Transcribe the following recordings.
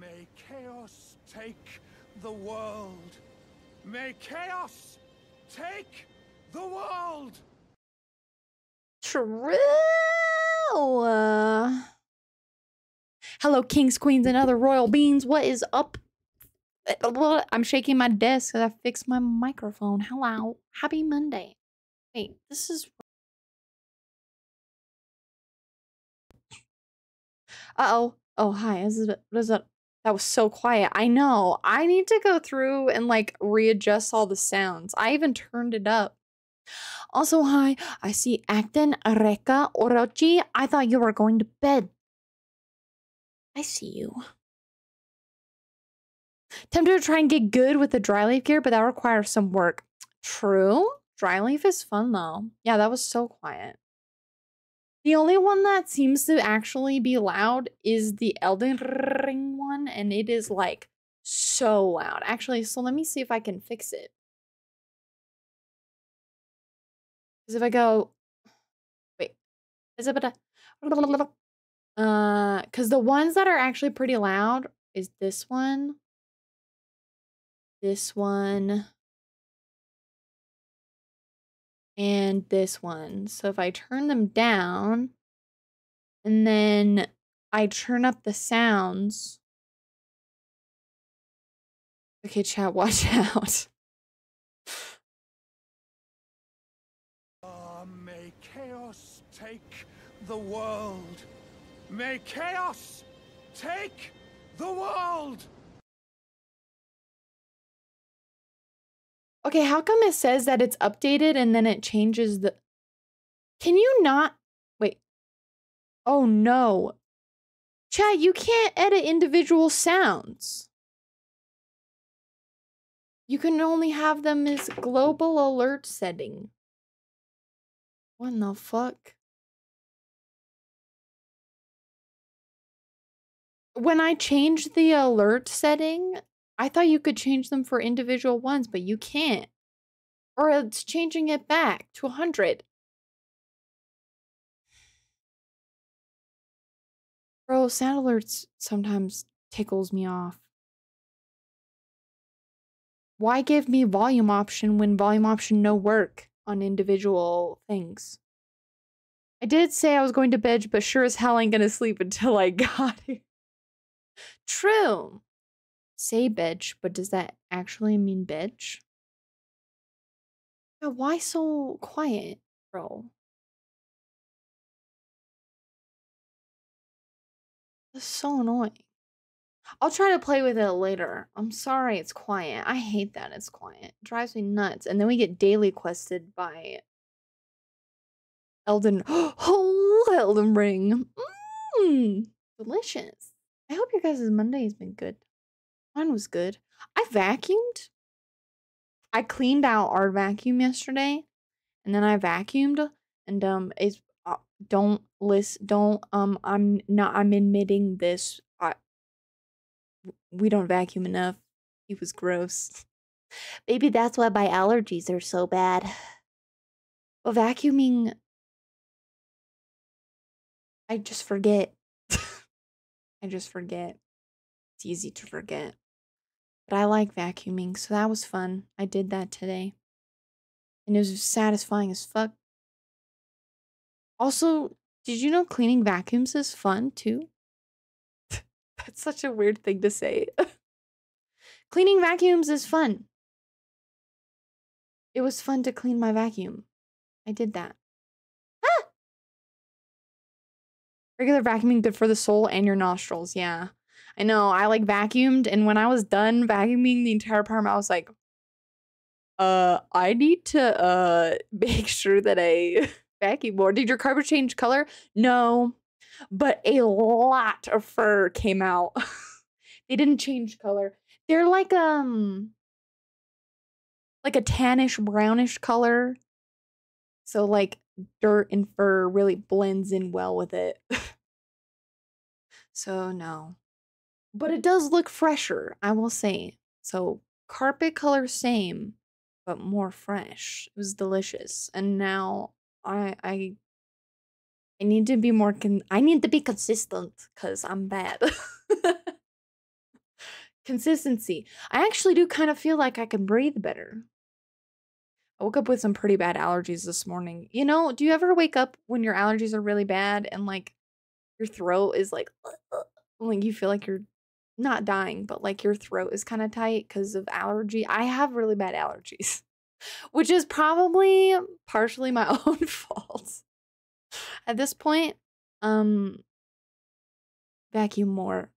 may chaos take the world. May chaos take the world. True. Hello, kings, queens, and other royal beings. What is up? I'm shaking my desk because I fixed my microphone. Hello. Happy Monday. Wait, this is. Uh oh. Oh, hi. Is it, what is that? That was so quiet. I know. I need to go through and like readjust all the sounds. I even turned it up. Also, hi. I see Acton, Reka, Orochi. I thought you were going to bed. I see you. Tempted to try and get good with the dry leaf gear, but that requires some work. True. Dry leaf is fun though. Yeah, that was so quiet. The only one that seems to actually be loud is the Elden Ring one, and it is like so loud. Actually, so let me see if I can fix it. Because if I go, wait, is it a, uh, because the ones that are actually pretty loud is this one, this one, and this one. So if I turn them down and then I turn up the sounds. Okay, chat, watch out. Ah, may chaos take the world. May chaos take the world. Okay, how come it says that it's updated and then it changes the Can you not wait. Oh no. Chat, you can't edit individual sounds. You can only have them as global alert setting. What the fuck? When I changed the alert setting, I thought you could change them for individual ones, but you can't. Or it's changing it back to 100. Bro, sound alerts sometimes tickles me off. Why give me volume option when volume option no work on individual things? I did say I was going to bed, but sure as hell ain't gonna sleep until I got it. True say bitch, but does that actually mean bitch? Yeah, why so quiet, bro? That's so annoying. I'll try to play with it later. I'm sorry it's quiet. I hate that it's quiet. It drives me nuts. And then we get daily quested by Elden Oh Elden Ring. Mmm. Delicious. I hope your guys' Monday has been good. Mine was good. I vacuumed. I cleaned out our vacuum yesterday, and then I vacuumed, and um, it's uh, don't list, don't um, I'm not, I'm admitting this. I we don't vacuum enough. It was gross. Maybe that's why my allergies are so bad. But vacuuming, I just forget. I just forget. It's easy to forget. But I like vacuuming, so that was fun. I did that today. And it was satisfying as fuck. Also, did you know cleaning vacuums is fun too? That's such a weird thing to say. cleaning vacuums is fun. It was fun to clean my vacuum. I did that. Ah! Regular vacuuming good for the soul and your nostrils, yeah. I know I like vacuumed, and when I was done vacuuming the entire apartment, I was like, uh, I need to uh make sure that I vacuum more. Did your carpet change color? No, but a lot of fur came out. they didn't change color. They're like um like a tannish brownish color. So like dirt and fur really blends in well with it. so no but it does look fresher, I will say. So carpet color same, but more fresh. It was delicious. And now I I I need to be more con I need to be consistent cuz I'm bad. consistency. I actually do kind of feel like I can breathe better. I woke up with some pretty bad allergies this morning. You know, do you ever wake up when your allergies are really bad and like your throat is like, like you feel like you're not dying, but like your throat is kind of tight because of allergy? I have really bad allergies, which is probably partially my own fault. At this point, um, vacuum more.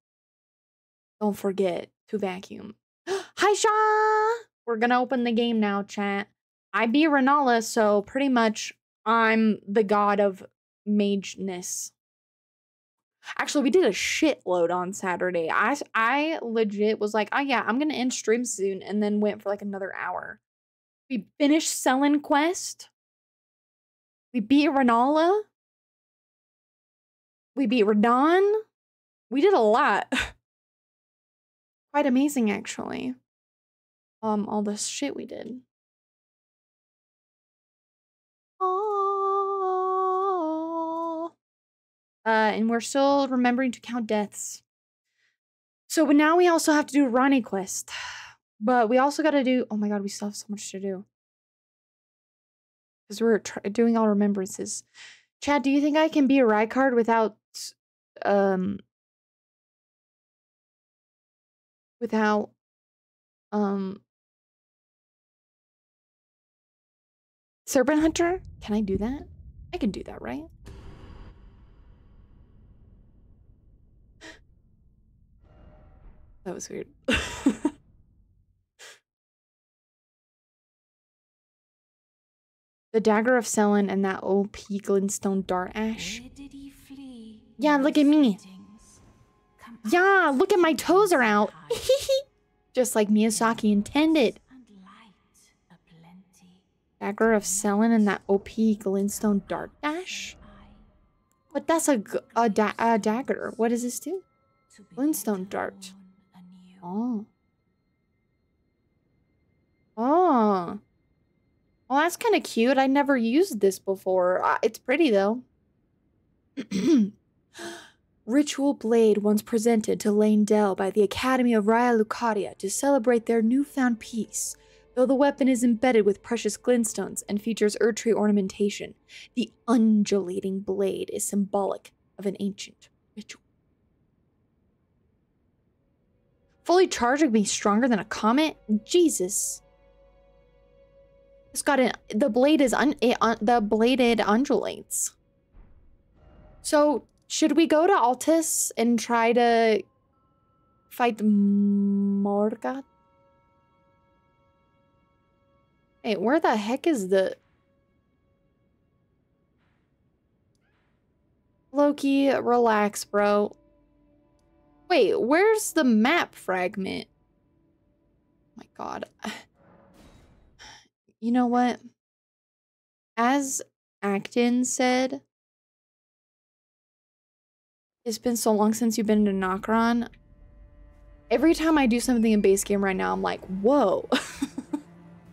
Don't forget to vacuum. Hi, Sha! We're gonna open the game now, chat. I be Rennala, so pretty much I'm the god of mageness. Actually, we did a shitload on Saturday. I I legit was like, oh yeah, I'm gonna end stream soon, and then went for like another hour. We finished Sellen Quest. We beat Rennala. We beat Radahn. We did a lot. Quite amazing, actually. Um, all this shit we did. Uh, and we're still remembering to count deaths. So but now we also have to do Ranni quest. But we also got to do... Oh my god, we still have so much to do. Because we're doing all remembrances. Chad, do you think I can be a Rykard without... Um... Without... Um... Serpent Hunter? Can I do that? I can do that, right? That was weird. the Dagger of Sellen and that OP Glintstone Dart Ash. Yeah, look at me. Yeah, look at my toes are out. Just like Miyazaki intended. Dagger of Sellen and that OP Glintstone Dart Dash? But that's a, a, da a dagger. What does this do? Glintstone Dart. Oh. Oh. Well, that's kind of cute. I never used this before. Uh, it's pretty, though. Ritual Blade once presented to Lane Dell by the Academy of Raya Lucaria to celebrate their newfound peace. Though the weapon is embedded with precious glintstones and features Erdtree ornamentation, the undulating blade is symbolic of an ancient ritual. Fully charged would be stronger than a comet? Jesus. It's got an the blade is un, it, un, the bladed undulates. So should we go to Altus and try to fight Morgott? Hey, where the heck is the... Loki, relax, bro. Wait, where's the map fragment? Oh my god. You know what? As Acton said, it's been so long since you've been to Nokron. Every time I do something in base game right now, I'm like, whoa.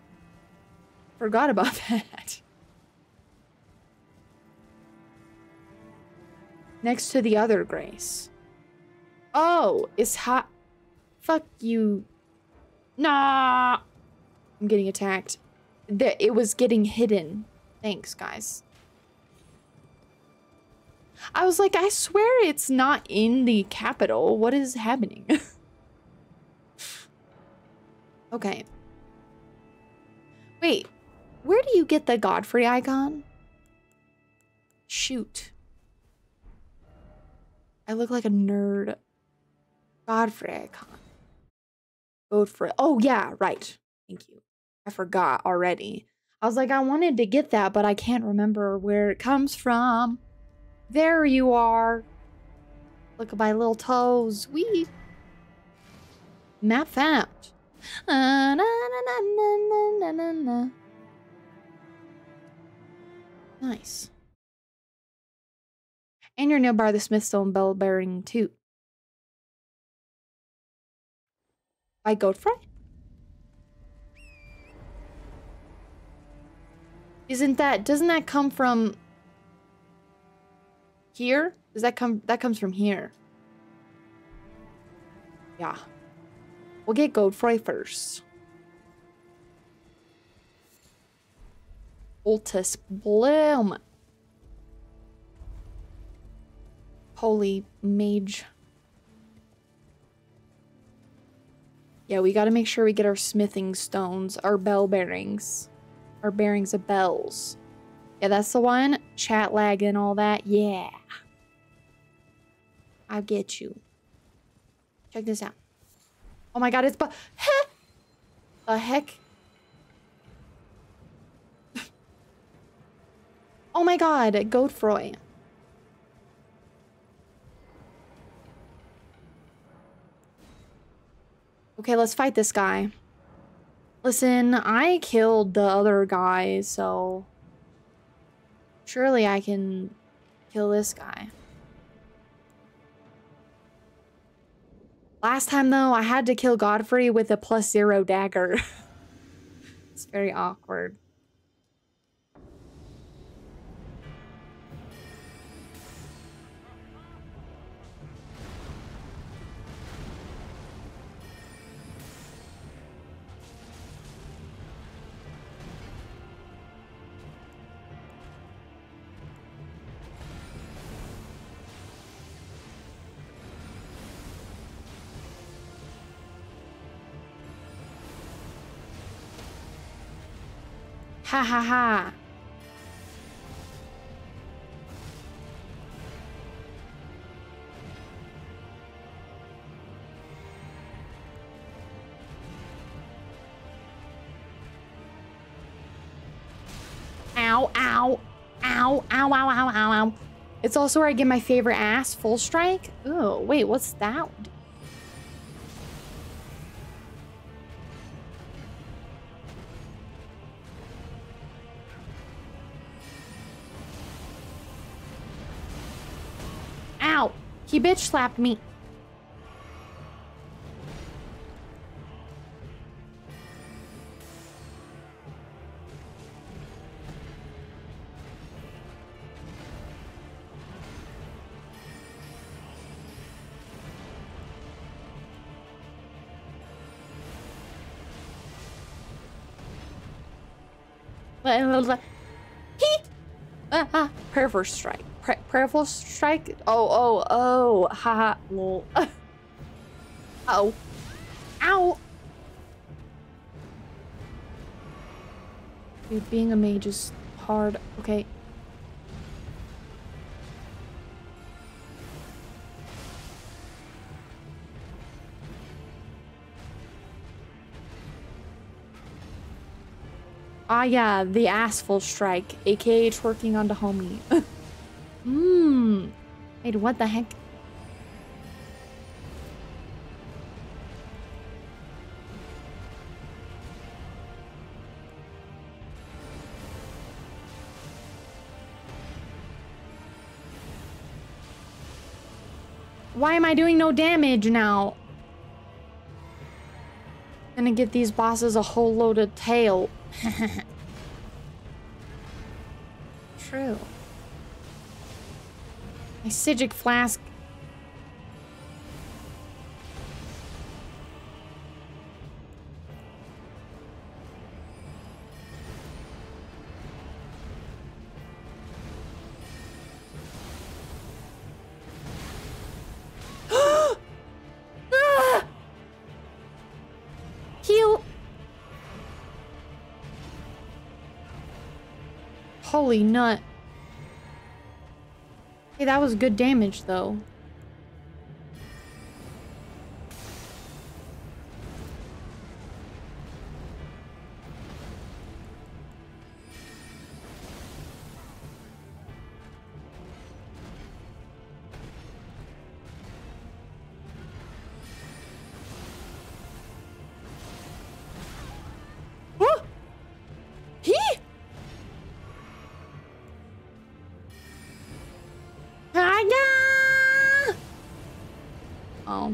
Forgot about that. Next to the other Grace. Oh, it's hot. Fuck you. Nah. I'm getting attacked. That it was getting hidden. Thanks, guys. I was like, I swear it's not in the capital. What is happening? okay. Wait, where do you get the Godfrey icon? Shoot. I look like a nerd. Godfrey icon. Godfrey. Oh, yeah, right. Thank you. I forgot already. I was like, I wanted to get that, but I can't remember where it comes from. There you are. Look at my little toes. Wee. Map found. Nice. And you're nearby the Smithstone bell bearing too. By Godfrey? Isn't that doesn't that come from here? Does that come that comes from here? Yeah. We'll get Godfrey first. Ultus Bloom. Holy mage. Yeah, we gotta make sure we get our smithing stones, our bell bearings, our bearings of bells. Yeah, that's the one. Chat lag and all that. Yeah. I'll get you. Check this out. Oh my god, it's but the heck? oh my god, Godfrey. Okay, let's fight this guy. Listen, I killed the other guy, so surely I can kill this guy. Last time, though, I had to kill Godfrey with a plus zero dagger. it's very awkward. Ha ha ha. Ow, ow, ow, ow, ow, ow, ow, ow. It's also where I get my favorite ass, full strike. Oh, wait, what's that? He bitch slapped me. He, uh, uh, perverse strike. Prayerful strike. Oh, oh, oh, haha, lol. oh, ow. Dude, being a mage is hard. Okay. Ah, yeah, the assful strike, aka twerking onto homie. Wait, what the heck? Why am I doing no damage now? Gonna get these bosses a whole load of tail. My Physick flask. Holy nut. That was good damage, though.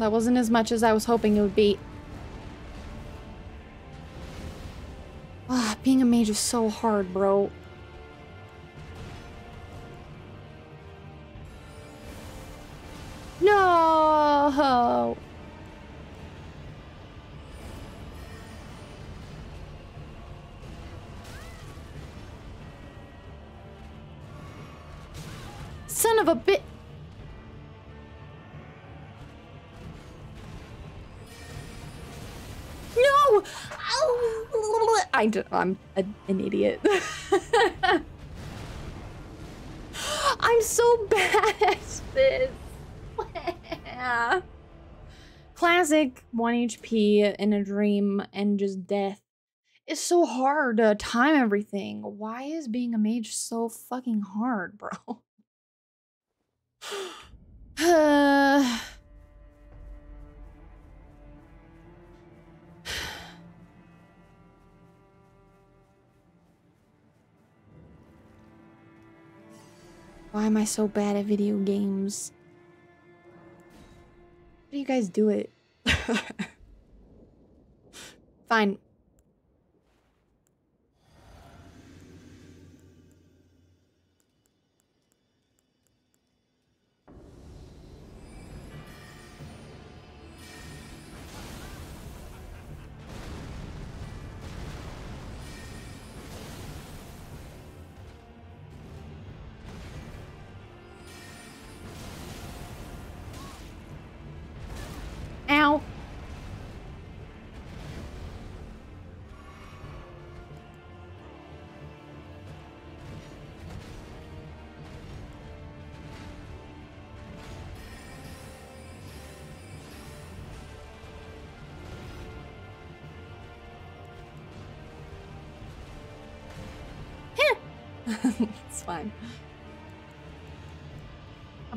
That wasn't as much as I was hoping it would be. Ah, being a mage is so hard, bro. I d- I'm a, an idiot. I'm so bad at this. Classic 1 HP in a dream and just death. It's so hard to time everything. Why is being a mage so fucking hard, bro? Why am I so bad at video games? How do you guys do it? Fine.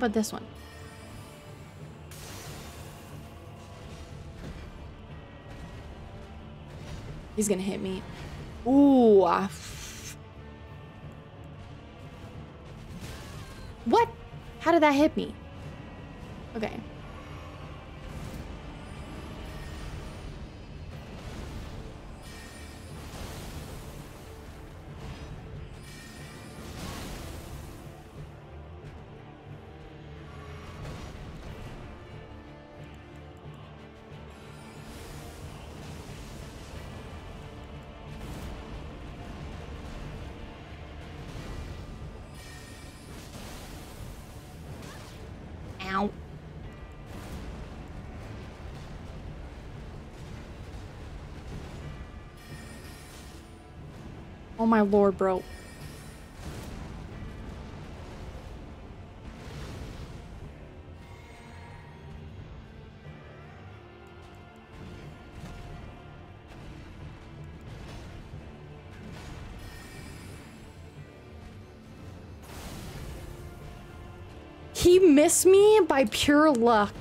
About this one? He's gonna hit me. Ooh. f- What? How did that hit me? Okay. Oh my lord, bro. He missed me by pure luck.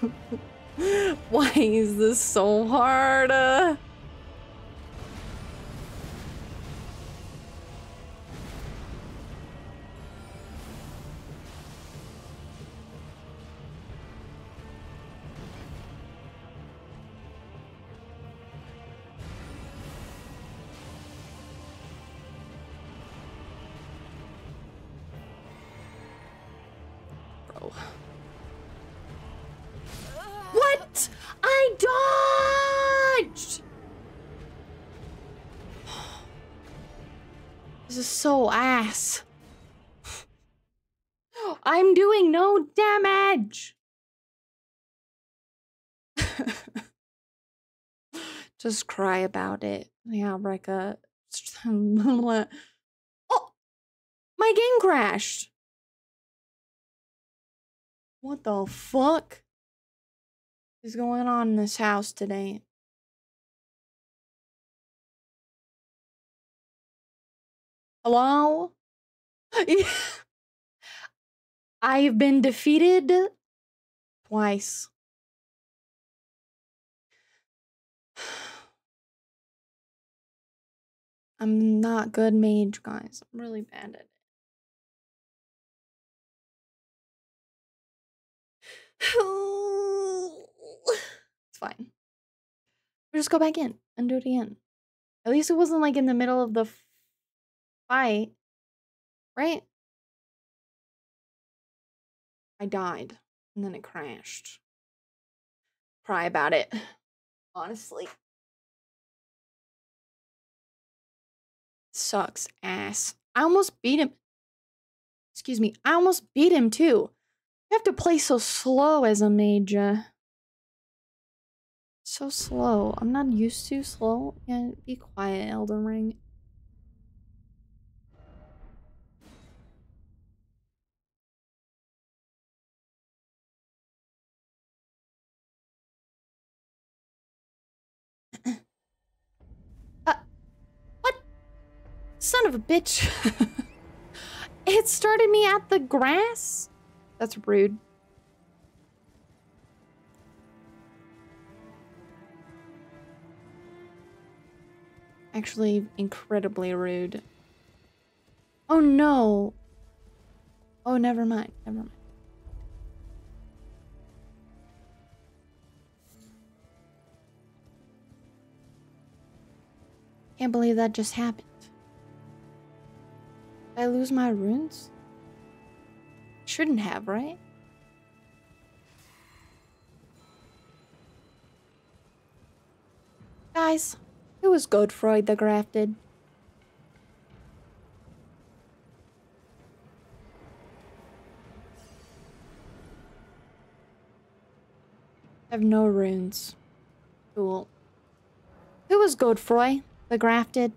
Why is this so hard? Just cry about it. Yeah, Rekka. oh! My game crashed. What the fuck is going on in this house today? Hello? I've been defeated twice. I'm not good mage, guys. I'm really bad at it. it's fine. We'll just go back in and do it again. At least it wasn't like in the middle of the fight, right? I died. And then it crashed. Cry about it. Honestly. Sucks ass. I almost beat him. Excuse me. I almost beat him too. You have to play so slow as a mage. So slow. I'm not used to slow. Yeah, be quiet, Elden Ring. Son of a bitch. it started me at the grass? That's rude. Actually, incredibly rude. Oh no. Oh, never mind. Never mind. Can't believe that just happened. I lose my runes? Shouldn't have, right? Guys, who was Godfrey the Grafted? I have no runes. Cool. Who was Godfrey the Grafted?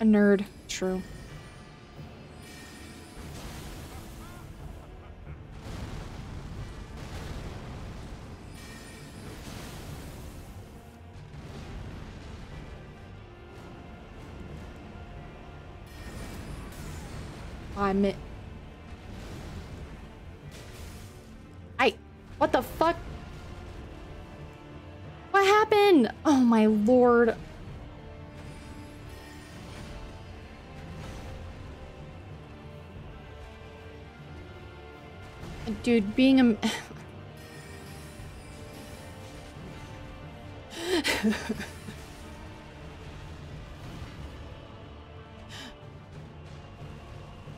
A nerd. True. I'm it. I. What the fuck? What happened? Oh my lord. Dude, being a...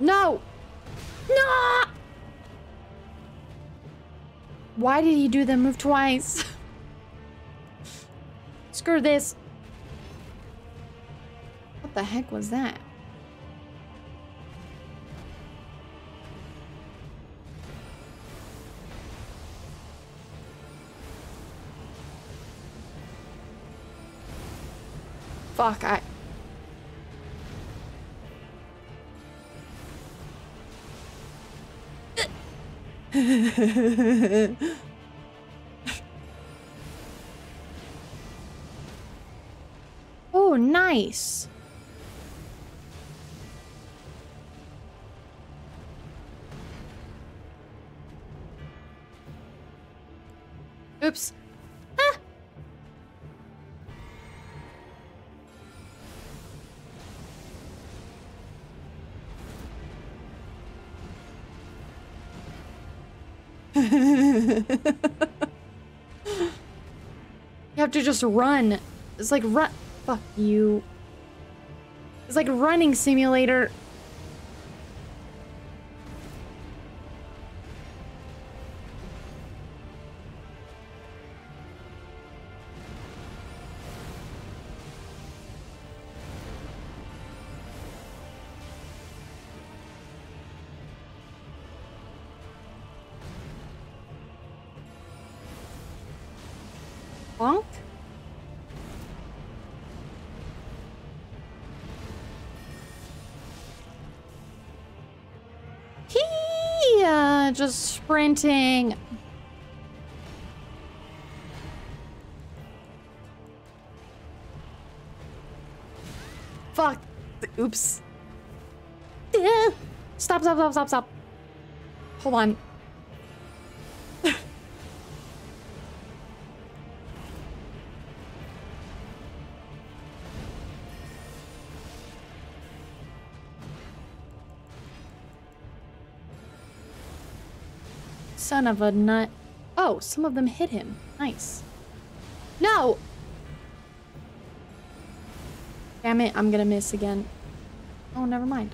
no! No! Why did he do the move twice? Screw this. What the heck was that? Fuck, I... oh, nice. Oops. You have to just run. It's like run. Fuck you. It's like running simulator. Uh, just sprinting. Fuck. Oops. Stop, stop, stop, stop, stop. Hold on. Son of a nut. Oh, some of them hit him. Nice. No! Damn it, I'm gonna miss again. Oh, never mind.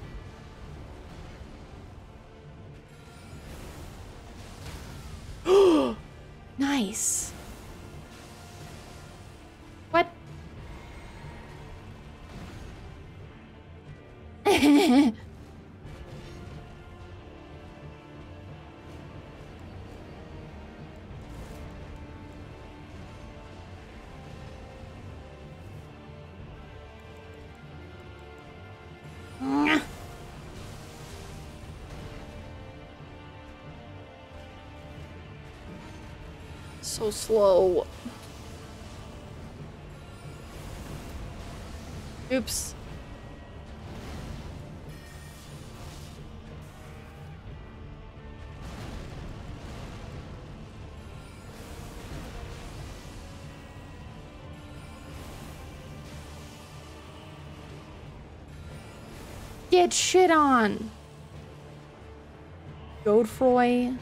So slow. Oops. Get shit on. Godefroy.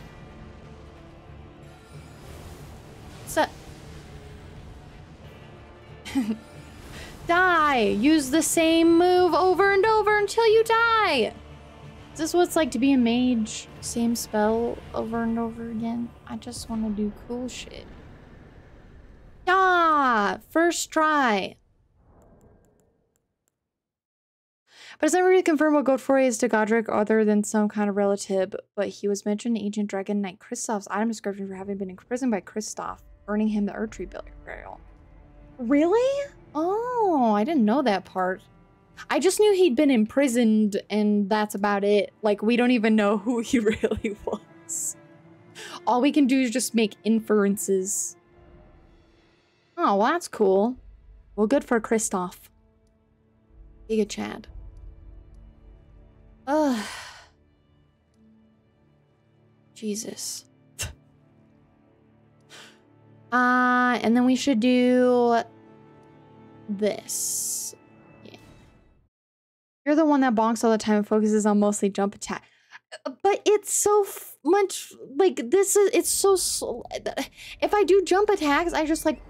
Die! Use the same move over and over until you die! Is this what it's like to be a mage? Same spell over and over again? I just want to do cool shit. Ah! First try. But it's never really confirmed what Godfrey is to Godric other than some kind of relative, but he was mentioned in Ancient Dragon Knight Kristoff's item description for having been imprisoned by Kristoff, earning him the Erdtree burial. Really? Oh, I didn't know that part. I just knew he'd been imprisoned and that's about it. Like, we don't even know who he really was. All we can do is just make inferences. Oh, well, that's cool. Well, good for Kristoff. Giga Chad. Ugh. Jesus. uh, and then we should do this. Yeah. You're the one that bonks all the time and focuses on mostly jump attack. Uh, But it's so much like this is it's so slow. If I do jump attacks, I just like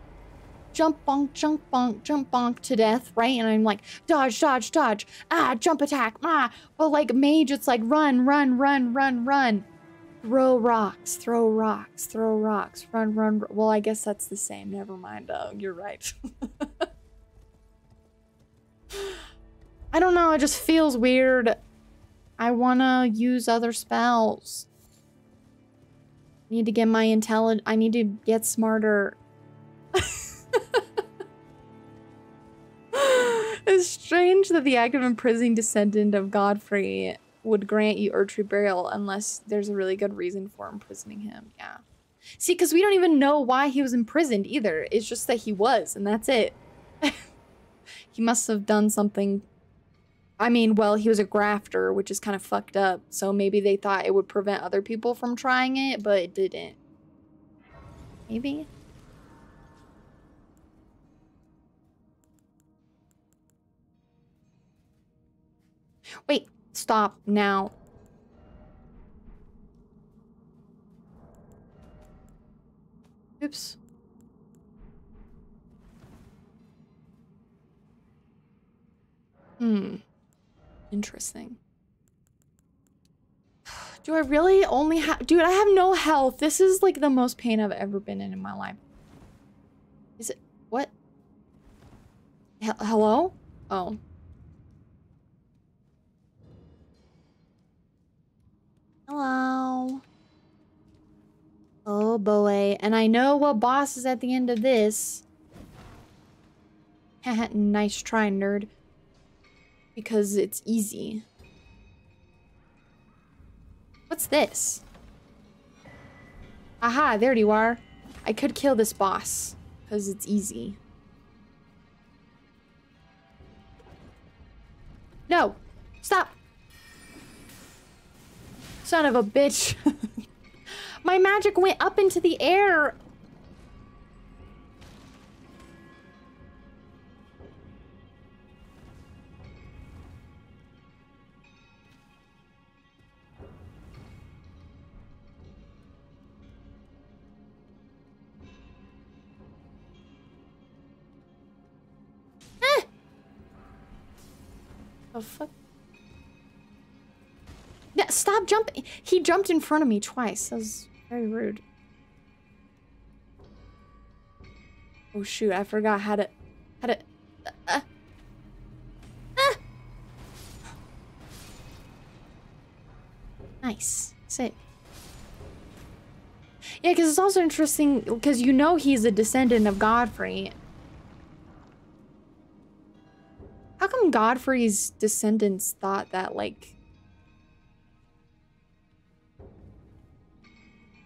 jump bonk, jump bonk, jump bonk to death, right? And I'm like, dodge, dodge, dodge, ah, jump attack, ah. But like mage, it's like run, run, run, run, run. Throw rocks, throw rocks, throw rocks, run, run. r- Well, I guess that's the same. Never mind. Oh, you're right. I don't know. It just feels weird. I want to use other spells. I need to get my intelligence. I need to get smarter. it's strange that the act of imprisoning descendant of Godfrey would grant you Erdtree burial unless there's a really good reason for imprisoning him. Yeah. See, because we don't even know why he was imprisoned either. It's just that he was, and that's it. he must have done something. I mean, well, he was a grafter, which is kind of fucked up. So maybe they thought it would prevent other people from trying it, but it didn't. Maybe? Wait, stop now. Oops. Hmm. Interesting. Do I really only have... Dude, I have no health. This is like the most pain I've ever been in in my life. Is it... What? He- hello? Oh. Hello. Oh boy. And I know what boss is at the end of this. nice try, nerd. Because it's easy. What's this? Aha, there you are. I could kill this boss. Because it's easy. No! Stop! Son of a bitch. My magic went up into the air. The fuck? Yeah, stop jumping. He jumped in front of me twice. That was very rude. Oh shoot, I forgot how to... How to... Uh, uh! Nice. Sit. Yeah, because it's also interesting, because you know he's a descendant of Godfrey. How come Godfrey's descendants thought that, like...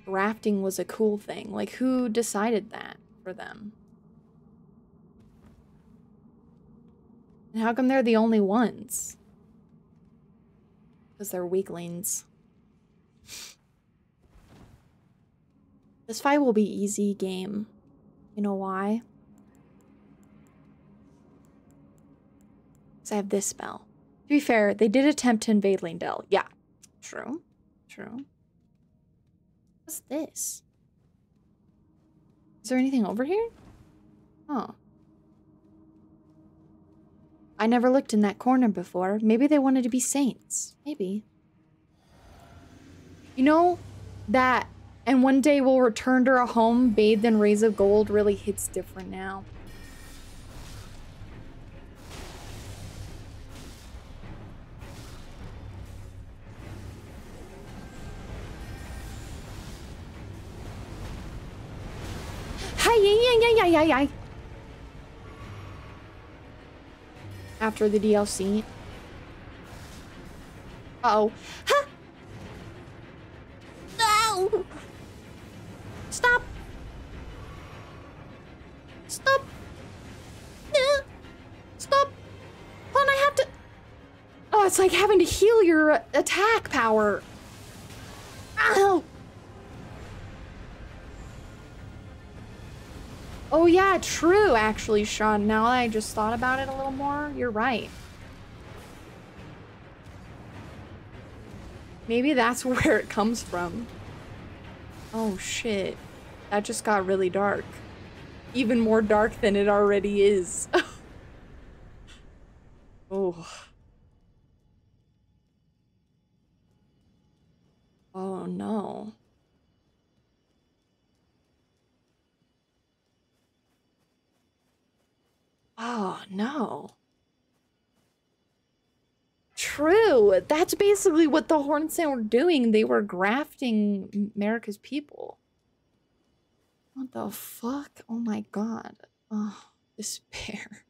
Rafting was a cool thing? Like, who decided that for them? And how come they're the only ones? Because they're weaklings. This fight will be easy game. You know why? I have this spell. To be fair, they did attempt to invade Leyndell. Yeah. True. True. What's this? Is there anything over here? Oh. I never looked in that corner before. Maybe they wanted to be saints. Maybe. You know, that and one day we'll return to our home bathed in rays of gold really hits different now. Yeah, yeah, yeah. after the DLC. Uh oh. Huh? No! Stop! Stop! No! Stop! Hold on, I have to... Oh, it's like having to heal your attack power. Ow! Oh yeah, true, actually, Sean. Now I just thought about it a little more, you're right. Maybe that's where it comes from. Oh shit. That just got really dark. Even more dark than it already is. oh. Oh no. Oh, no. True. That's basically what the Hornsent were doing. They were grafting Marika's people. What the fuck? Oh my god. Oh, despair.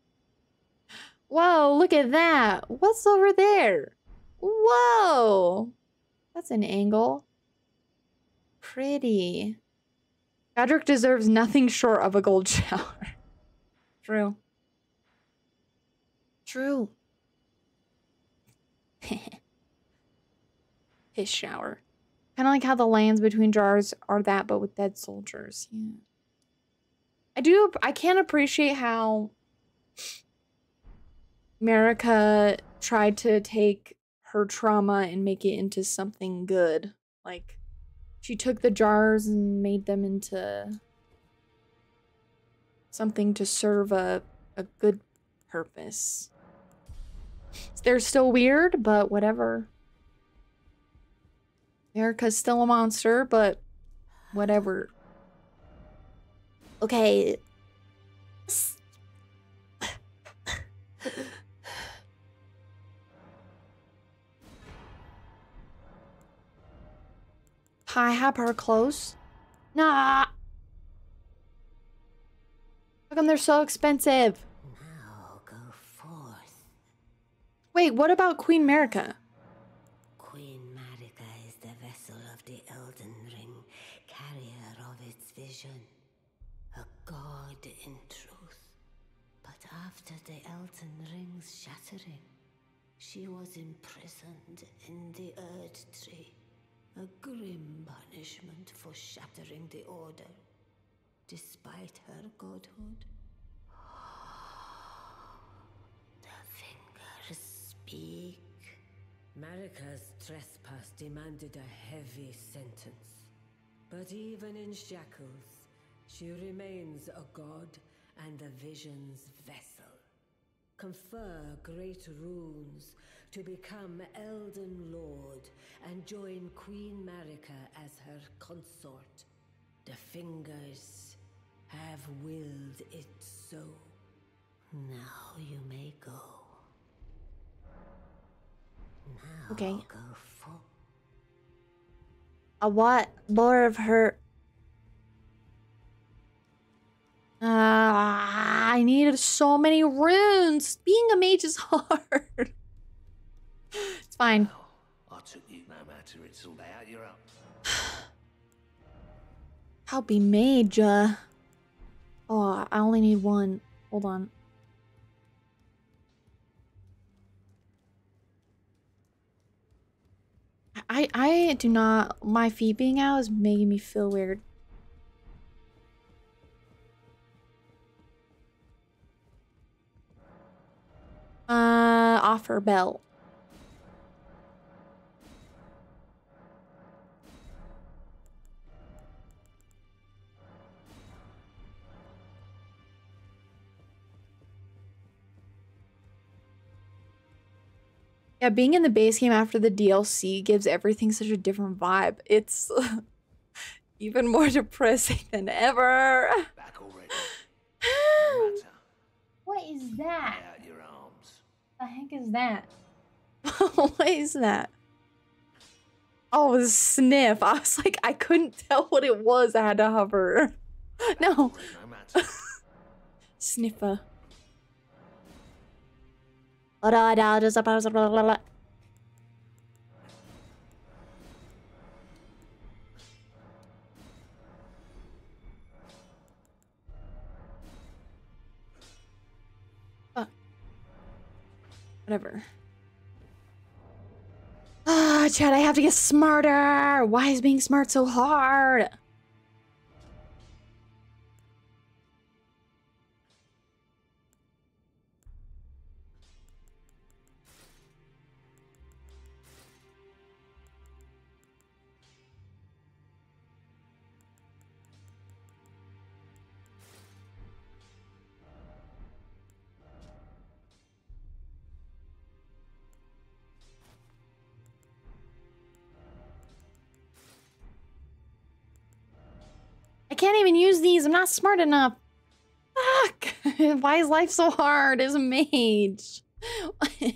Whoa, look at that. What's over there? Whoa. That's an angle. Pretty. Godric deserves nothing short of a gold shower. True. True. His shower. Kind of like how the lands between jars are that, but with dead soldiers. Yeah. I do, I can't appreciate how Marika tried to take her trauma and make it into something good. Like, she took the jars and made them into something to serve a, a good purpose. They're still weird, but whatever. Marika's still a monster, but whatever. Okay. Hi, have her clothes. Nah. How come they're so expensive? Wait, what about Queen Marika? Queen Marika is the vessel of the Elden Ring, carrier of its vision. A god in truth. But after the Elden Ring's shattering, she was imprisoned in the Erd Tree. A grim punishment for shattering the Order. Despite her godhood, speak. Marika's trespass demanded a heavy sentence. But even in shackles, she remains a god and the vision's vessel. confer great runes to become Elden Lord and join Queen Marika as her consort. The fingers have willed it so. Now you may go. Okay. I want more of her. Uh, I needed so many runes. Being a mage is hard. it's fine. I took you no matter it's all out, you're up. I'll be mage. Uh... Oh, I only need one. Hold on. I I do not. My feet being out is making me feel weird. Uh, offer belt. Yeah, being in the base game after the DLC gives everything such a different vibe. It's even more depressing than ever. Back already. No what is that? Out your arms. The heck is that? what is that? Oh, it sniff. I was like, I couldn't tell what it was. I had to hover. No, Already, no sniffer. Whatever. Ah, Chad, I have to get smarter. Why is being smart so hard? These. I'm not smart enough. Fuck. Why is life so hard as a mage? you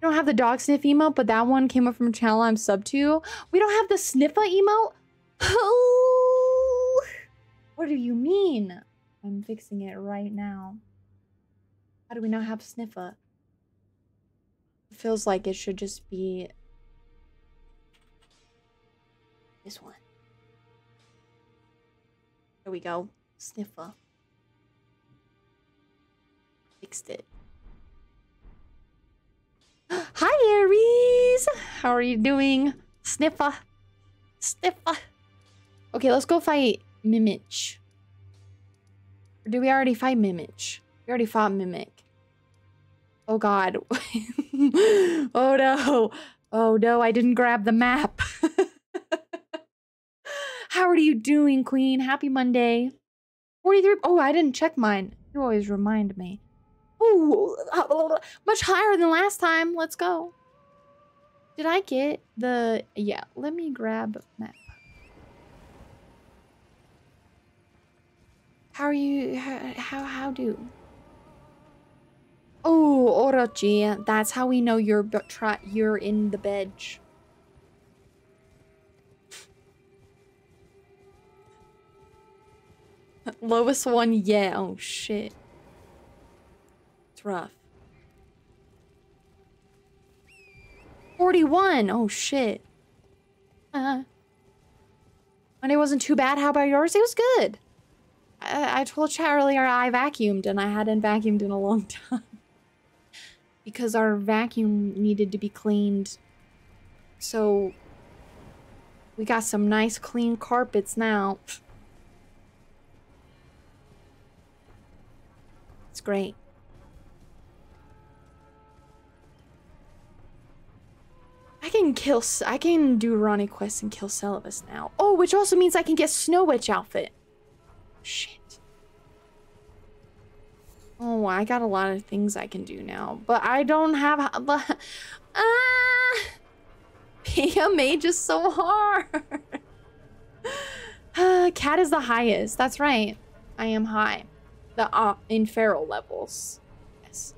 don't have the dog sniff emote, but that one came up from a channel I'm sub to. We don't have the sniffa emote? Oh, what do you mean? I'm fixing it right now. How do we not have sniffa? It feels like it should just be this one. There we go. Sniffer. Fixed it. Hi, Aries! How are you doing? Sniffer. Sniffer. Okay, let's go fight Mimic. Or we already fight Mimic? We already fought Mimic. Oh god. oh no. Oh no, I didn't grab the map. How are you doing, Queen? Happy Monday. 43. Oh, I didn't check mine. You always remind me. Oh, much higher than last time. Let's go. Did I get the. Yeah, let me grab map. How are you? How, how, do? Oh, Orochi. That's how we know you're, you're in the bed. Lowest one yet. Oh shit. It's rough. 41. Oh shit. Uh, Monday wasn't too bad. How about yours? It was good. I, I told chat earlier I vacuumed and I hadn't vacuumed in a long time. because our vacuum needed to be cleaned. So we got some nice clean carpets now. It's great. I can kill. I can do Ranni Quest and kill Seluvis now. Oh, which also means I can get Snow Witch outfit. Shit. Oh, I got a lot of things I can do now, but I don't have. Ah, being a mage is so hard. Uh, cat is the highest. That's right. I am high. The uh, in feral levels. Yes.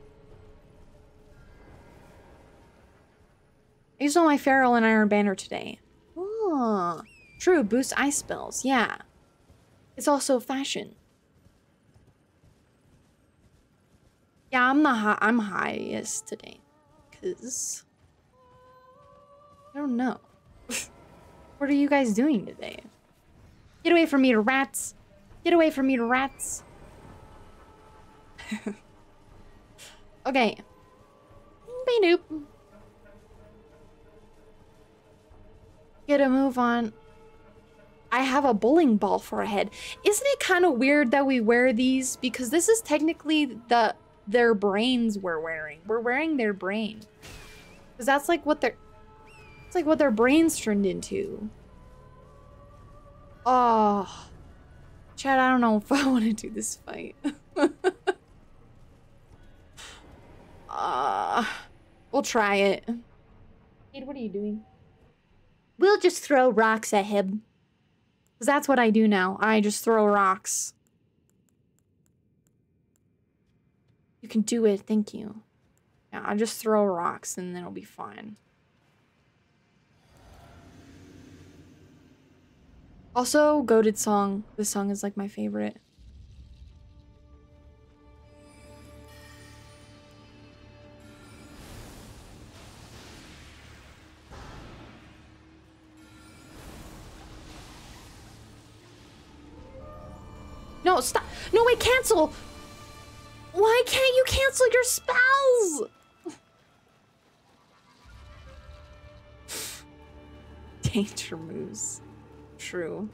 I used all my feral and iron banner today. Oh, true. Boost ice spells. Yeah. It's also fashion. Yeah, I'm the high. I'm highest today, cause I don't know. what are you guys doing today? Get away from me, rats! Get away from me, rats! okay. Beep Get a move on. I have a bowling ball for a head. Isn't it kind of weird that we wear these? Because this is technically the their brains we're wearing. We're wearing their brain. Because that's like what their... It's like what their brains turned into. Oh. Chad, I don't know if I want to do this fight. uh, we'll try it. Kate, what are you doing? We'll just throw rocks at him. Because that's what I do now. I just throw rocks. You can do it, thank you. Yeah, I'll just throw rocks and then it'll be fine. Also, Goaded song. This song is like my favorite. No, stop. No, wait, cancel. Why can't you cancel your spells? Danger moves. True.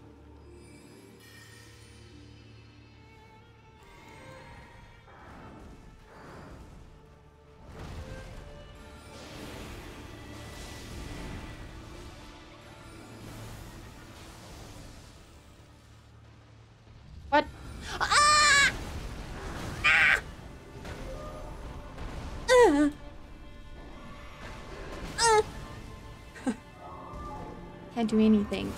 Can't do anything.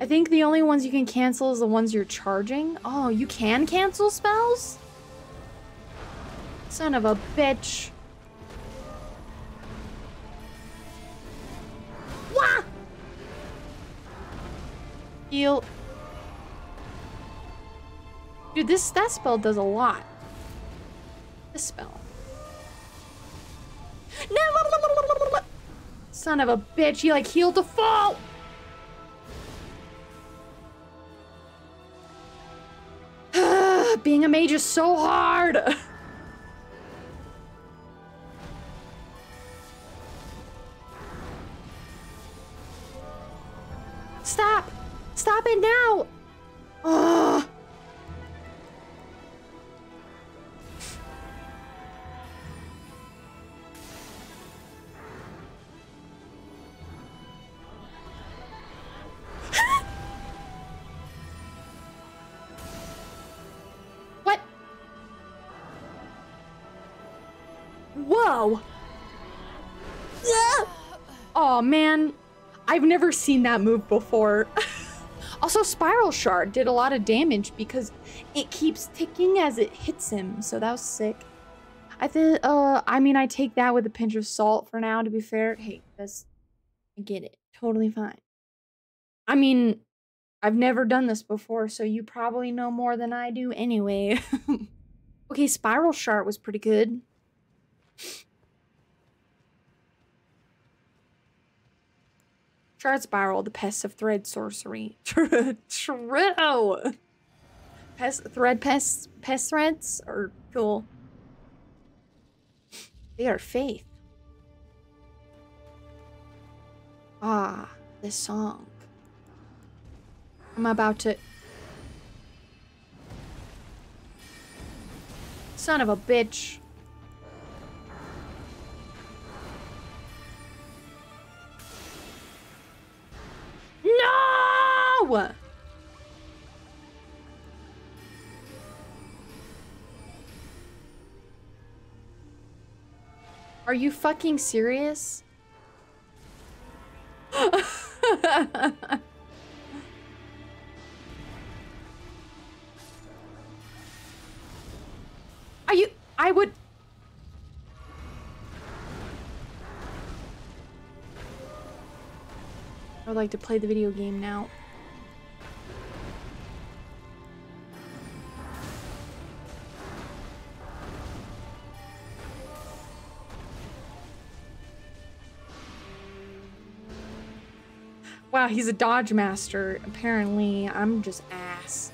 I think the only ones you can cancel is the ones you're charging. Oh, you can cancel spells? Son of a bitch. Wah! Heal. Dude, this that spell does a lot. This spell. No! Son of a bitch, he like healed the fall! Being a mage is so hard! Oh man, I've never seen that move before. also, Spiral Shard did a lot of damage because it keeps ticking as it hits him, so that was sick. I think, uh, I mean, I take that with a pinch of salt for now, to be fair. Hey, that's, I get it. Totally fine. I mean, I've never done this before, so you probably know more than I do anyway. okay, Spiral Shard was pretty good. Shard Spiral, the pest of thread sorcery. True. Pest thread pests, pest threads are cool. They are faith. Ah, this song. I'm about to. Son of a bitch. Are you fucking serious? Are you- I would- I would like to play the video game now. Wow, he's a dodge master. Apparently, I'm just ass.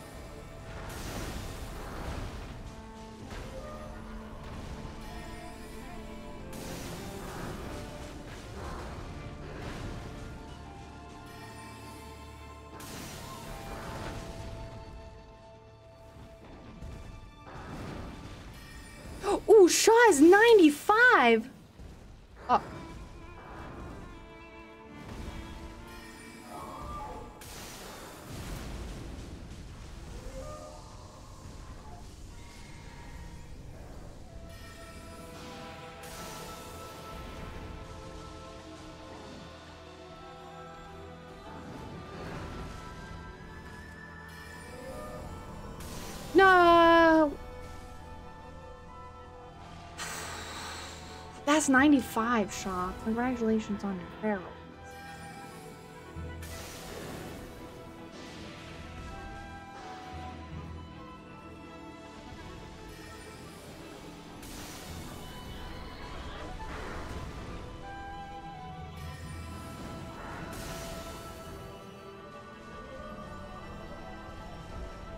That's 95, Shaw. Congratulations on your barrel.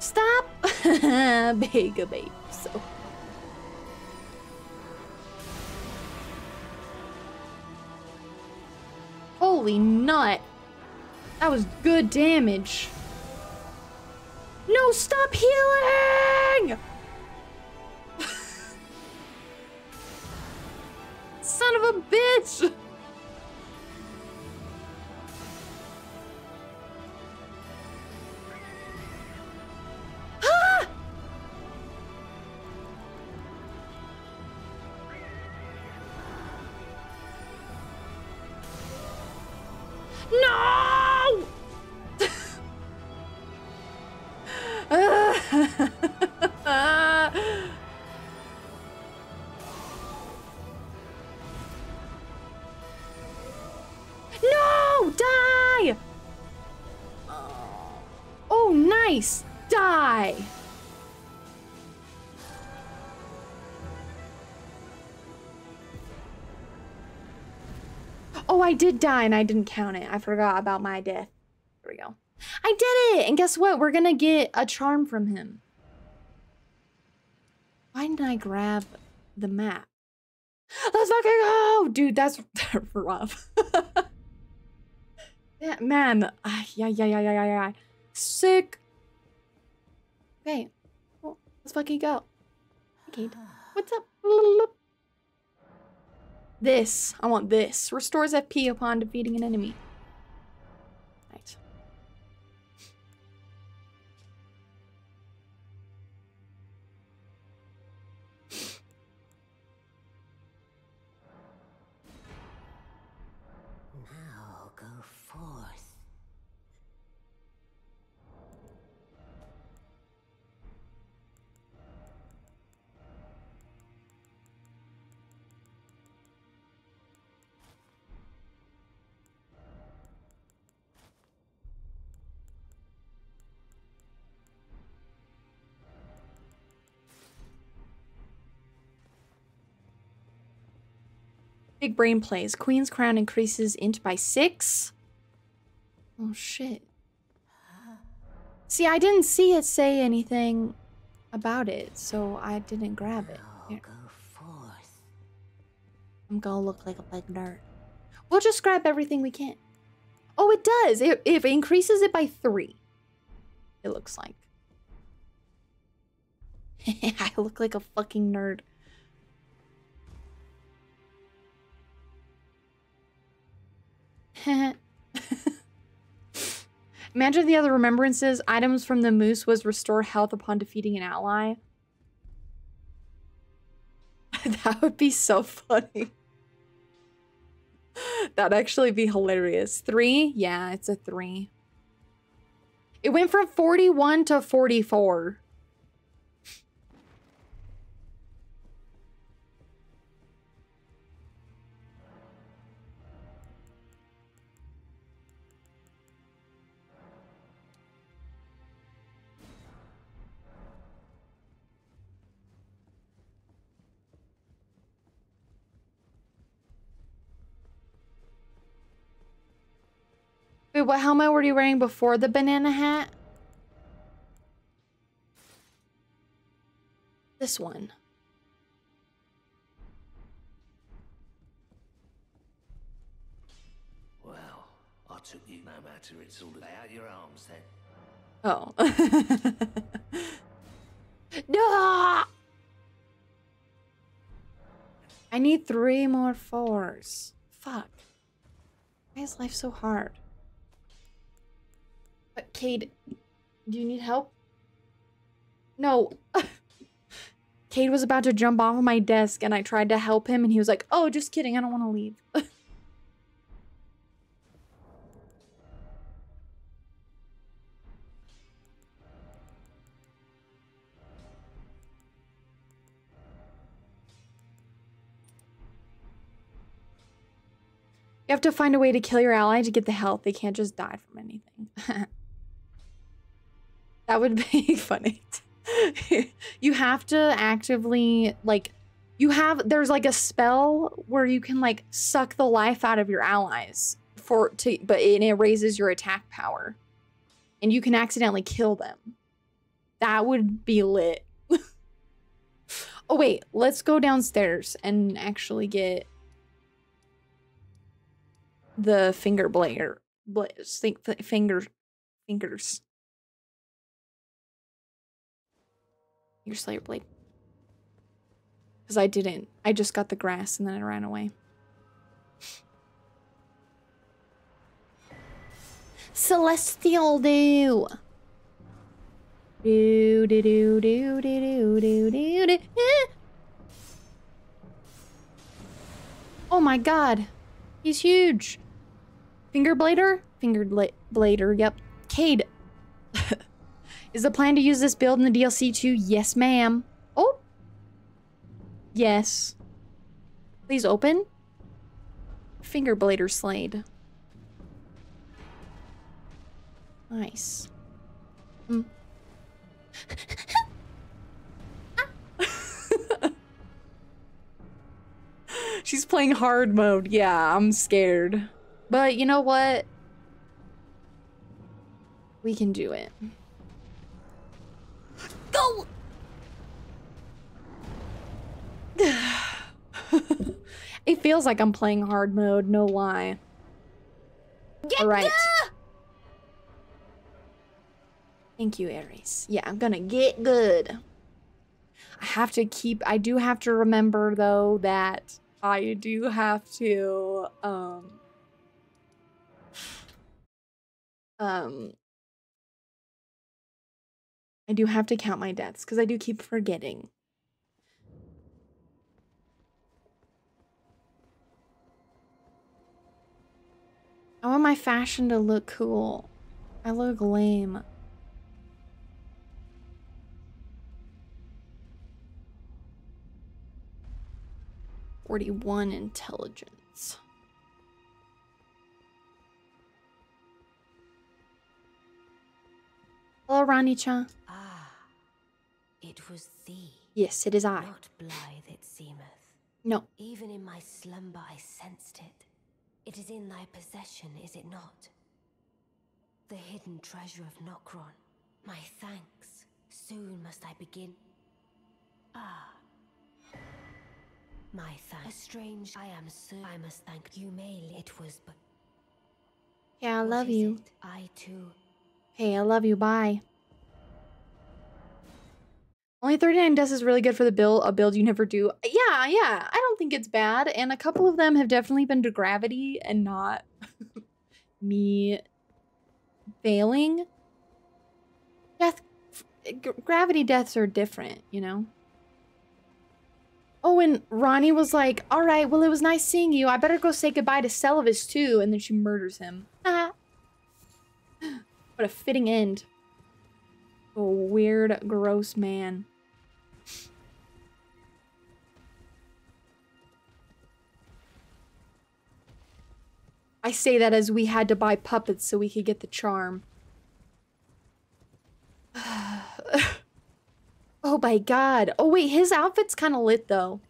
Stop! Big babe. So. Nut. That was good damage. No, stop healing! Son of a bitch! I did die and I didn't count it. I forgot about my death. There we go. I did it! And guess what? We're gonna get a charm from him. Why didn't I grab the map? Let's fucking go! Dude, that's rough. yeah, man. Ah, yeah, yeah, yeah, yeah, yeah, yeah. Sick. Okay. Well, let's fucking go. Okay. What's up? This. I want this. Restores FP upon defeating an enemy. Big brain plays. Queen's crown increases int by six. Oh shit. See, I didn't see it say anything about it, so I didn't grab it. Here. I'm gonna look like a big nerd. We'll just grab everything we can. Oh, it does. It, it increases it by three. It looks like. I look like a fucking nerd. Imagine the other remembrances. Items from the moose was restore health upon defeating an ally. that would be so funny. That'd actually be hilarious. Three? Yeah, it's a three. It went from 41 to 44. Wait, what helmet were you wearing before the banana hat? This one. Well, I took you no matter it's all out your arms then. Oh. no! I need three more fours. Fuck. Why is life so hard? But Cade, do you need help? No. Cade was about to jump off of my desk and I tried to help him and he was like, oh, just kidding. I don't want to leave. You have to find a way to kill your ally to get the health. They can't just die from anything. that would be funny. you have to actively like you have there's like a spell where you can like suck the life out of your allies for to but it, it raises your attack power. And you can accidentally kill them. That would be lit. oh wait, let's go downstairs and actually get the finger blader, bla- think finger, fingers. Your Slayer Blade. Because I didn't. I just got the grass and then I ran away. Celestial do. Do do do do do do do do. Oh my god. He's huge. Finger blader? Finger blader, yep. Cade, is the plan to use this build in the DLC too? Yes, ma'am. Oh. Yes. Please open. Finger blader Slade. Nice. Hmm. She's playing hard mode. Yeah, I'm scared. But you know what? We can do it. It feels like I'm playing hard mode, no lie. Get All right. Good. Thank you, Aries. Yeah, I'm gonna get good. I have to keep, I do have to remember though that I do have to, um, um, I do have to count my deaths because I do keep forgetting. I want my fashion to look cool. I look lame. Forty-one intelligence. Hello, Ranni-chan. Ah, it was thee. Yes, it is I. Not blithe it seemeth. No. Even in my slumber I sensed it. It is in thy possession, is it not? The hidden treasure of Nokron. My thanks. Soon must I begin. Ah. My thanks. A strange I am so I must thank you may it was but Yeah, I love you. it? I too Hey, I love you. Bye. Only 39 deaths is really good for the build, a build you never do. Yeah, yeah. I don't think it's bad. And a couple of them have definitely been to gravity and not me failing. Death, gravity deaths are different, you know? Oh, and Ranni was like, all right, well, it was nice seeing you. I better go say goodbye to Seluvis too. And then she murders him. Ah. What a fitting end. A weird, gross man. I say that as we had to buy puppets so we could get the charm. oh my god. Oh wait, his outfit's kind of lit though.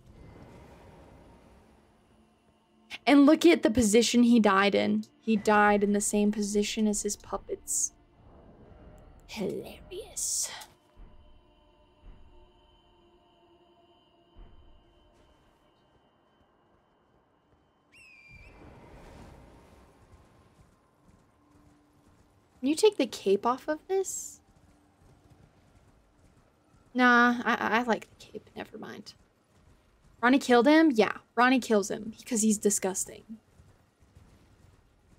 And look at the position he died in. He died in the same position as his puppets. Hilarious. Can you take the cape off of this? Nah, I, I like the cape. Never mind. Ranni killed him? Yeah, Ranni kills him because he's disgusting.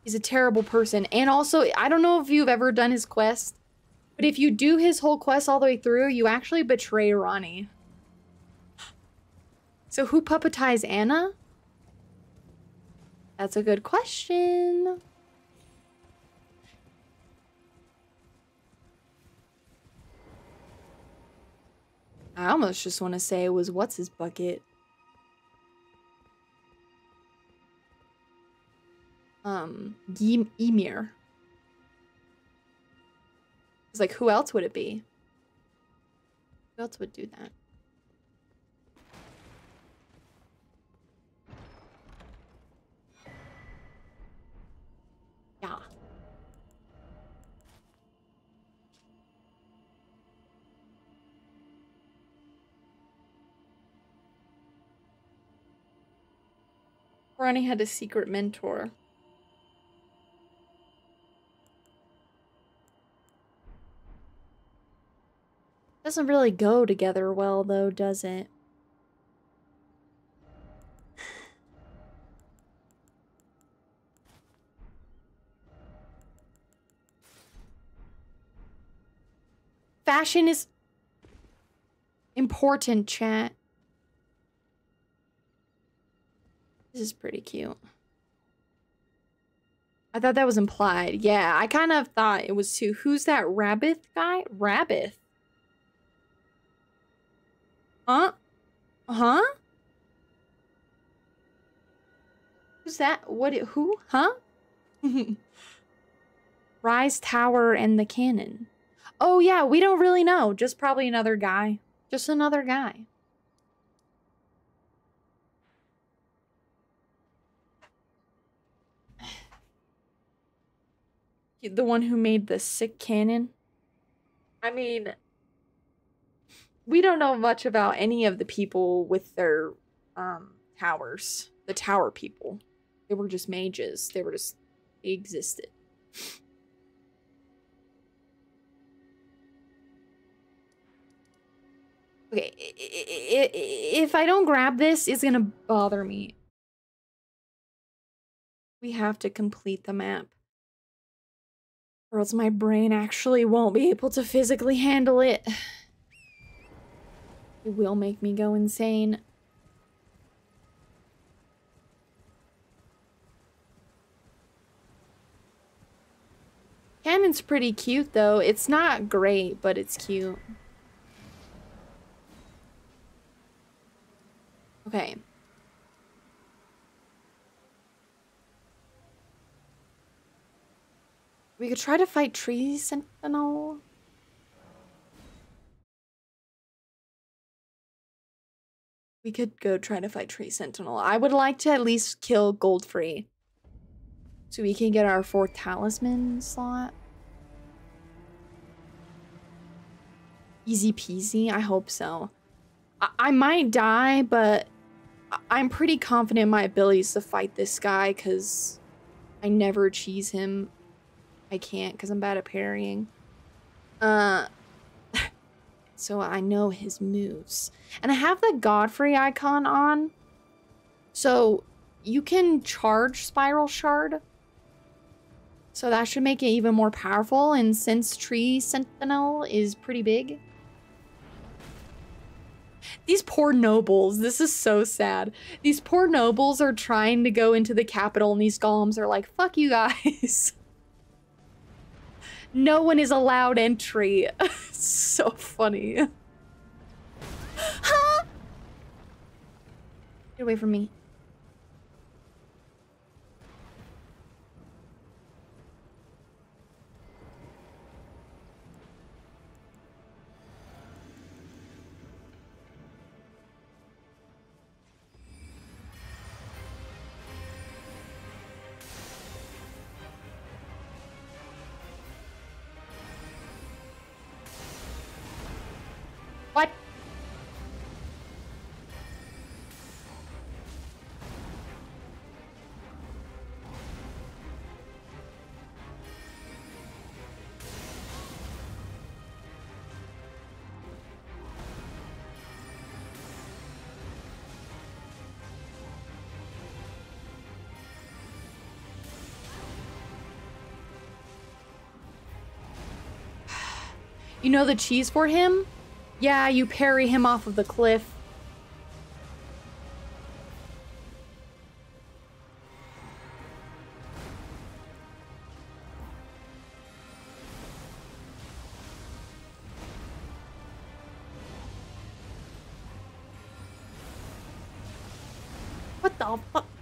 He's a terrible person. And also, I don't know if you've ever done his quest, but if you do his whole quest all the way through, you actually betray Ranni. So who puppetized Anna? That's a good question. I almost just want to say it was what's his bucket. Um, Ym Ymir. It's like, who else would it be? Who else would do that? Yeah. Ranni had a secret mentor. Doesn't really go together well, though, does it? Fashion is important, chat. This is pretty cute. I thought that was implied. Yeah, I kind of thought it was too. Who's that Rabbath guy? Rabbath. Huh? Huh? Who's that? What? Who? Huh? Rise Tower and the Cannon. Oh yeah, we don't really know. Just probably another guy. Just another guy. The one who made the sick cannon. I mean, we don't know much about any of the people with their um towers. The tower people. They were just mages. They were just they existed. Okay, if I don't grab this, it's gonna bother me. We have to complete the map. Or else my brain actually won't be able to physically handle it. It will make me go insane. Cannon's pretty cute though. It's not great, but it's cute. Okay. We could try to fight Tree Sentinel. We could go try to fight Tree Sentinel. I would like to at least kill Godfrey. So we can get our fourth talisman slot. Easy peasy. I hope so. I, I might die, but I'm pretty confident in my abilities to fight this guy because I never cheese him. I can't because I'm bad at parrying. Uh, so I know his moves. And I have the Godfrey icon on. So you can charge Spiral Shard. So that should make it even more powerful. And since Tree Sentinel is pretty big, These poor nobles. This is so sad. These poor nobles are trying to go into the capital, and these golems are like, fuck you guys. no one is allowed entry. so funny. Huh? Get away from me. What? You know the cheese for him? Yeah, you parry him off of the cliff. What the fuck?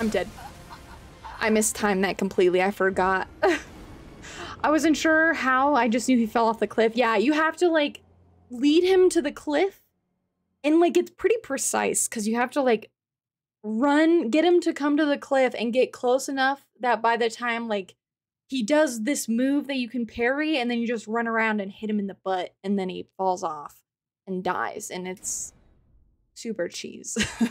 I'm dead. I mistimed that completely. I forgot. I wasn't sure how. I just knew he fell off the cliff. Yeah, you have to like lead him to the cliff. And like it's pretty precise because you have to like run, get him to come to the cliff and get close enough that by the time like he does this move that you can parry and then you just run around and hit him in the butt and then he falls off and dies and it's super cheese.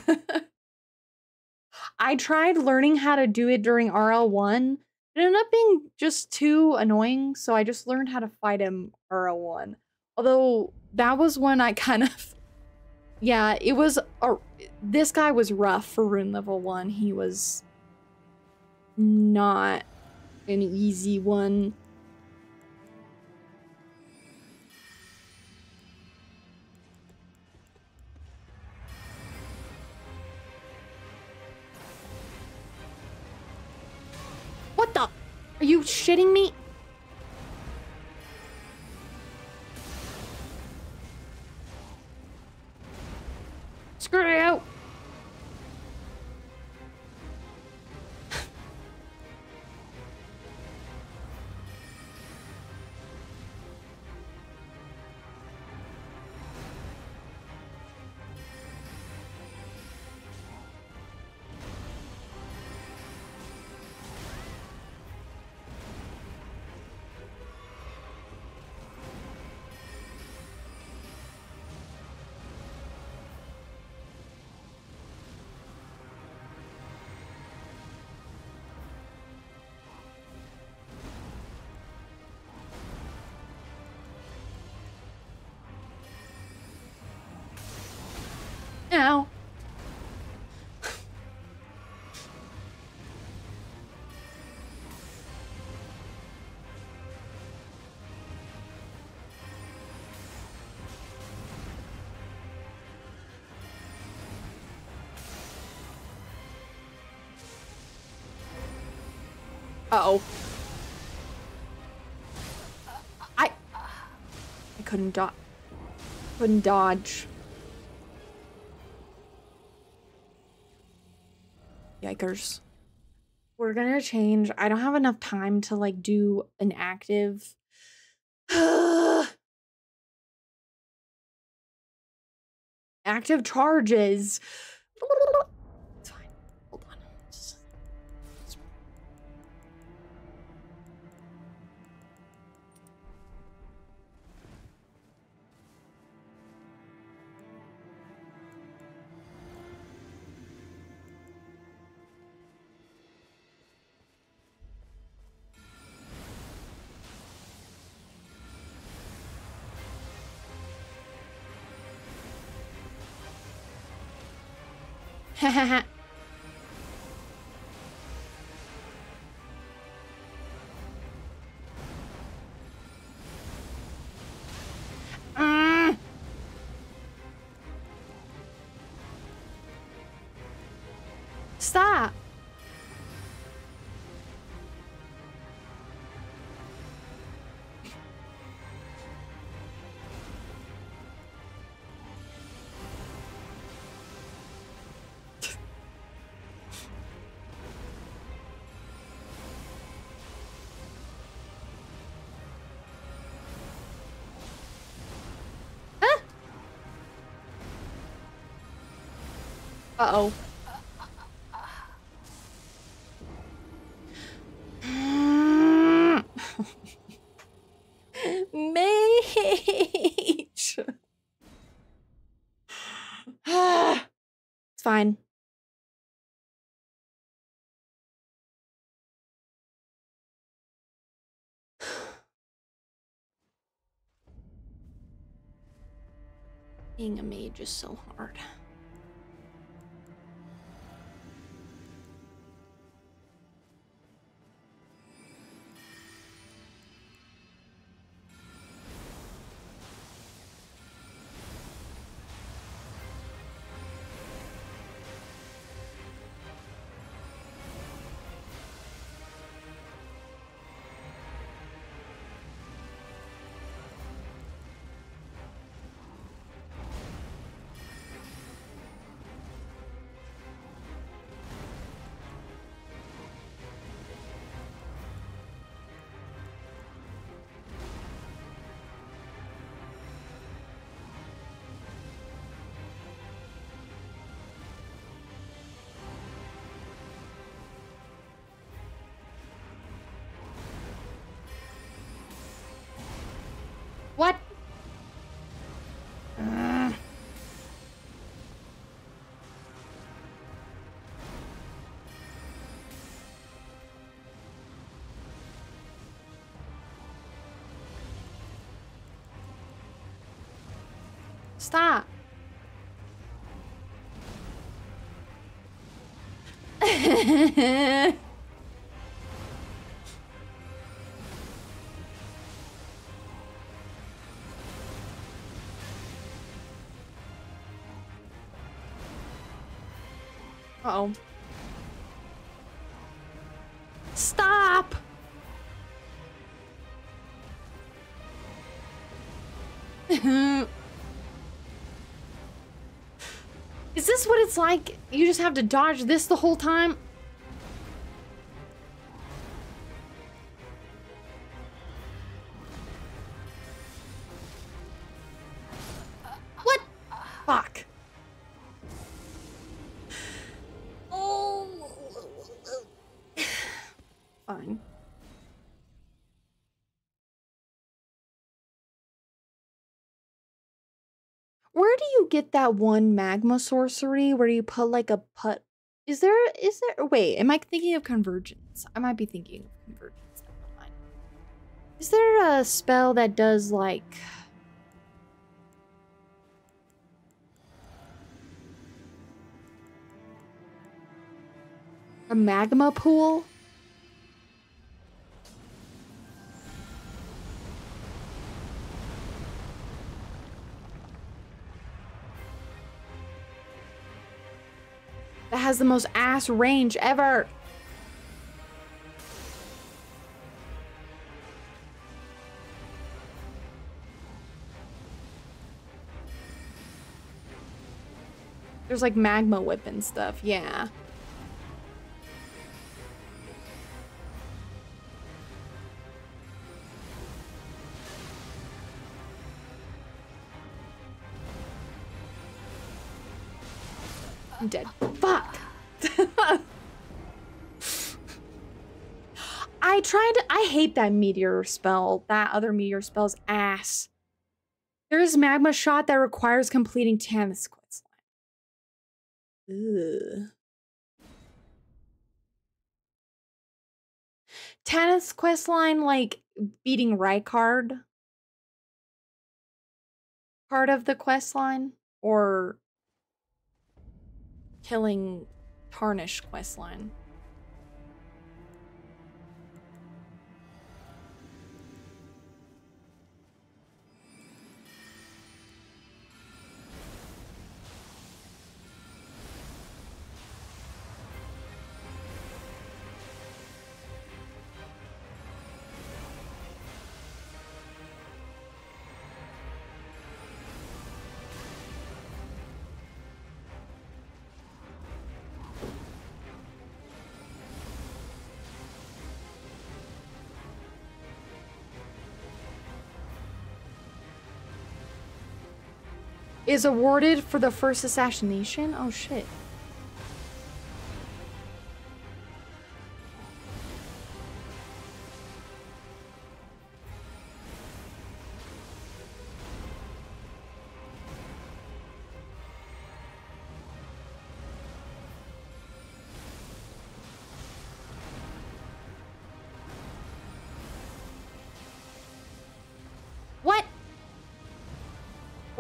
I tried learning how to do it during RL1. It ended up being just too annoying, so I just learned how to fight him RL1. Although that was when I kind of Yeah, it was a this guy was rough for rune level 1. He was not an easy one. Are you shitting me? Screw you! Uh-oh. I I couldn't dodge. Couldn't dodge. Yikers. We're gonna change. I don't have enough time to like do an active. active charges. ha ha ha. Uh-oh. Mage. it's fine. Being a mage is so hard. Stop. Uh-oh. Stop! Is this what it's like? You just have to dodge this the whole time? get that one magma sorcery where you put like a put. Is there, is there, wait, am I thinking of convergence? I might be thinking of convergence. Is there a spell that does like. A magma pool? Has the most ass range ever. There's like magma whip and stuff, yeah. Dead. Fuck. I tried to, I hate that meteor spell. That other meteor spell's ass. There's magma shot that requires completing Tanith's quest. Tanith's quest line like beating Rykard part of the quest line or killing Tarnish questline. Is awarded for the first assassination? Oh shit.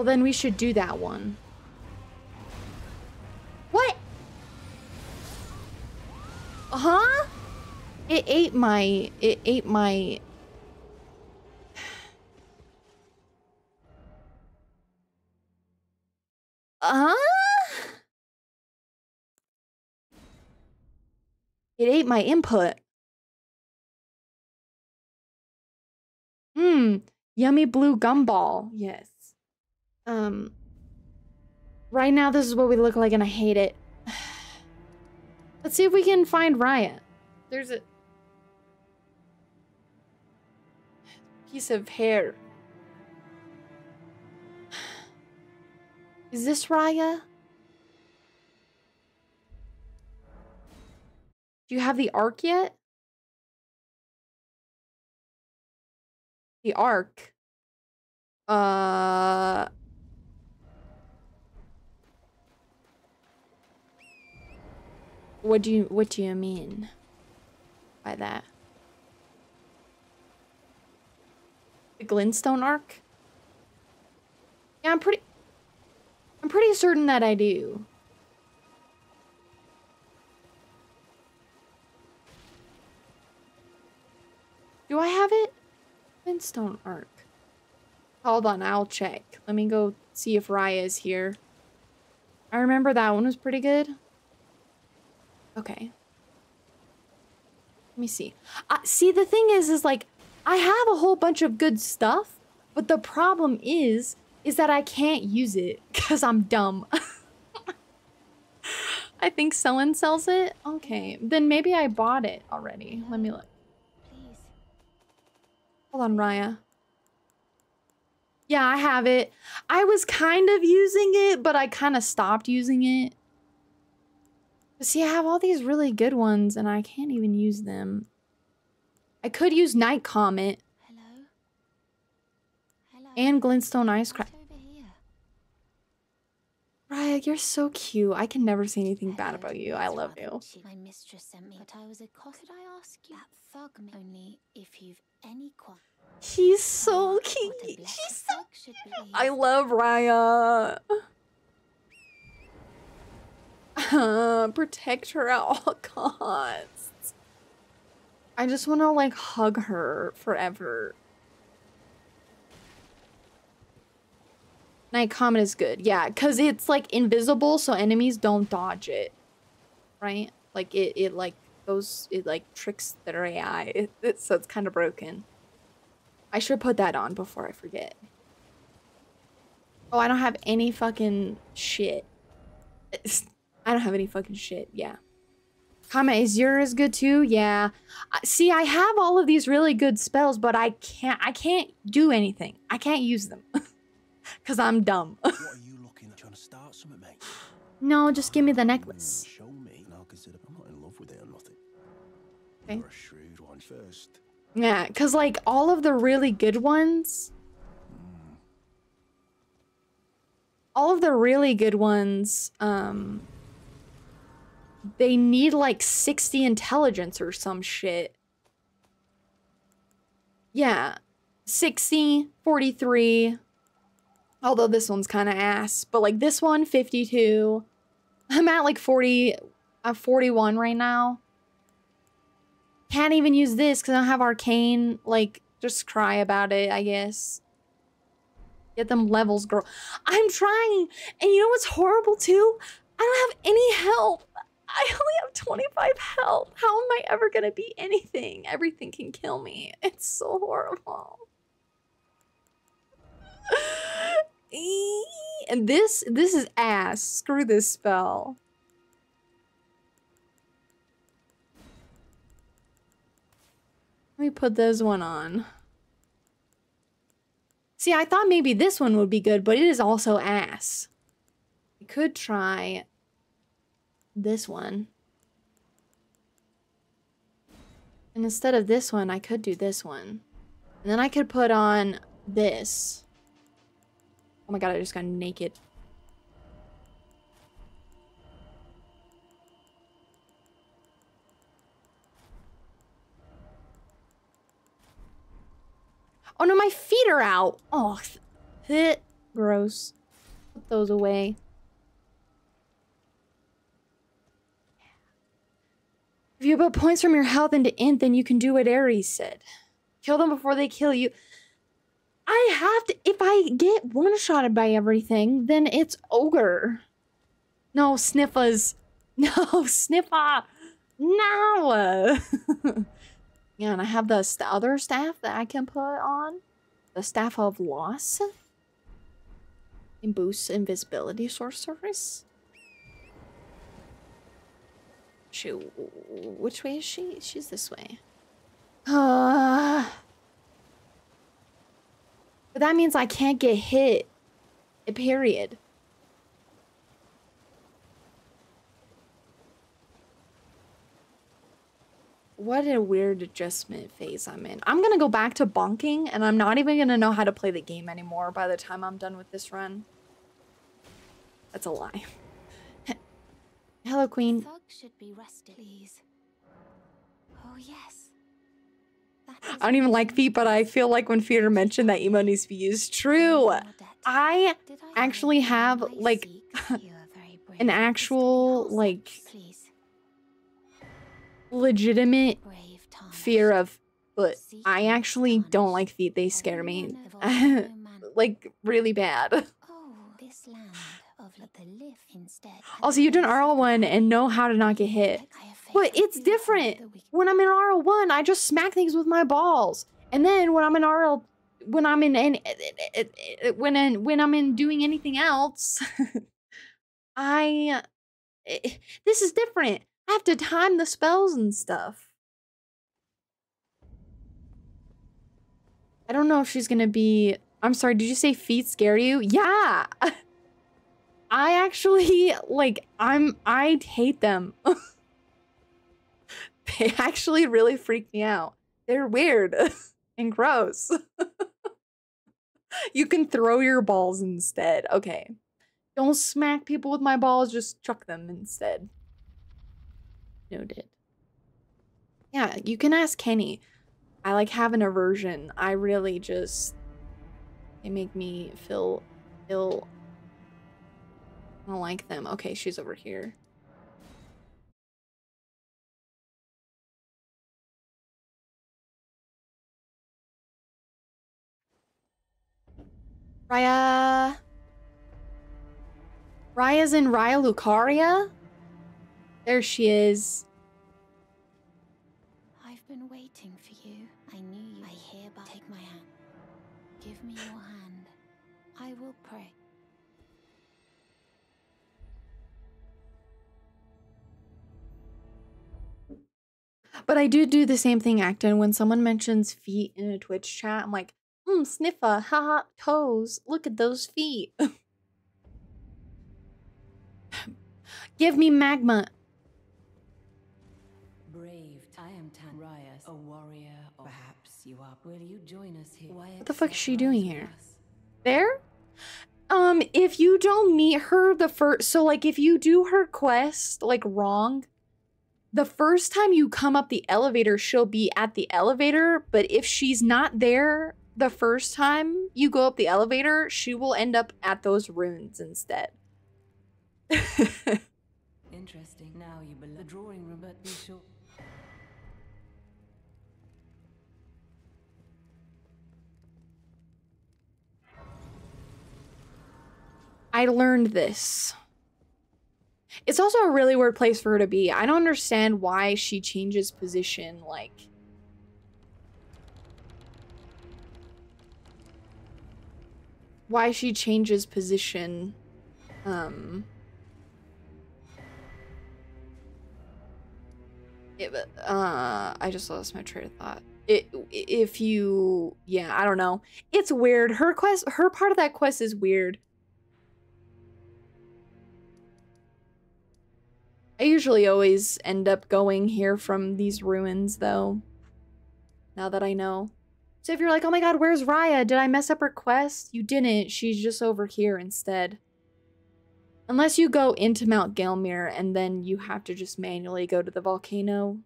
Well, then we should do that one. What? Huh? It ate my... It ate my... Huh? It ate my input. Hmm. Yummy blue gumball. Yes. Um. Right now, this is what we look like, and I hate it. Let's see if we can find Riot. There's a piece of hair. Is this Raya? Do you have the arc yet? The arc. Uh. What do you What do you mean by that? The Glintstone arc? Yeah, I'm pretty. I'm pretty certain that I do. Do I have it? Glintstone arc. Hold on, I'll check. Let me go see if Raya is here. I remember that one was pretty good. Okay. Let me see. Uh, see, the thing is, is like, I have a whole bunch of good stuff, but the problem is, is that I can't use it because I'm dumb. I think someone sells it. Okay, then maybe I bought it already. Let me look. Please. Hold on, Raya. Yeah, I have it. I was kind of using it, but I kind of stopped using it. But see, I have all these really good ones, and I can't even use them. I could use Night Comet Hello? Hello? and Glintstone Icecrag. Right over here. Raya, you're so cute. I can never say anything bad about you. I love you. My mistress sent me, but I was a. Could I ask you? That thug only if you've any. She's so cute. She's so should I love Raya. Protect her at all costs. I just want to like hug her forever. Night Comet is good. Yeah, because it's like invisible so enemies don't dodge it. Right? Like it, it like goes, it like tricks their AI. It, it, so it's kind of broken. I should put that on before I forget. Oh, I don't have any fucking shit. I don't have any fucking shit. Yeah. Comment, is yours good too? Yeah. Uh, see, I have all of these really good spells, but I can't, I can't do anything. I can't use them. Because I'm dumb. what are you looking at? Trying to start something, mate? no, just give me the necklace. Show me, and I'll consider. I'm not in love with it or nothing. Okay. You're a shrewd one first. Yeah, because like all of the really good ones, all of the really good ones, um, they need like 60 intelligence or some shit. Yeah, 60, 43. Although this one's kind of ass, but like this one, 52. I'm at like 40, I'm 41 right now. Can't even use this because I don't have arcane. Like, just cry about it, I guess. Get them levels, girl. I'm trying. And you know what's horrible too? I don't have any health. I only have 25 health. How am I ever going to be anything? Everything can kill me. It's so horrible. And this this is ass. Screw this spell. Let me put this one on. See, I thought maybe this one would be good, but it is also ass. I could try this one. And instead of this one, I could do this one. And then I could put on this. Oh my god, I just got naked. Oh no, my feet are out. Oh, gross. Put those away. If you put points from your health into int, then you can do what Ares said. Kill them before they kill you. I have to. If I get one shotted by everything, then it's ogre. No, Sniffa's. No, Sniffa. No. yeah, and I have the other staff that I can put on. The staff of loss. And boosts invisibility sorceress. Shoot, which way is she? She's this way. Uh, but that means I can't get hit. Period. What a weird adjustment phase I'm in. I'm gonna go back to bonking and I'm not even gonna know how to play the game anymore by the time I'm done with this run. That's a lie. Hello, Queen. Thug should be rested, please. Oh yes. I don't even like feet, but I feel like when Fear mentioned that emo needs to be used. True. I actually have, like, seek? You are very brave. an This could be actual, like, legitimate fear of foot. I actually don't like feet. They scare me. Everyone of all no man. like, really bad. Oh, this land of the lift instead. had Also, you did been RL1 and know how to not get hit. I But it's different. When I'm in RL1, I just smack things with my balls. And then when I'm in RL, when I'm in, when in, when I'm in doing anything else, I this is different. I have to time the spells and stuff. I don't know if she's gonna be. I'm sorry. Did you say feet scare you? Yeah. I actually like. I'm. I hate them. they actually really freak me out. They're weird and gross. you can throw your balls instead. Okay. Don't smack people with my balls, just chuck them instead. Noted. Yeah, you can ask Kenny. I like have an aversion. I really just they make me feel ill. I don't like them. Okay, she's over here. Raya... Raya's in Raya Lucaria? There she is. But I do do the same thing, Acton. When someone mentions feet in a Twitch chat, I'm like, hmm, sniffa, haha, toes. Look at those feet. Give me magma. Brave, I am Tan Rias, a warrior. Or perhaps you are. Will you join us here? What the fuck is she doing here? There? Um, if you don't meet her the first, so like if you do her quest like wrong, the first time you come up the elevator, she'll be at the elevator. But if she's not there the first time you go up the elevator, she will end up at those ruins instead. Interesting. Now you belong the drawing room, but be sure. I learned this. It's also a really weird place for her to be. I don't understand why she changes position, like... Why she changes position, um... It, uh, I just lost my train of thought. It, if you, yeah, I don't know. It's weird. Her quest, her part of that quest is weird. I usually always end up going here from these ruins, though. Now that I know. So if you're like, oh my god, where's Rya? Did I mess up her quest? You didn't. She's just over here instead. Unless you go into Mount Gelmir and then you have to just manually go to the volcano.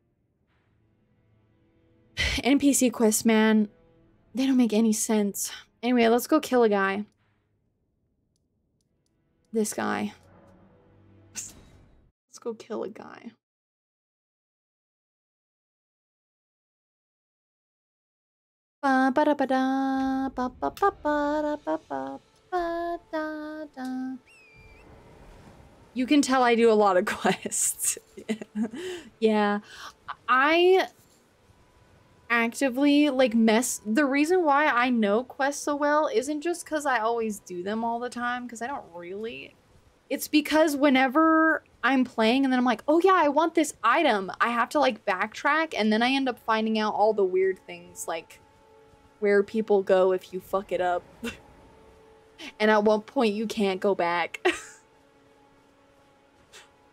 NPC quests, man. They don't make any sense. Anyway, let's go kill a guy. This guy. Go kill a guy. Ba ba da ba da ba ba ba ba da ba ba ba da da. You can tell I do a lot of quests. yeah. I actively like mess the reason why I know quests so well isn't just because I always do them all the time, because I don't really. It's because whenever I'm playing and then I'm like, oh yeah, I want this item, I have to like backtrack and then I end up finding out all the weird things like where people go if you fuck it up. and at what point you can't go back.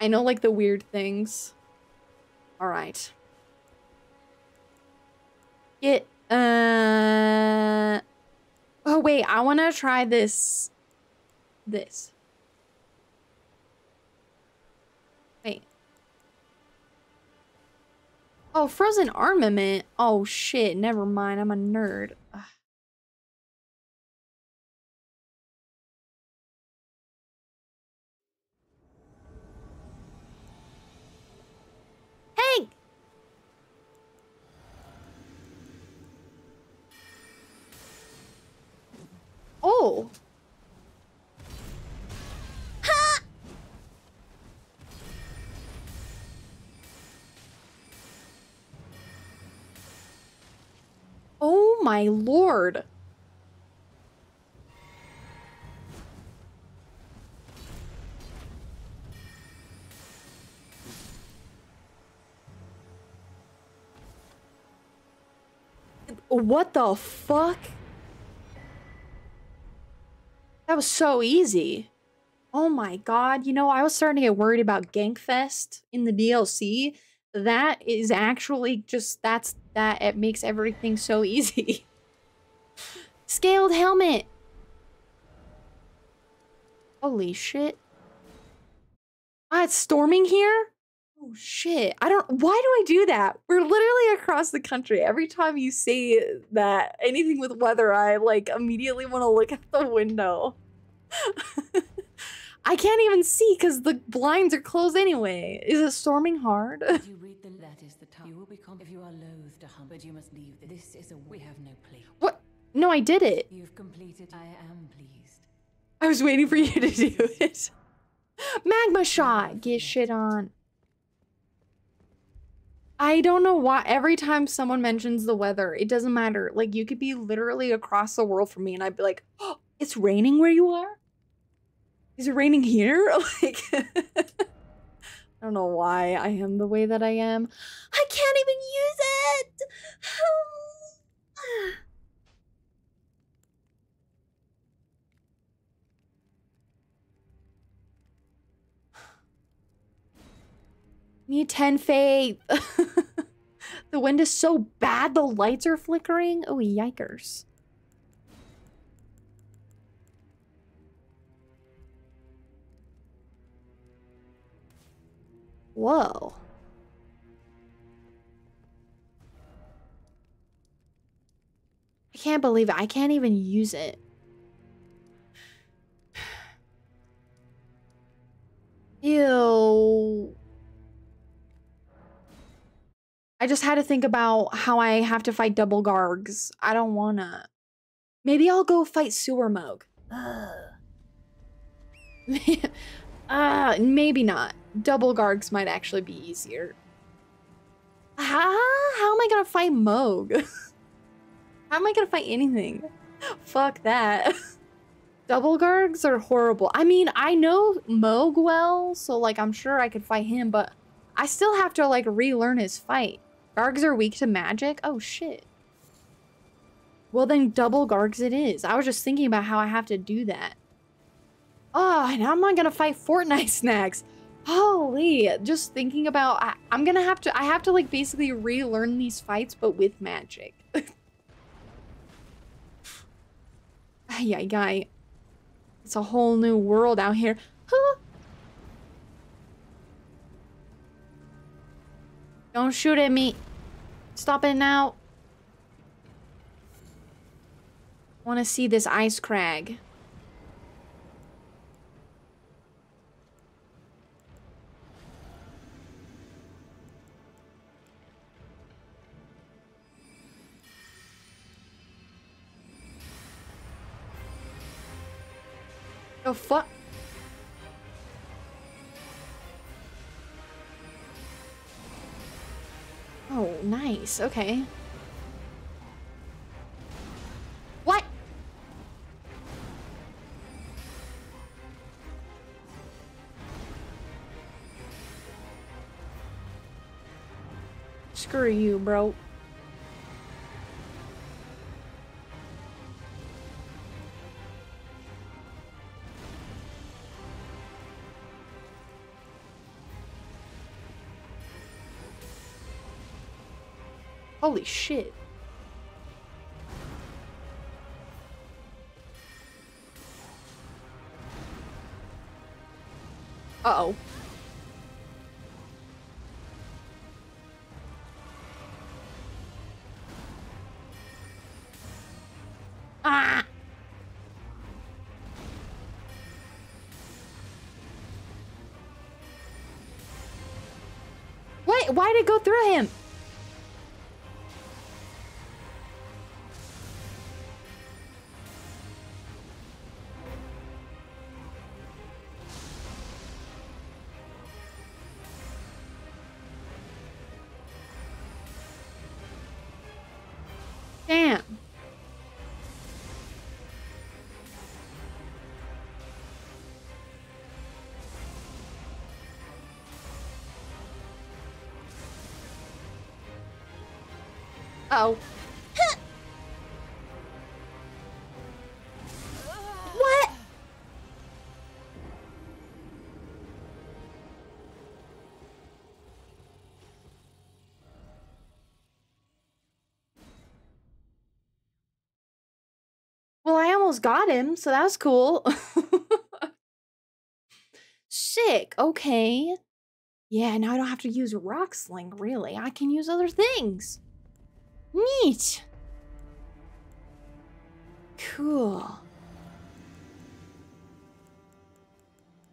I know like the weird things. Alright. Get, uh... Oh wait, I want to try this. This. Oh, frozen armament. Oh shit, never mind. I'm a nerd. Hey! Oh. Oh my lord. What the fuck? That was so easy. Oh my god. You know, I was starting to get worried about Gankfest in the DLC. That is actually just, that's, that, it makes everything so easy. Scaled helmet. Holy shit. Ah, it's storming here? Oh shit. I don't, why do I do that? We're literally across the country. Every time you say that, anything with weather, I like immediately want to look at the window. I can't even see because the blinds are closed anyway. Is it storming hard? You read the is the time you will become if you are loath to hunt, but you must leave. This is a we have no place. what? No, I did it. You've completed. I am pleased. I was waiting for you to do it. Magma shot. Get shit on. I don't know why every time someone mentions the weather, it doesn't matter. Like you could be literally across the world from me and I'd be like, oh, it's raining where you are? Is it raining here? Like I don't know why I am the way that I am. I can't even use it. Need 10 faith. the wind is so bad, the lights are flickering. Oh, yikers. Whoa. I can't believe it. I can't even use it. Ew. I just had to think about how I have to fight double gargs. I don't wanna. Maybe I'll go fight sewer Mohg. uh, maybe not. Double gargs might actually be easier. How, how am I gonna fight Mohg? how am I gonna fight anything? Fuck that. Double gargs are horrible. I mean, I know Mohg well, so like I'm sure I could fight him, but I still have to like relearn his fight. Gargs are weak to magic? Oh shit. Well then double Gargs it is. I was just thinking about how I have to do that. Oh, and I'm not gonna fight Fortnite snacks. Holy, just thinking about I, I'm gonna have to I have to like basically relearn these fights but with magic. yeah, guy. It's a whole new world out here. Huh. Don't shoot at me. Stop it now. Want to see this ice crag. The fuck? Oh, nice. Okay. What? Screw you, bro. Holy shit. Uh-oh. Ah! Wait, why did it go through him? What? Well, I almost got him, so that was cool. Sick. Okay. Yeah, now I don't have to use rock sling, really. I can use other things. Neat. Cool.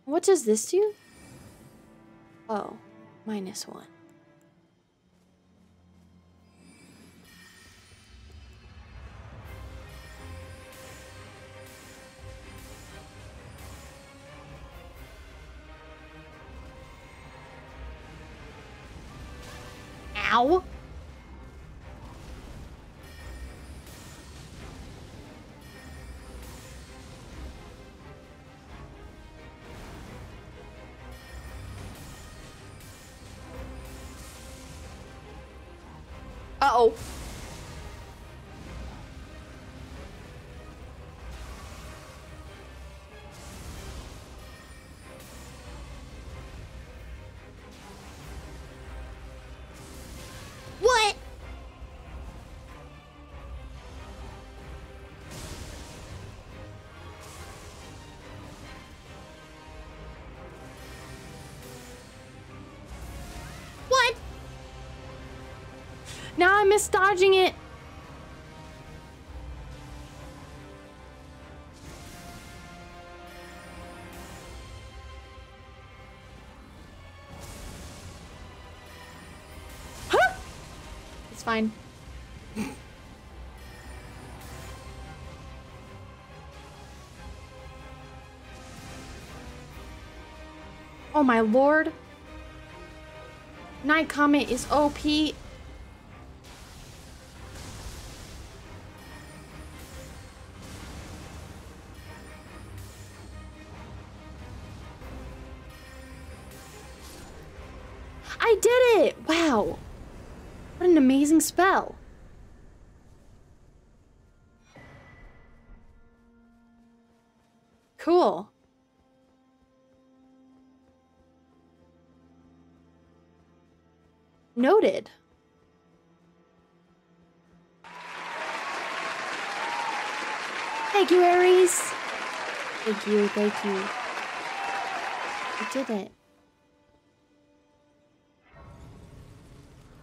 What does this do? Oh, minus one. Ow! Now I miss dodging it. Huh? It's fine. oh my lord. Night Comet is OP. spell. Cool. Noted. Thank you, Aries. Thank you, thank you. I did it.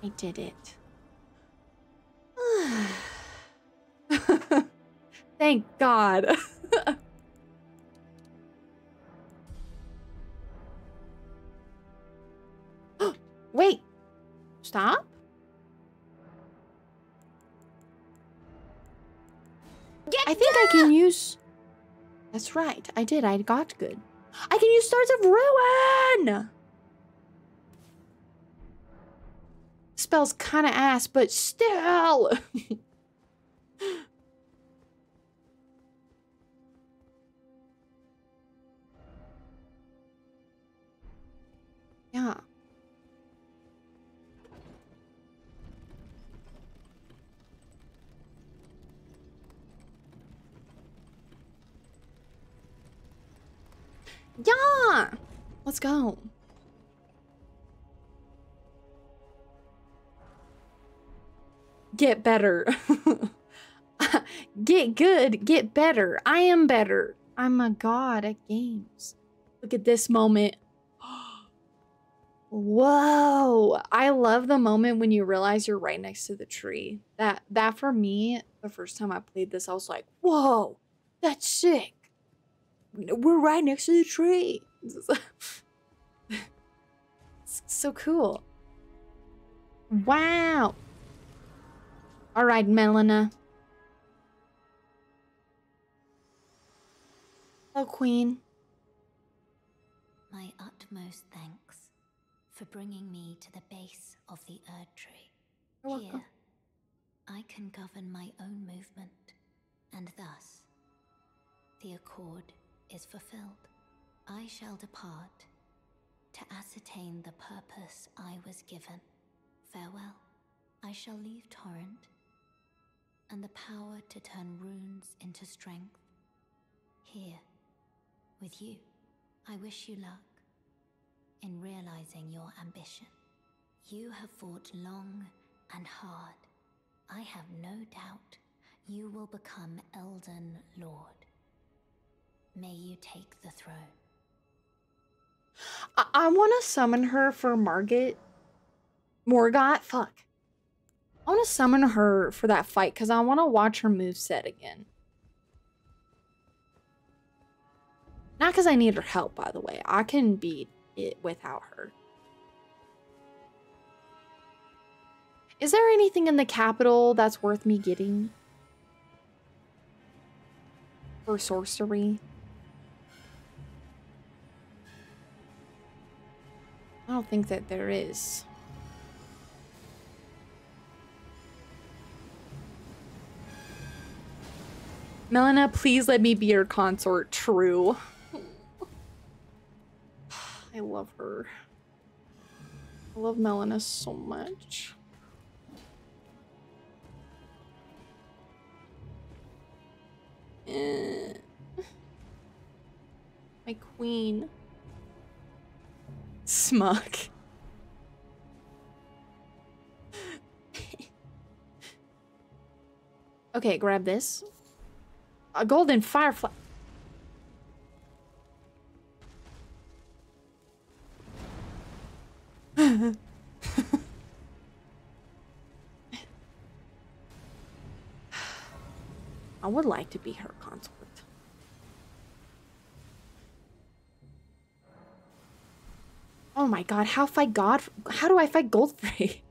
I did it. Thank God. Wait. Stop? I think I can use. That's right. I did. I got good. I can use Stars of Ruin! Spell's kind of ass, but still. Get better. get good, get better. I am better. I'm a god at games. Look at this moment. Whoa. I love the moment when you realize you're right next to the tree. That that for me, the first time I played this, I was like, "Whoa. That's sick. We're right next to the tree." So cool. Wow. All right, Melina. Oh, Queen. My utmost thanks for bringing me to the base of the Erdtree. You're Here, welcome. I can govern my own movement, and thus, the accord is fulfilled. I shall depart to ascertain the purpose I was given. Farewell. I shall leave Torrent, and the power to turn runes into strength. Here, with you, I wish you luck in realizing your ambition. You have fought long and hard. I have no doubt you will become Elden Lord. May you take the throne. I, I want to summon her for Margit. Morgott? Fuck. I want to summon her for that fight because I want to watch her move set again. Not because I need her help, by the way. I can beat it without her. Is there anything in the capital that's worth me getting? For sorcery? I don't think that there is. Melina, please let me be your consort. True. I love her. I love Melina so much. Eh. My queen. Smug. okay, grab this. A golden firefly. I would like to be her consort. Oh my god, how fight God? How do I fight Godfrey?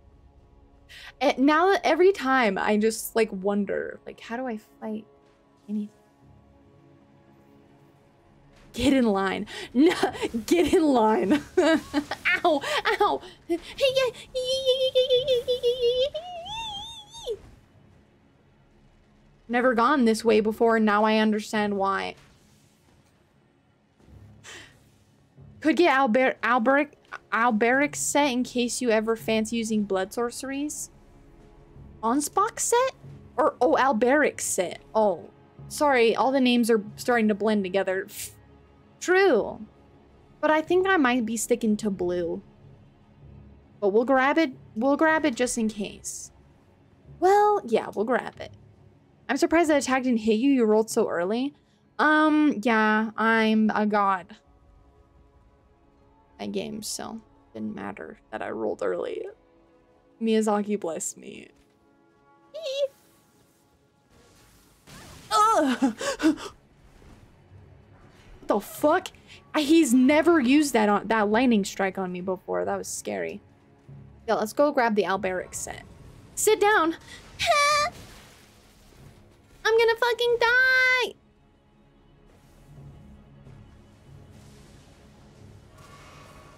And eh, now every time I just like wonder, like, how do I fight Get in line. No, get in line. ow, ow. Never gone this way before, now I understand why. Could get Albert Alberich Alberich set in case you ever fancy using blood sorceries. Onspock set? Or oh Alberich set. Oh. Sorry, all the names are starting to blend together. True. But I think I might be sticking to blue. But we'll grab it. We'll grab it just in case. Well, yeah, we'll grab it. I'm surprised that attack didn't hit you. You rolled so early. Um, yeah, I'm a god. At games, so didn't matter that I rolled early. Miyazaki bless me. The fuck? He's never used that on that lightning strike on me before. That was scary. Yeah, let's go grab the Alberich set. Sit down. I'm gonna fucking die.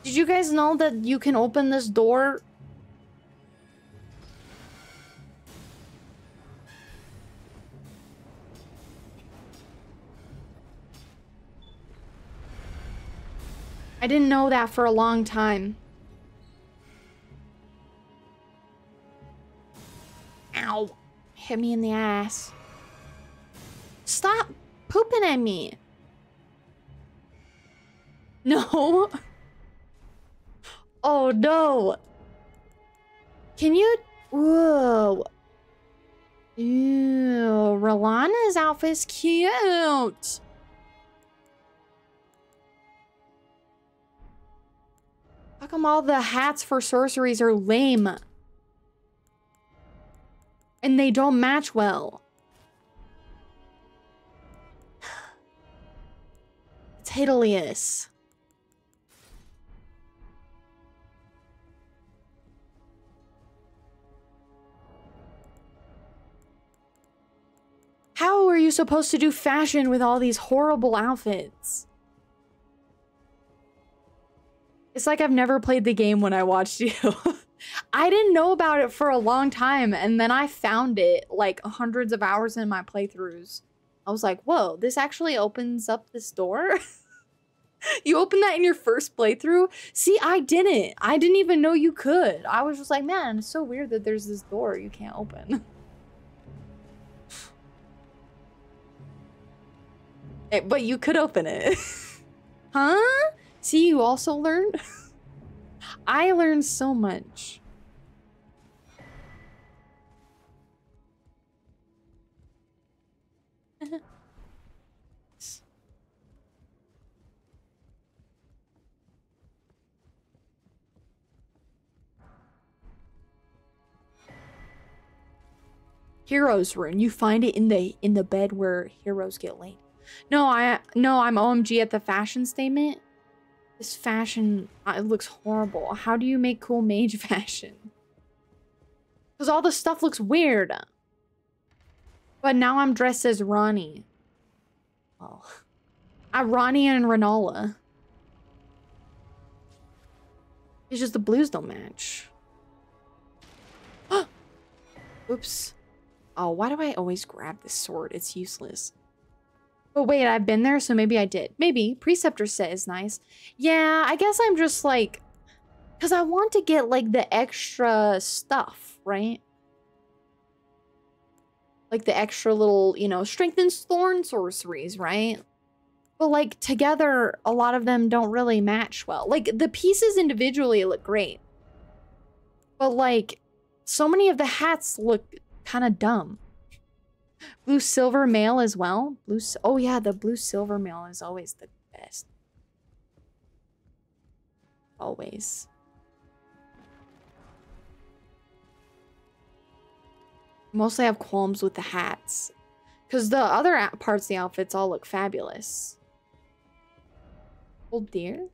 Did you guys know that you can open this door? I didn't know that for a long time. Ow. Hit me in the ass. Stop pooping at me. No. Oh no. Can you? Whoa. Ew. Rolana's outfit's cute. How come all the hats for sorceries are lame? And they don't match well. It's hideous. How are you supposed to do fashion with all these horrible outfits? It's like I've never played the game when I watched you. I didn't know about it for a long time, and then I found it like hundreds of hours in my playthroughs. I was like, whoa, this actually opens up this door? you opened that in your first playthrough? See, I didn't. I didn't even know you could. I was just like, man, it's so weird that there's this door you can't open. Eh, but you could open it. huh? See, you also learned? I learned so much. Heroes rune. You find it in the in the bed where heroes get laid. No, I no, I'm OMG at the fashion statement. This fashion, uh, it looks horrible. How do you make cool mage fashion? Because all the stuff looks weird. But now I'm dressed as Ranni. Oh. I'm Ranni and Rennala. It's just the blues don't match. Oops. Oh, why do I always grab this sword? It's useless. But wait, I've been there, so maybe I did. Maybe. Preceptor set is nice. Yeah, I guess I'm just like... Because I want to get, like, the extra stuff, right? Like the extra little, you know, strengthens thorn sorceries, right? But, like, together, a lot of them don't really match well. Like, the pieces individually look great. But, like, so many of the hats look kind of dumb. Blue silver mail as well. Blue. Oh yeah, the blue silver mail is always the best. Always. Mostly have qualms with the hats. Because the other parts of the outfits all look fabulous. Oh dear.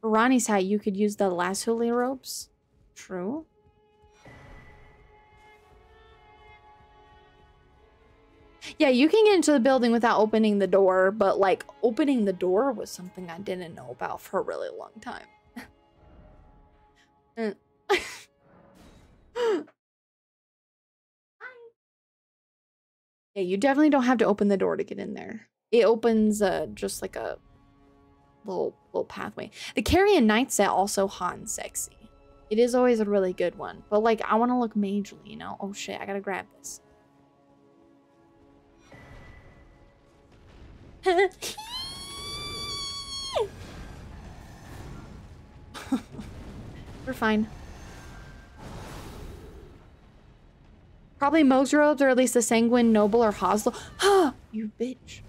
For Ranni's hat, you could use the lasso ropes. True. Yeah, you can get into the building without opening the door, but like opening the door was something I didn't know about for a really long time. Yeah, you definitely don't have to open the door to get in there. It opens uh just like a little little pathway. The Carian Knight set also hot and sexy. It is always a really good one, but like I want to look majorly, you know. Oh shit, I gotta grab this. We're fine. Probably Mohg's robes, or at least the Sanguine Noble or Hoslow. You bitch.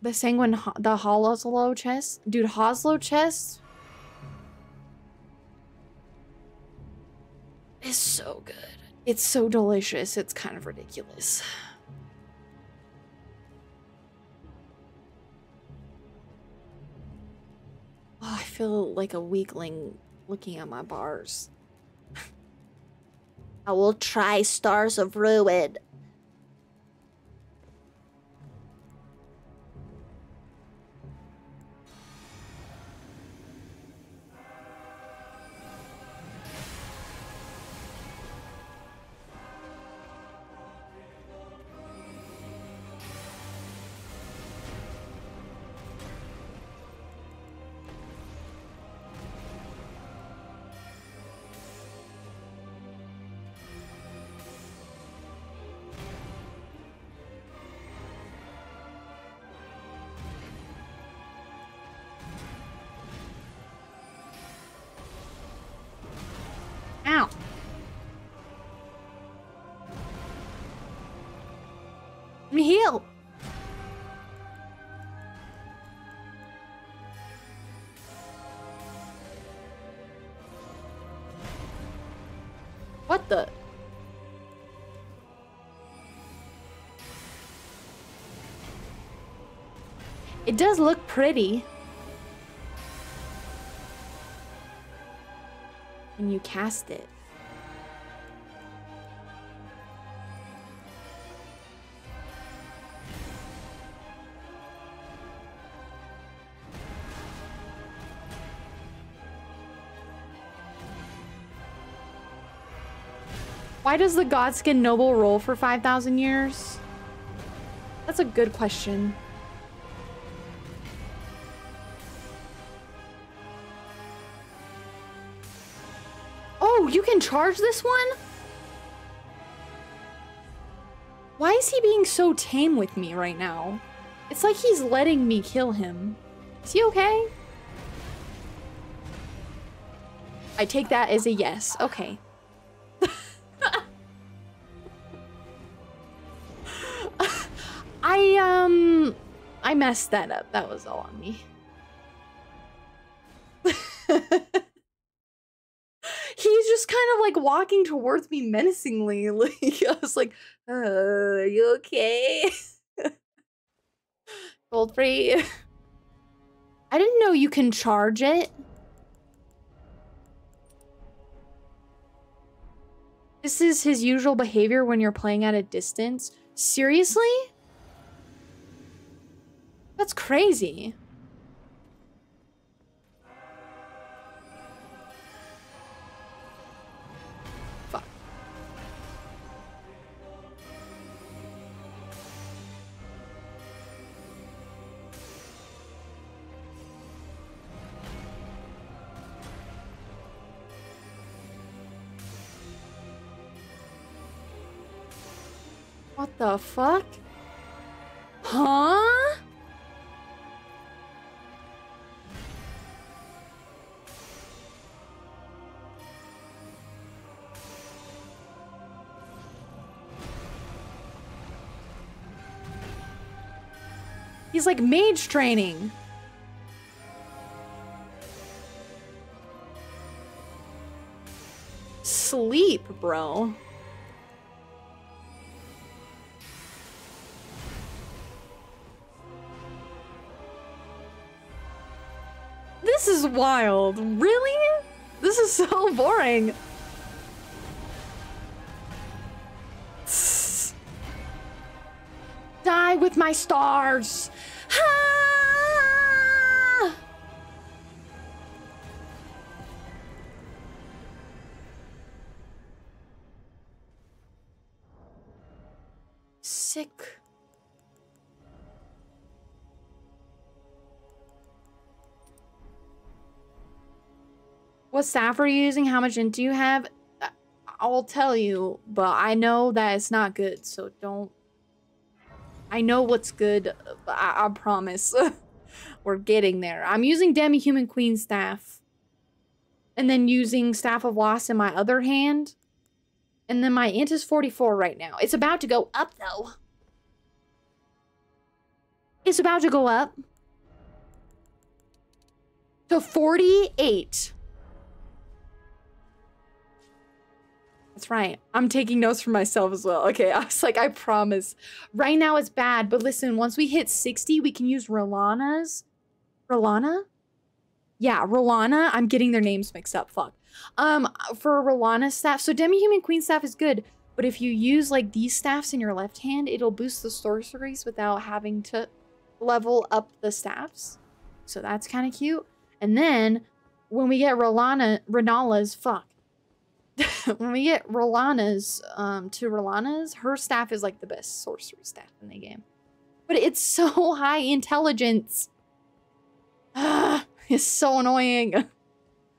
The Sanguine, Ho- the Hollow chest? Dude, Hoslow chest is so good. It's so delicious, it's kind of ridiculous. Oh, I feel like a weakling looking at my bars. I will try Stars of Ruin. It does look pretty. When you cast it. Why does the Godskin Noble roll for 5,000 years? That's a good question. Charge this one? Why is he being so tame with me right now? It's like he's letting me kill him. Is he okay? I take that as a yes. Okay. I, um, I messed that up. That was all on me. Like walking towards me menacingly. Like, I was like, uh, are you okay? Gold free. I didn't know you can charge it. This is his usual behavior when you're playing at a distance. Seriously? That's crazy. The fuck? Huh? He's like mage training. Sleep, bro. Wild. Really? This is so boring. Die with my stars. Staff are you using? How much int do you have? Uh, I'll tell you, but I know that it's not good, so don't. I know what's good. I, I promise. We're getting there. I'm using Demi-Human Queen staff. And then using Staff of Loss in my other hand. And then my int is 44 right now. It's about to go up, though. It's about to go up. To 48. That's right. I'm taking notes for myself as well. Okay, I was like, I promise. Right now it's bad, but listen, once we hit 60, we can use Rolana's. Rolana? Yeah, Rolana. I'm getting their names mixed up. Fuck. Um, for Rolana's staff, so Demi-Human Queen staff is good, but if you use like these staffs in your left hand, it'll boost the sorceries without having to level up the staffs. So that's kind of cute. And then when we get Rolana, Rennala's, fuck. when we get Rolana's um, to Rolana's, her staff is like the best sorcery staff in the game. But it's so high intelligence. It's so annoying.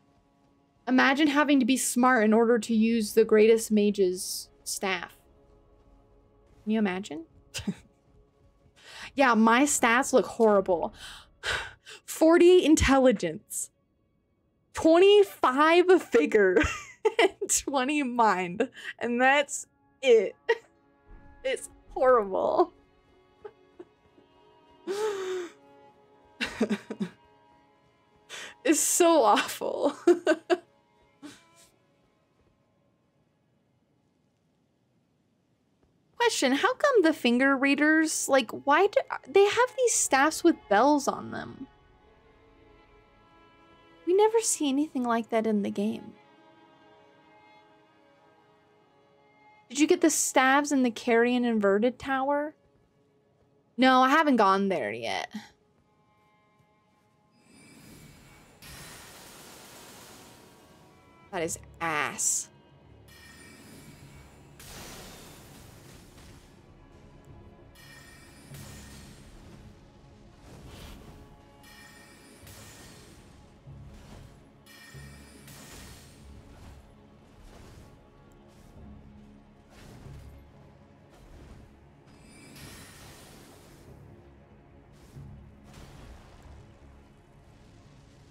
Imagine having to be smart in order to use the greatest mage's staff. Can you imagine? yeah, my stats look horrible. 40 intelligence. 25 figure. And 20 mind. And that's it. It's horrible. it's so awful. Question, how come the finger readers, like, why do they have these staffs with bells on them? We never see anything like that in the game. Did you get the staves in the Carian Inverted Tower? No, I haven't gone there yet. That is ass.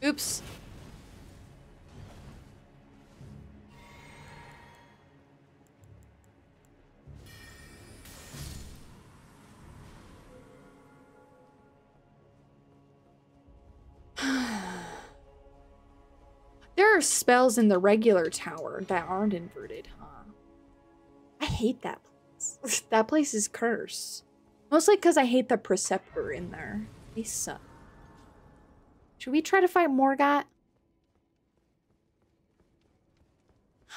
Oops. there are spells in the regular tower that aren't inverted, huh? I hate that place. that place is cursed. Mostly because I hate the Preceptor in there. They suck. Should we try to fight Morgott?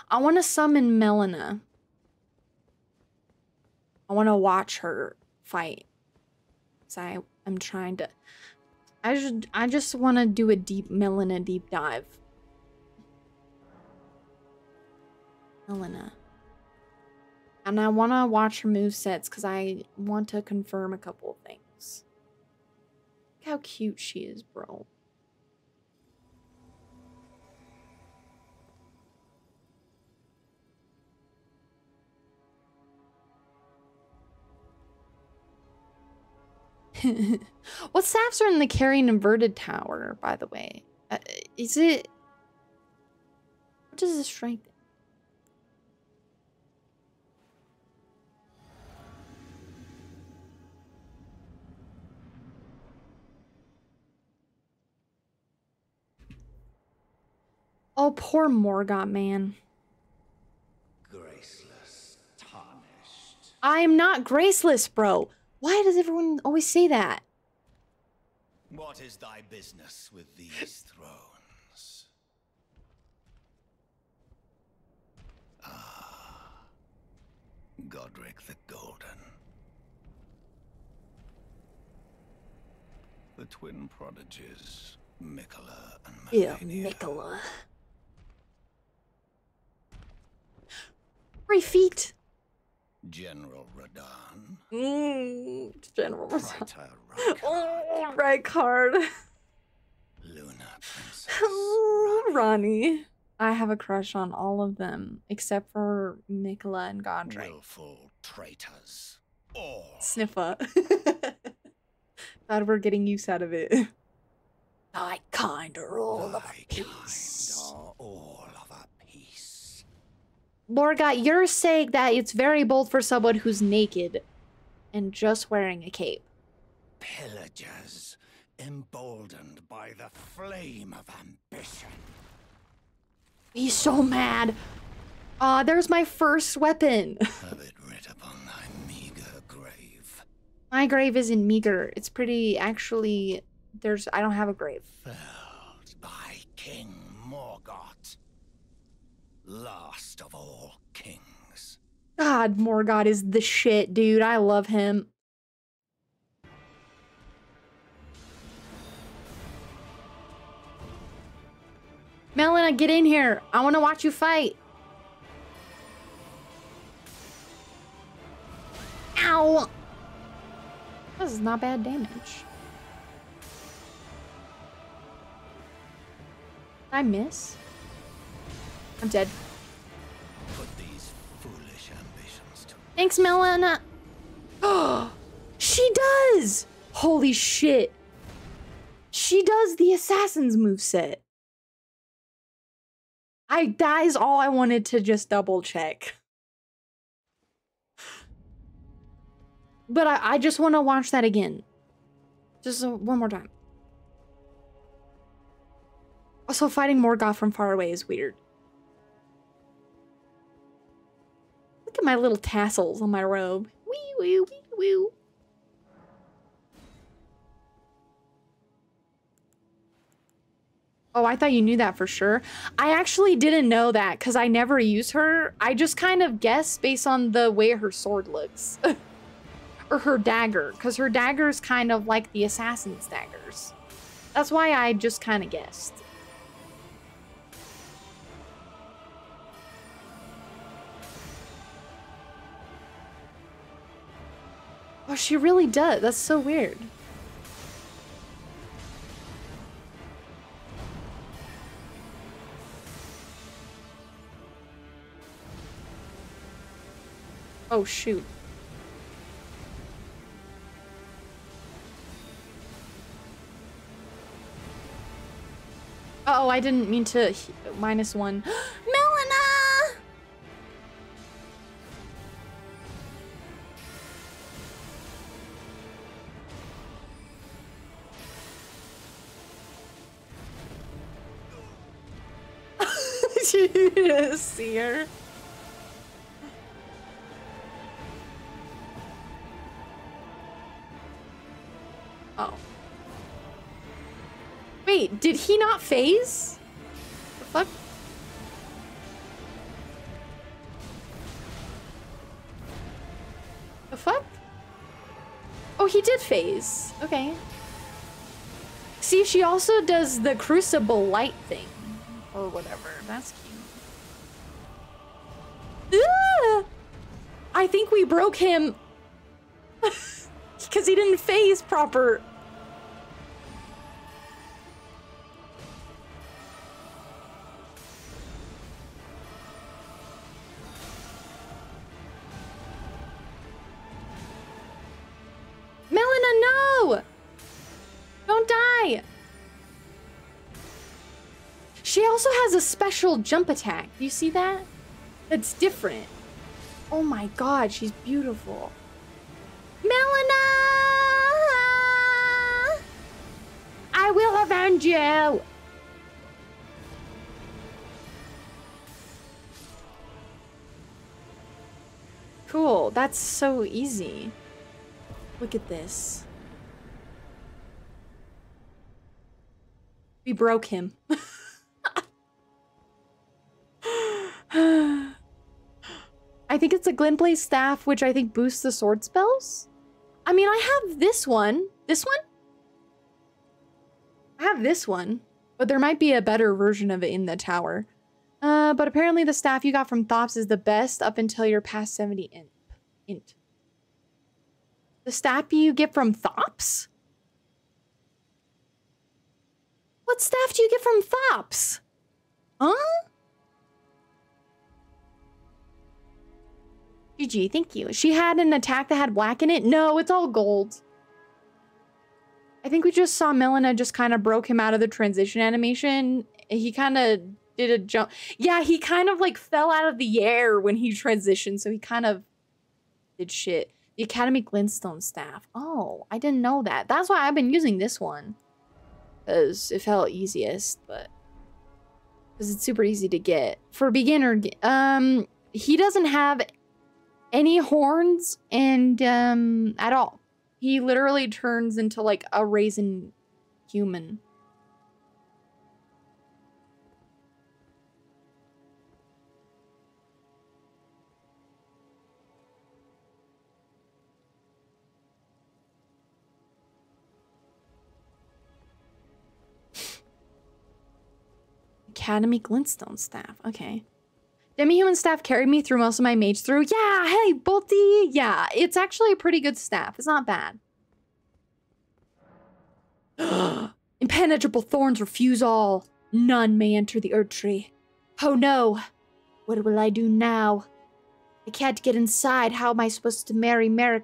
I want to summon Melina. I want to watch her fight. So I am trying to I just I just want to do a deep Melina deep dive. Melina. And I want to watch her move sets cuz I want to confirm a couple of things. Look how cute she is, bro. What staffs are in the Carian inverted tower, by the way? Uh, is it. What does this strength? Oh, poor Morgott, man. Graceless, tarnished. I am not graceless, bro. Why does everyone always say that? What is thy business with these thrones? Ah, Godric the Golden. The twin prodigies, Miquella and Malenia. Nicola. Three feet. General Radahn. Mm, General. Praetor Oh, red card. Luna Princess. Ranni. I have a crush on all of them except for Nicola and Godrick. Willful traitors. All. Sniffa. Glad we're getting use out of it. I kind are all of Thy piece. kind are all of. Morgott, you're saying that it's very bold for someone who's naked and just wearing a cape. Pillagers, emboldened by the flame of ambition. He's so mad. Aw, there's my first weapon. Have it writ upon thy meager grave. my grave isn't meager. It's pretty, actually, there's, I don't have a grave. Felled by King Morgott. Last of all. God, Morgott is the shit, dude. I love him. Melina, get in here. I want to watch you fight. Ow! This is not bad damage. I miss? I'm dead. Thanks, Melina. Oh, she does! Holy shit. She does the assassin's moveset. I that is all I wanted to just double check. But I, I just want to watch that again. Just uh, one more time. Also, fighting Morgott from far away is weird. At my little tassels on my robe. Wee wee. Oh, I thought you knew that for sure. I actually didn't know that because I never use her. I just kind of guess based on the way her sword looks. or her dagger, because her dagger's kind of like the assassin's daggers. That's why I just kind of guessed. Oh, she really does. That's so weird. Oh, shoot. Uh oh, I didn't mean to minus one. Melina! You see her. Oh. Wait, did he not phase? The fuck? The fuck? Oh, he did phase. Okay. See, she also does the crucible light thing. Or whatever. That's cute. Ah! I think we broke him. Because he didn't phase proper. Special jump attack. You see that? That's different. Oh my god, she's beautiful. Melina! I will avenge you! Cool, that's so easy. Look at this. We broke him. I think it's a Glintblade staff, which I think boosts the sword spells. I mean, I have this one. This one? I have this one, but there might be a better version of it in the tower. Uh, but apparently the staff you got from Thops is the best up until you're past 70 int. int. The staff you get from Thops? What staff do you get from Thops? Huh? GG, thank you. She had an attack that had black in it? No, it's all gold. I think we just saw Melina just kind of broke him out of the transition animation. He kind of did a jump. Yeah, he kind of like fell out of the air when he transitioned, so he kind of did shit. The Academy Glintstone staff. Oh, I didn't know that. That's why I've been using this one. Because it felt easiest, but... Because it's super easy to get. For beginner, um, he doesn't have any horns and, um, at all. He literally turns into like a raisin human. Academy Glintstone staff. Okay. Demi-human staff carried me through most of my mage through. Yeah, hey, Bolty. Yeah, it's actually a pretty good staff. It's not bad. Impenetrable thorns refuse all. None may enter the Erdtree. Oh no. What will I do now? I can't get inside. How am I supposed to marry Mer?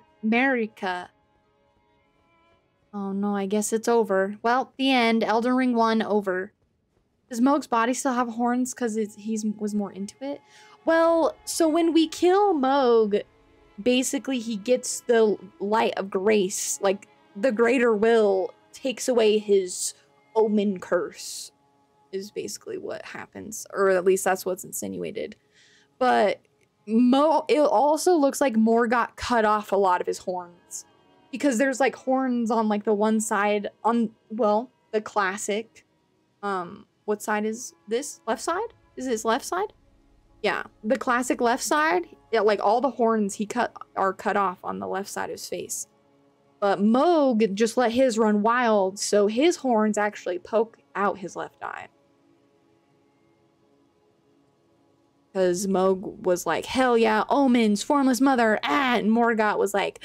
Oh no, I guess it's over. Well, the end. Elden Ring 1 over. Does Mohg's body still have horns because he's was more into it? Well, so when we kill Mohg, basically he gets the light of grace. Like the greater will takes away his omen curse is basically what happens. Or at least that's what's insinuated. But Mo it also looks like Morgott cut off a lot of his horns. Because there's like horns on like the one side on well, the classic um what side is this? Left side? Is this left side? Yeah, the classic left side. Yeah, like all the horns he cut are cut off on the left side of his face. But Mohg just let his run wild, so his horns actually poke out his left eye. Because Mohg was like, hell yeah, omens, formless mother, ah, and Morgott was like,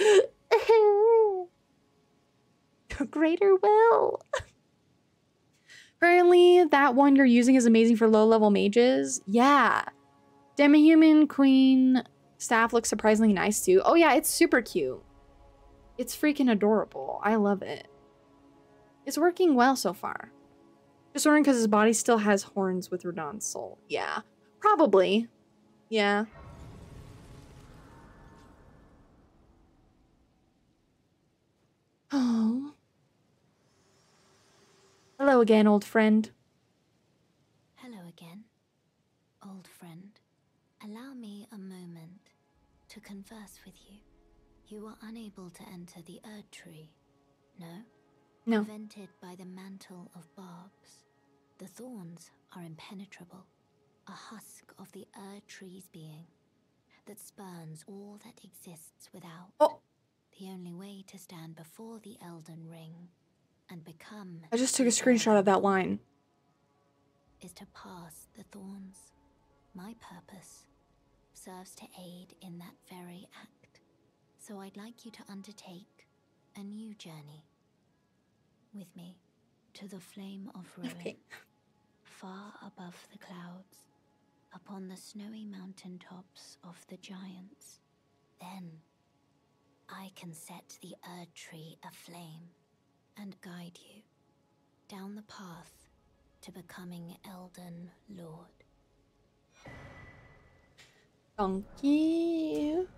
greater will. Apparently, that one you're using is amazing for low-level mages. Yeah. Demi-human queen staff looks surprisingly nice too. Oh yeah, it's super cute. It's freaking adorable. I love it. It's working well so far. Just wondering because his body still has horns with Radahn's soul. Yeah, probably. Yeah. Oh. Hello again, old friend. Hello again, old friend. Allow me a moment to converse with you. You are unable to enter the Erdtree, no? No. Prevented by the mantle of barbs. The thorns are impenetrable, a husk of the Erdtree's being that spurns all that exists without. Oh. The only way to stand before the Elden Ring and become. I just took a screenshot of that line. Is to pass the thorns. My purpose serves to aid in that very act. So I'd like you to undertake a new journey with me to the flame of ruin, Okay. far above the clouds, upon the snowy mountain tops of the giants. Then I can set the Erdtree aflame and guide you down the path to becoming Elden Lord. Thank you.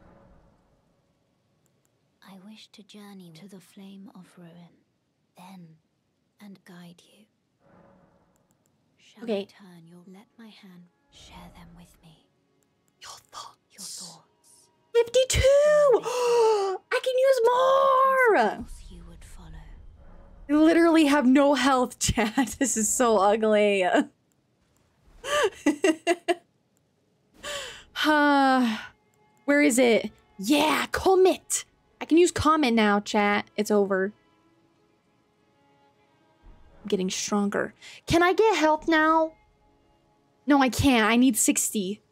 I wish to journey to the flame of ruin, then, and guide you. Shall Okay. Turn your let my hand share them with me? Your thoughts. Your thoughts. 52! I can use more! I literally have no health, chat. This is so ugly. uh, where is it? Yeah, comet. I can use comet now, chat. It's over. I'm getting stronger. Can I get health now? No, I can't. I need 60.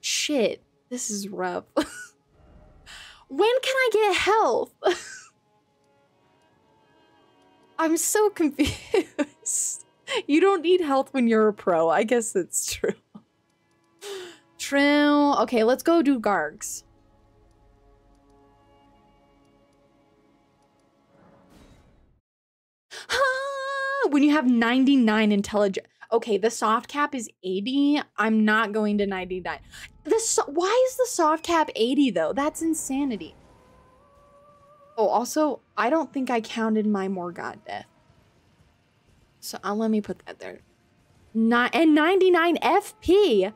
Shit. This is rough. when can I get health? I'm so confused. You don't need health when you're a pro. I guess that's true. True. Okay, let's go do Gargs. Ah, when you have 99 intelligence. Okay, the soft cap is 80. I'm not going to 99. The so- why is the soft cap 80 though? That's insanity. Oh, also, I don't think I counted my Morgott death. So uh, let me put that there. Not and 99 FP.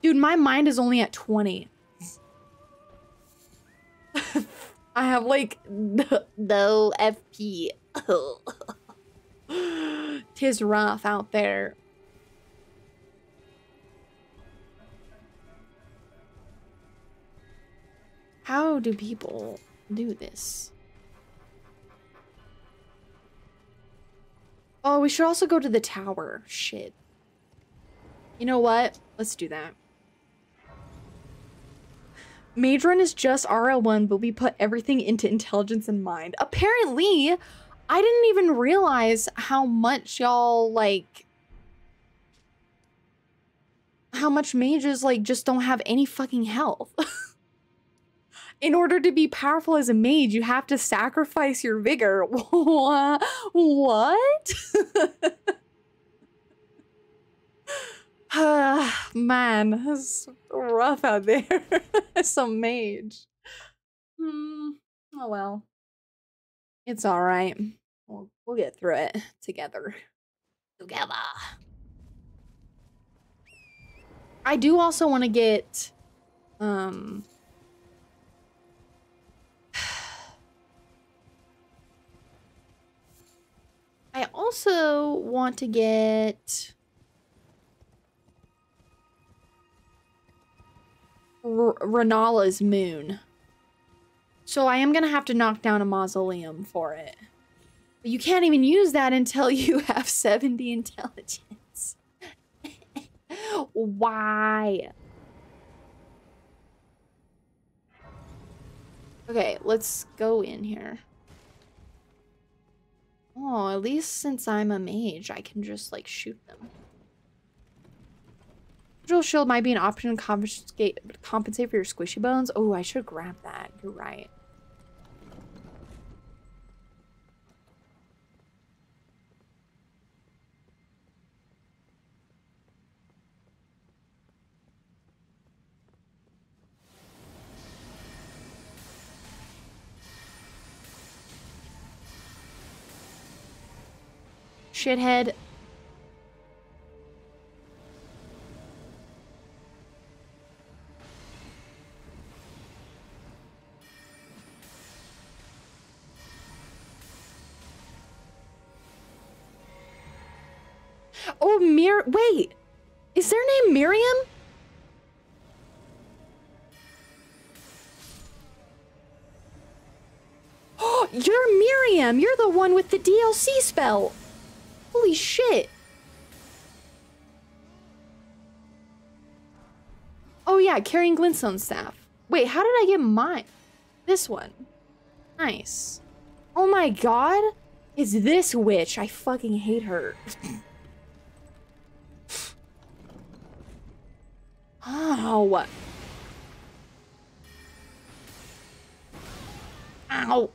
Dude, my mind is only at 20. I have like no FP. Tis rough out there. How do people do this? Oh, we should also go to the tower. Shit. You know what? Let's do that. Mage Run is just RL1, but we put everything into intelligence and mind. Apparently, I didn't even realize how much y'all, like... How much mages, like, just don't have any fucking health. In order to be powerful as a mage, you have to sacrifice your vigor. What? Man, it's rough out there a mage. Hmm. Oh well. It's all right. We'll, we'll get through it together. Together. I do also want to get um I also want to get R- Rennala's moon. So I am going to have to knock down a mausoleum for it. But you can't even use that until you have 70 intelligence. Why? Okay, let's go in here. Oh, at least since I'm a mage, I can just like shoot them. Drill shield might be an option to compensate, compensate for your squishy bones. Oh, I should grab that. You're right. Shithead. Oh, Mir- wait. Is their name Miriam? You're Miriam. You're the one with the DLC spell. Holy shit. Oh yeah, Carian glintstone staff. Wait, how did I get mine? This one. Nice. Oh my god. It's this witch. I fucking hate her. Ow. Ow.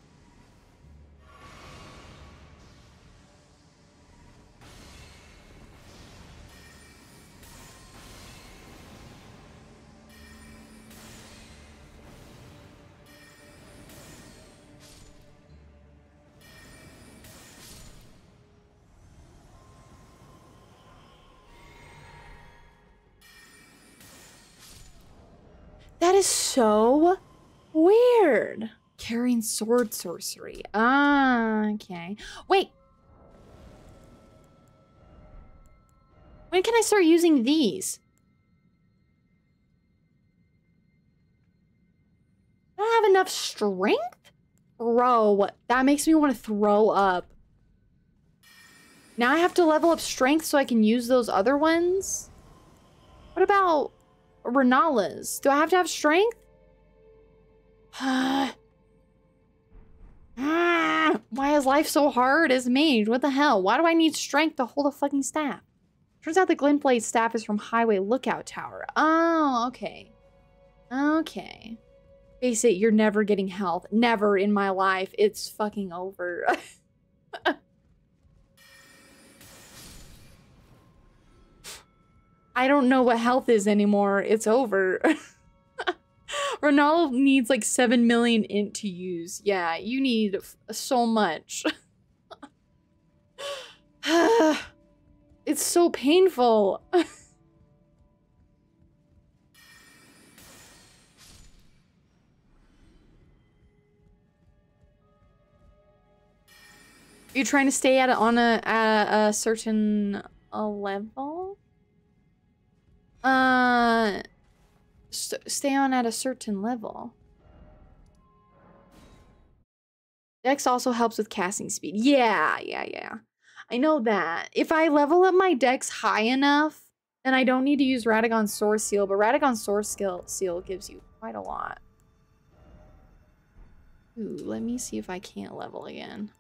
So weird. Carian sword sorcery. Ah, okay. Wait. When can I start using these? I don't have enough strength? Bro, that makes me want to throw up. Now I have to level up strength so I can use those other ones? What about Rennala's? Do I have to have strength? Why is life so hard as mage? What the hell? Why do I need strength to hold a fucking staff? Turns out the Glintblade staff is from Highway Lookout Tower. Oh, okay. Okay. Face it, you're never getting health. Never in my life. It's fucking over. I don't know what health is anymore. It's over. Ronaldo needs like 7 million int to use. Yeah, you need so much. it's so painful. You're trying to stay at on a at a certain a level? Uh, st stay on at a certain level. Dex also helps with casting speed. Yeah, yeah, yeah. I know that. If I level up my dex high enough, then I don't need to use Radagon Soreseal, but Radagon Source Skill Seal gives you quite a lot. Ooh, let me see if I can't level again.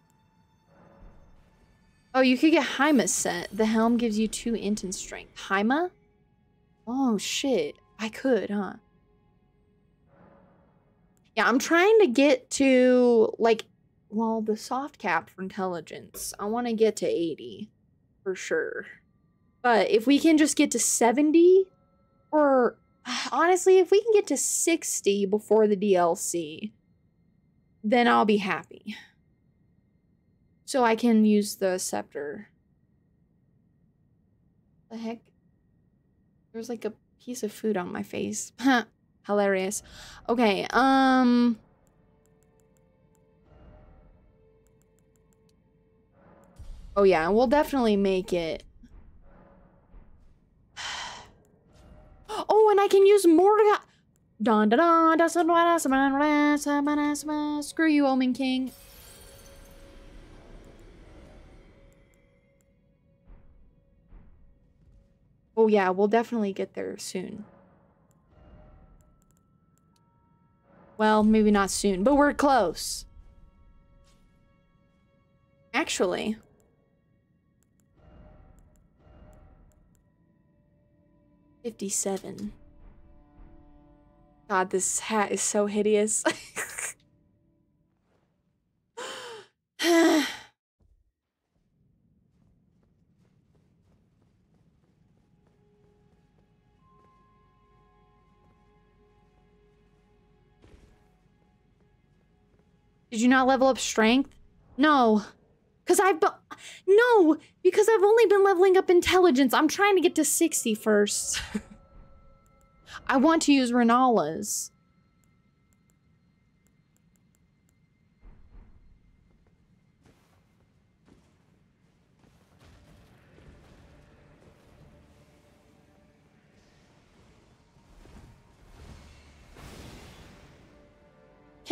Oh, you could get Haima set. The helm gives you two int and strength. Haima? Oh, shit. I could, huh? Yeah, I'm trying to get to, like, well, the soft cap for intelligence. I want to get to 80 for sure. But if we can just get to 70, or honestly, if we can get to 60 before the DLC, then I'll be happy. So I can use the scepter. The heck? There's like a piece of food on my face. Hilarious. Okay, um... Oh yeah, we'll definitely make it. Oh, and I can use Mordecai. Dun dun dun. Screw you, Omen King. Oh yeah, we'll definitely get there soon. Well, maybe not soon, but we're close. Actually. Fifty-seven. God, this hat is so hideous. Did you not level up strength? No. Cause I've no, because I've only been leveling up intelligence. I'm trying to get to 60 first. I want to use Rennala's.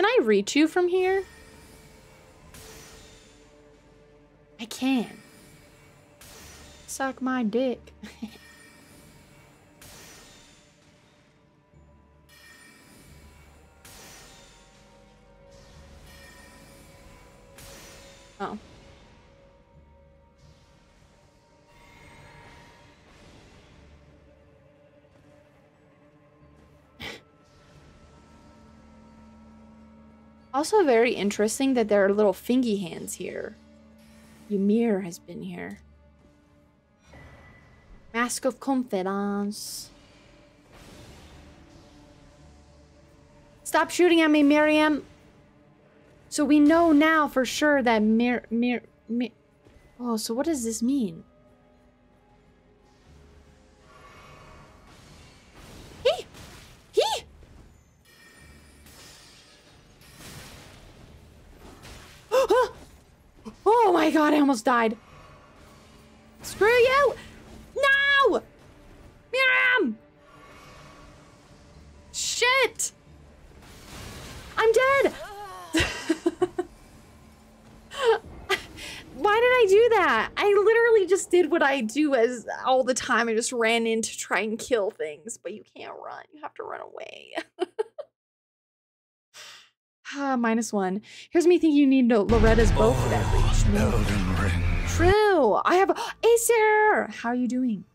Can I reach you from here? I can. Suck my dick. oh. Also very interesting that there are little fingy hands here. Ymir has been here. Mask of Confidence. Stop shooting at me, Miriam. So we know now for sure that Mir... Mir... Mir oh, so what does this mean? My god, I almost died. Screw you! No! Miriam! Shit! I'm dead! Why did I do that? I literally just did what I do as all the time. I just ran in to try and kill things, but you can't run. You have to run away. ah, minus one. Here's me thinking you need Loretta's bow for that reach. No. True. I have Acer. How are you doing?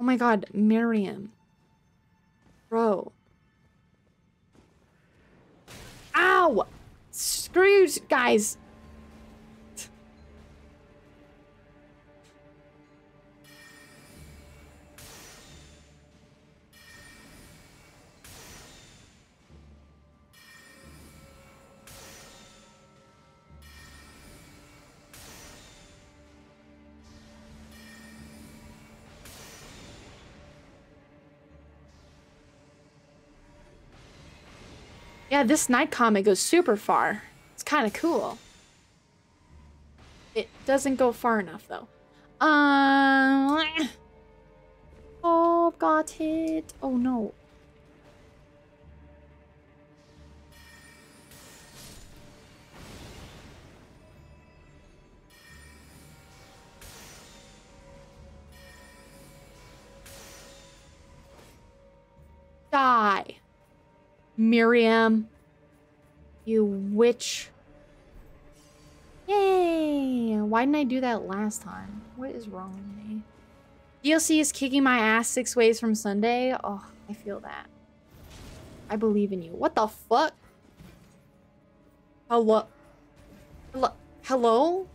Oh my god, Miriam. Bro. Ow! Screws, guys. Yeah, this night comet goes super far. It's kind of cool. It doesn't go far enough, though. Um. Oh, got hit. Oh, no. Die. Miriam. You witch. Yay! Why didn't I do that last time? What is wrong with me? DLC is kicking my ass six ways from Sunday. Oh, I feel that. I believe in you. What the fuck? Hello? Hello? Hello?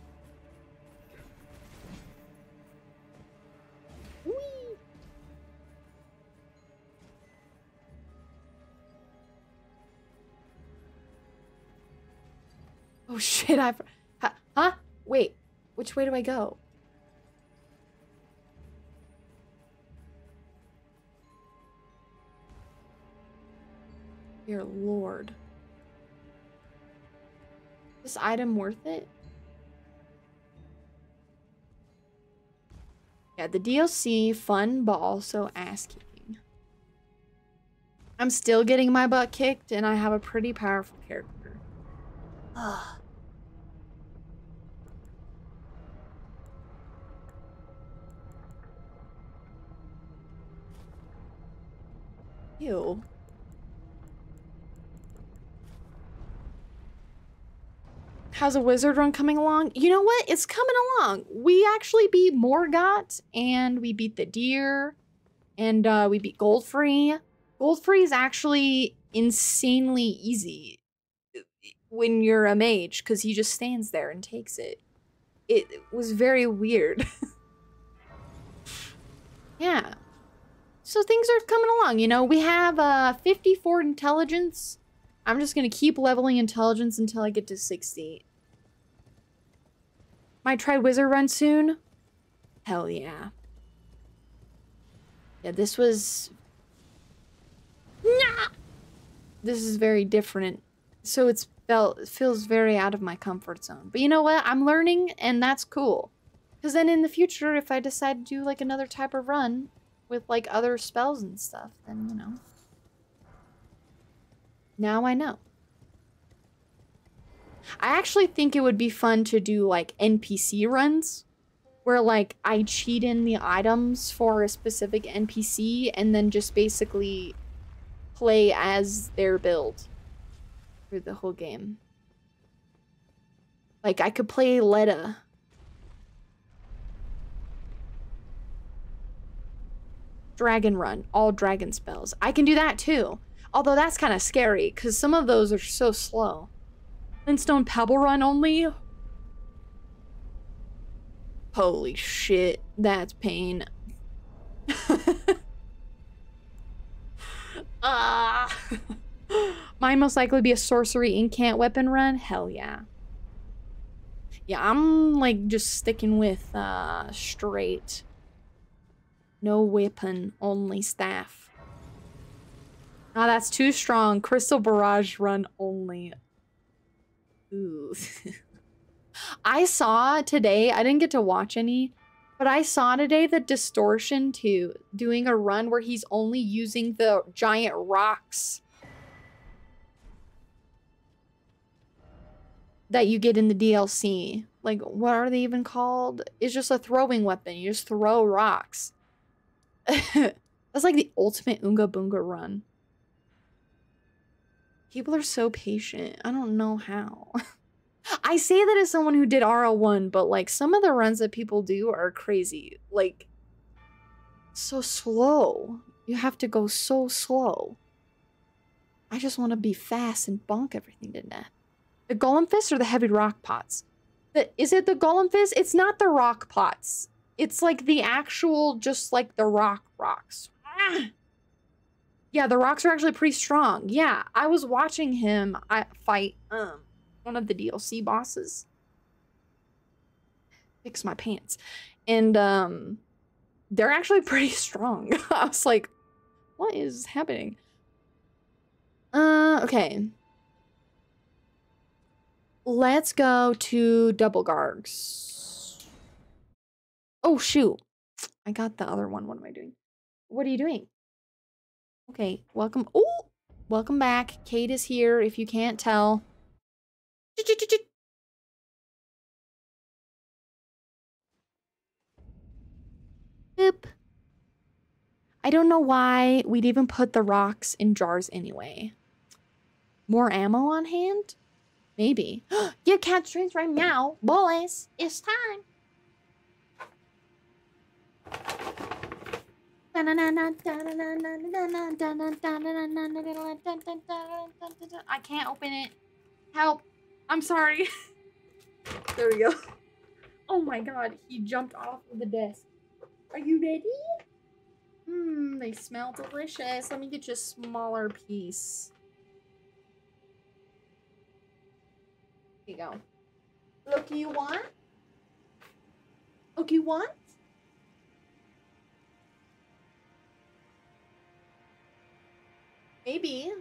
Oh shit, I... Huh? Wait, which way do I go? Dear lord. This item worth it? Yeah, the DLC, fun, but also ass kicking. I'm still getting my butt kicked, and I have a pretty powerful character. Ugh. Ew. How's a wizard run coming along? You know what? It's coming along. We actually beat Morgott and we beat the deer and uh, we beat Goldfrey. Goldfrey is actually insanely easy when you're a mage because he just stands there and takes it. It was very weird. yeah. So things are coming along, you know. We have uh 54 intelligence. I'm just going to keep leveling intelligence until I get to 60. Might try wizard run soon. Hell yeah. Yeah, this was Nah! This is very different. So it's felt it feels very out of my comfort zone. But you know what? I'm learning and that's cool. Cuz then in the future if I decide to do like another type of run, with like other spells and stuff, then you know. Now I know. I actually think it would be fun to do like NPC runs where like I cheat in the items for a specific NPC and then just basically play as their build through the whole game. Like I could play Letta Dragon Run, all dragon spells. I can do that too. Although that's kind of scary because some of those are so slow. Glintstone Pebble Run only? Holy shit, that's pain. Ah. Mine most likely be a sorcery incant weapon run? Hell yeah. Yeah, I'm like just sticking with uh straight no weapon, only staff. Ah, that's too strong. Crystal Barrage run only. Ooh. I saw today, I didn't get to watch any, but I saw today the Distortion 2 doing a run where he's only using the giant rocks that you get in the DLC. Like, what are they even called? It's just a throwing weapon. You just throw rocks. That's like the ultimate Unga Boonga run. People are so patient. I don't know how. I say that as someone who did RL1, but like some of the runs that people do are crazy. Like, so slow. You have to go so slow. I just want to be fast and bonk everything to death. The golem fists or the heavy rock pots? The, is it the golem fist? It's not the rock pots. It's like the actual, just like the rock rocks. Ah! Yeah, the rocks are actually pretty strong. Yeah, I was watching him fight um one of the DLC bosses. Fix my pants. And um they're actually pretty strong. I was like, what is happening? Uh okay. Let's go to double gargs. Oh shoot. I got the other one. What am I doing? What are you doing? Okay, welcome. Oh, welcome back. Kate is here. If you can't tell. Boop. I don't know why we'd even put the rocks in jars anyway. More ammo on hand? Maybe. you can't strings right now, boys. It's time. I can't open it. Help. I'm sorry. there we go. Oh my god, he jumped off of the desk. Are you ready? Mmm, they smell delicious. Let me get you a smaller piece. Here you go. Look, you want? Look, you want? Maybe.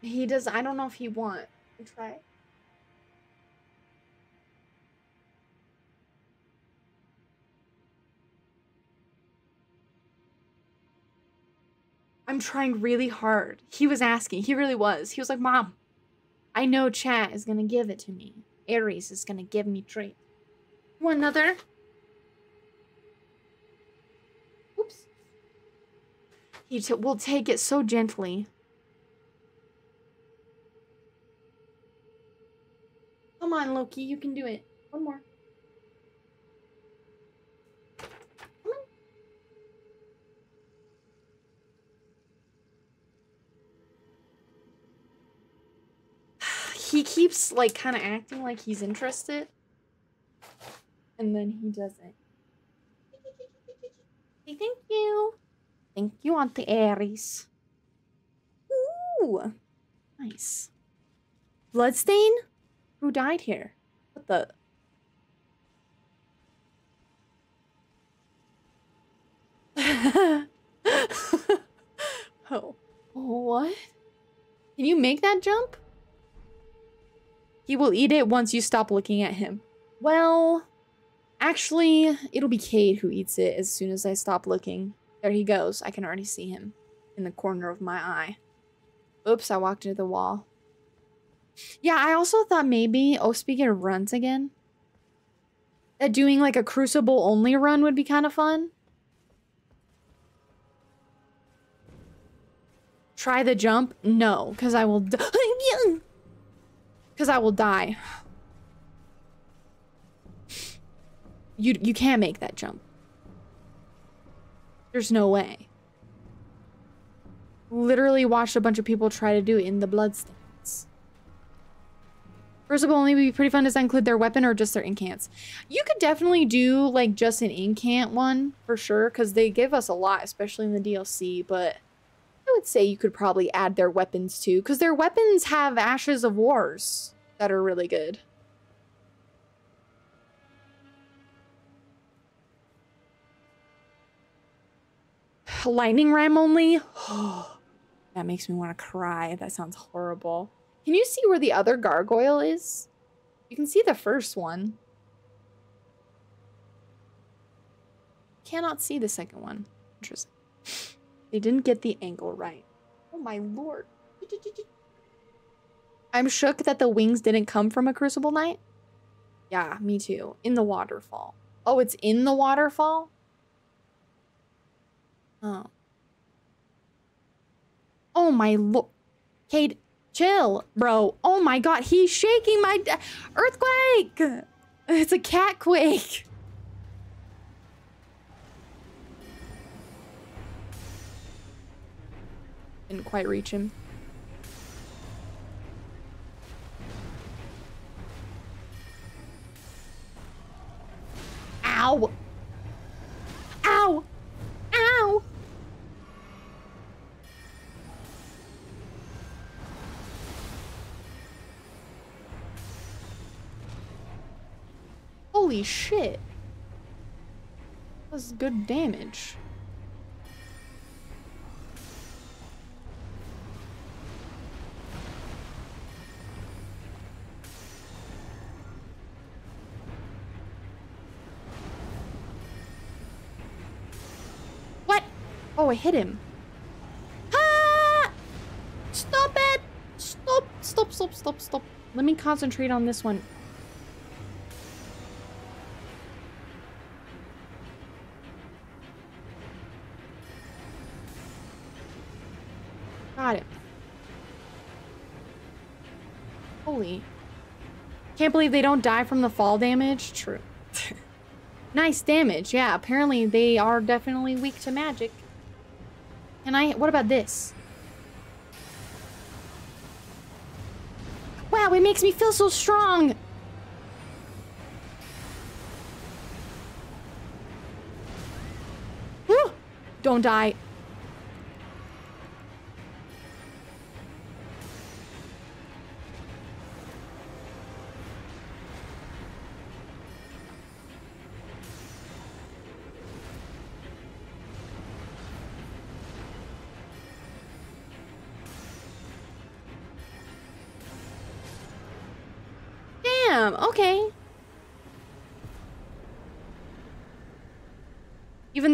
He does. I don't know if he want. Try. I'm trying really hard. He was asking. He really was. He was like, Mom, I know chat is going to give it to me. Aries is going to give me treat. Want another? Oops. He t- will take it so gently. Come on, Loki. You can do it. One more. Come on. He keeps, like, kind of acting like he's interested. And then he doesn't. Thank you. Thank you, Auntie Aries. Ooh. Nice. Bloodstain? Who died here? What the? oh. What? Can you make that jump? He will eat it once you stop looking at him. Well, actually, it'll be Cade who eats it as soon as I stop looking. There he goes. I can already see him in the corner of my eye. Oops, I walked into the wall. Yeah, I also thought maybe, oh, speaking of runs again, that doing like a Crucible only run would be kind of fun. Try the jump? No, because I will Because I will die. You, you can't make that jump. There's no way. Literally watched a bunch of people try to do it in the bloodstains. First of all, only be pretty fun. to include their weapon or just their incants? You could definitely do like just an incant one for sure, because they give us a lot, especially in the DLC. But I would say you could probably add their weapons too, because their weapons have Ashes of Wars that are really good. Lightning ram only? that makes me want to cry. That sounds horrible. Can you see where the other gargoyle is? You can see the first one. Cannot see the second one. Interesting. They didn't get the angle right. Oh my lord. I'm shook that the wings didn't come from a Crucible Knight. Yeah, me too. In the waterfall. Oh, it's in the waterfall? Oh. Oh my lord. Cade, chill, bro. Oh my god, he's shaking my earthquake. It's a cat quake. Didn't quite reach him. Ow! Ow! Ow! Holy shit. That was good damage. I hit him. Ah! Stop it! Stop, stop, stop, stop, stop. Let me concentrate on this one. Got it. Holy. Can't believe they don't die from the fall damage. True. nice damage. Yeah, apparently they are definitely weak to magic. Can I... What about this? Wow, it makes me feel so strong! Woo! Don't die.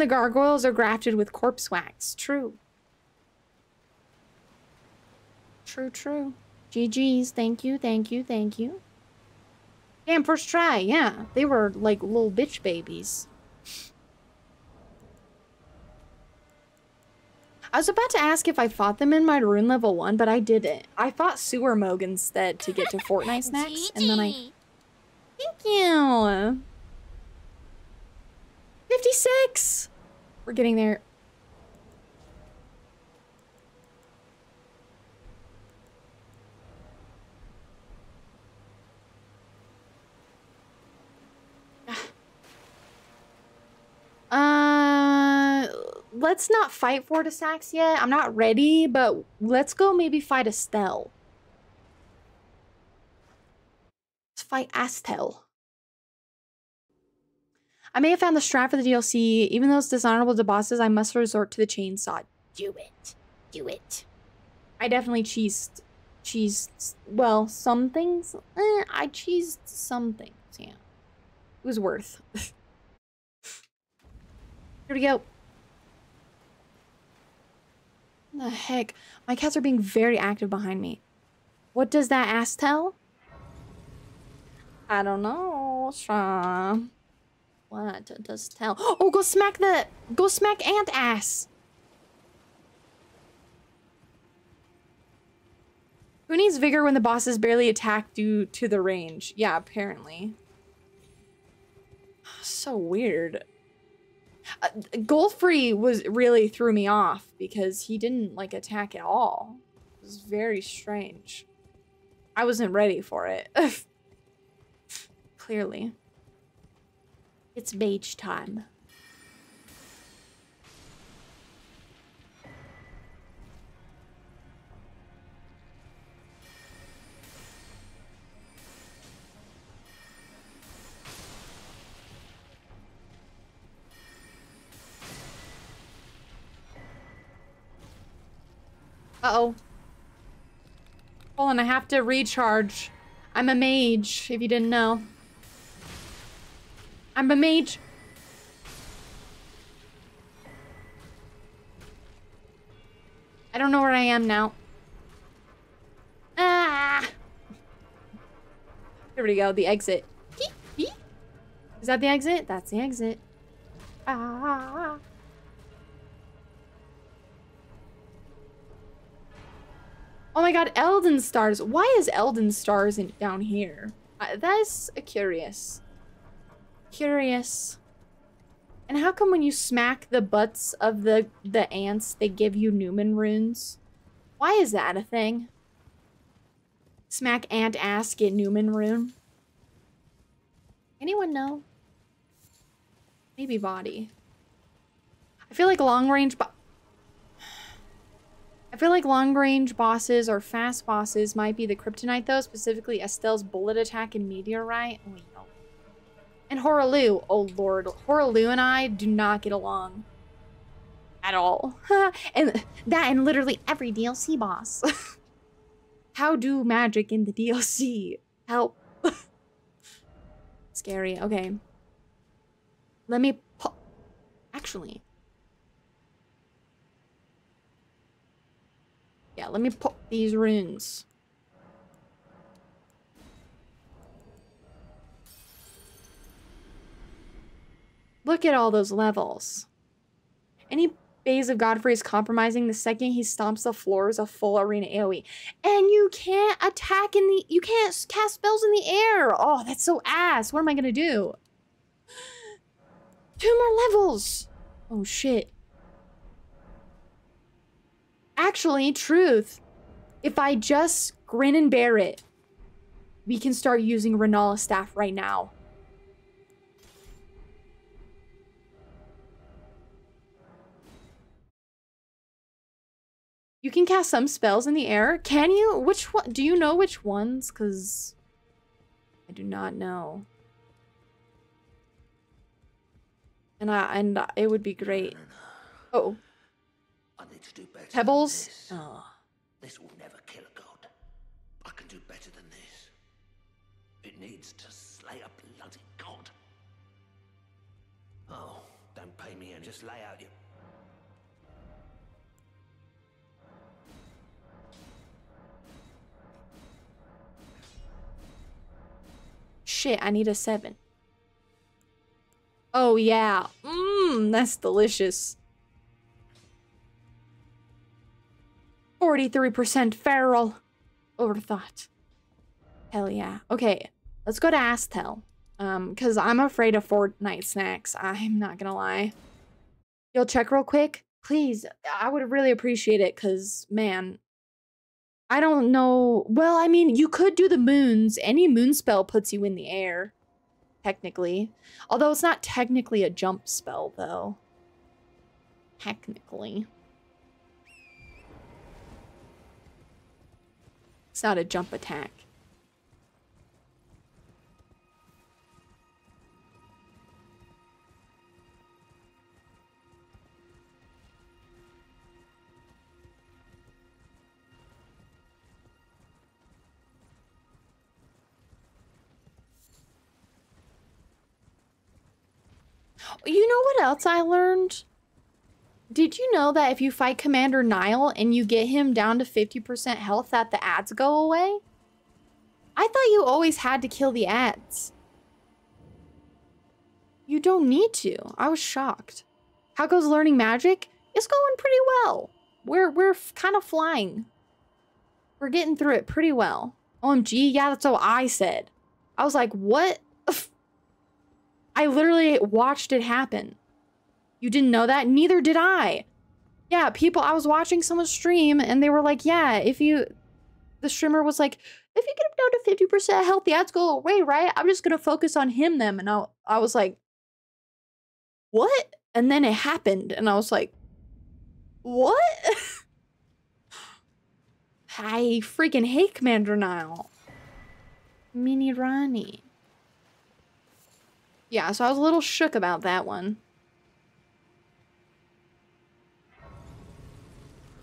The gargoyles are grafted with corpse wax. True. True, true. GG's. Thank you, thank you, thank you. Damn, first try. Yeah, they were like little bitch babies. I was about to ask if I fought them in my rune level 1, but I didn't. I fought Sewer Mohg instead to get to Fortissax, and then I... Thank you! 56! We're getting there. Uh, let's not fight for Fortissax yet. I'm not ready, but let's go maybe fight Estelle. Let's fight Astel. I may have found the strat for the DLC. Even though it's dishonorable to bosses, I must resort to the chainsaw. Do it. Do it. I definitely cheesed. Cheesed. Well, some things. Eh, I cheesed some things, yeah. It was worth. Here we go. The heck? My cats are being very active behind me. What does that ass tell? I don't know, Shaw. What does tell? Oh, go smack the... Go smack ant ass. Who needs vigor when the bosses barely attack due to the range? Yeah, apparently. So weird. Uh, Godfrey was really threw me off because he didn't like attack at all. It was very strange. I wasn't ready for it. Clearly. It's mage time. Uh-oh. Hold on, I have to recharge. I'm a mage, if you didn't know. I'm a mage. I don't know where I am now. Ah! Here we go, the exit. Is that the exit? That's the exit. Ah! Oh my god, Elden Stars. Why is Elden Stars in, down here? Uh, that's curious. Curious. And how come when you smack the butts of the, the ants, they give you Numen runes? Why is that a thing? Smack ant ass, get Numen rune? Anyone know? Maybe body. I feel like long range I feel like long range bosses or fast bosses might be the kryptonite though, specifically Estelle's bullet attack and meteorite. And Hoarah Oh lord, Hoarah and I do not get along at all. and that and literally every DLC boss. How do magic in the DLC help? Scary. Okay. Let me Actually, Yeah, let me pop these runes. Look at all those levels. Any phase of Godfrey is compromising the second he stomps the floors of full arena AoE. And you can't attack in the... You can't cast spells in the air. Oh, that's so ass. What am I to do? Two more levels. Oh, shit. Actually, truth. If I just grin and bear it, we can start using Rennala staff right now. You can cast some spells in the air. Can you? Which one? Do you know which ones? Because I do not know. And I and it would be great. Oh. I need to do better. Pebbles? This. Oh. this will never kill a god. I can do better than this. It needs to slay a bloody god. Oh, don't pay me and just lay out your. Shit, I need a seven. Oh yeah. Mmm, that's delicious. 43% feral. Overthought. Hell yeah. Okay, let's go to Astel. Um, because I'm afraid of Fortissax. I'm not gonna lie. You'll check real quick? Please, I would really appreciate it because, man, I don't know. Well, I mean, you could do the moons. Any moon spell puts you in the air, technically. Although it's not technically a jump spell, though. Technically. It's not a jump attack. You know what else I learned? Did you know that if you fight Commander Niall and you get him down to 50% health that the ads go away? I thought you always had to kill the ads. You don't need to. I was shocked. How goes learning magic? It's going pretty well. We're we're kind of flying. We're getting through it pretty well. OMG, yeah, that's what I said. I was like, what? I literally watched it happen. You didn't know that? Neither did I. Yeah, people, I was watching someone stream and they were like, yeah, if you, the streamer was like, if you get him down to 50% health, the ads go away, right? I'm just going to focus on him then. And I, I was like, what? And then it happened. And I was like, what? I freaking hate Commander Niall. Mini Ranni. Yeah, so I was a little shook about that one.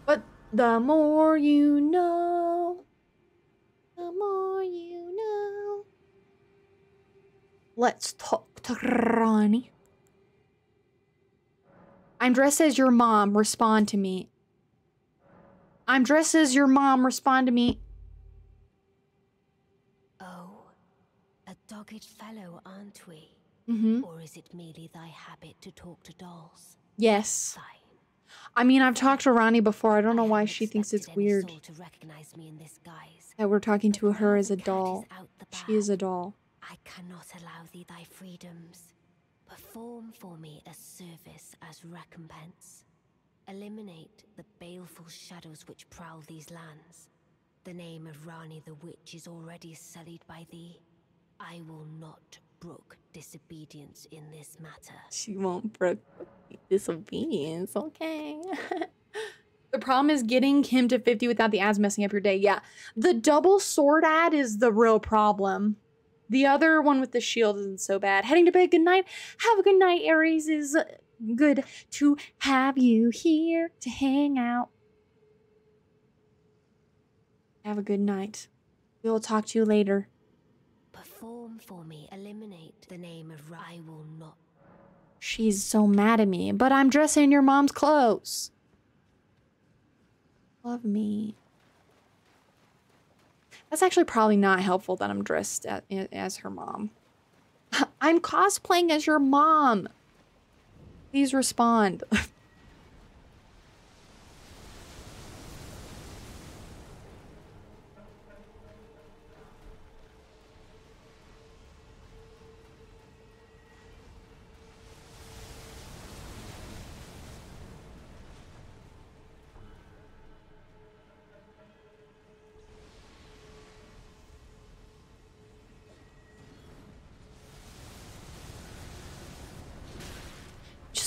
But the more you know. The more you know. Let's talk to Ranni. I'm dressed as your mom. Respond to me. I'm dressed as your mom. Respond to me. Oh, a dogged fellow, aren't we? Mm-hmm. Or is it merely thy habit to talk to dolls? Yes. Fine. I mean, I've talked to Ranni before. I don't know I why she thinks it's weird to recognize me in this guise. that we're talking to her as a doll. is She is a doll. I cannot allow thee thy freedoms. Perform for me a service as recompense. Eliminate the baleful shadows which prowl these lands. The name of Ranni the Witch is already sullied by thee. I will not brook disobedience in this matter. She won't brook disobedience. Okay. the problem is getting him to 50 without the ads messing up your day. Yeah. The double sword ad is the real problem. The other one with the shield isn't so bad. Heading to bed. Good night. Have a good night, Aries. Is uh, good to have you here to hang out. Have a good night. We'll talk to you later. Perform for me. Eliminate the name of I will not. She's so mad at me, but I'm dressing in your mom's clothes. Love me. That's actually probably not helpful that I'm dressed as her mom. I'm cosplaying as your mom. Please respond.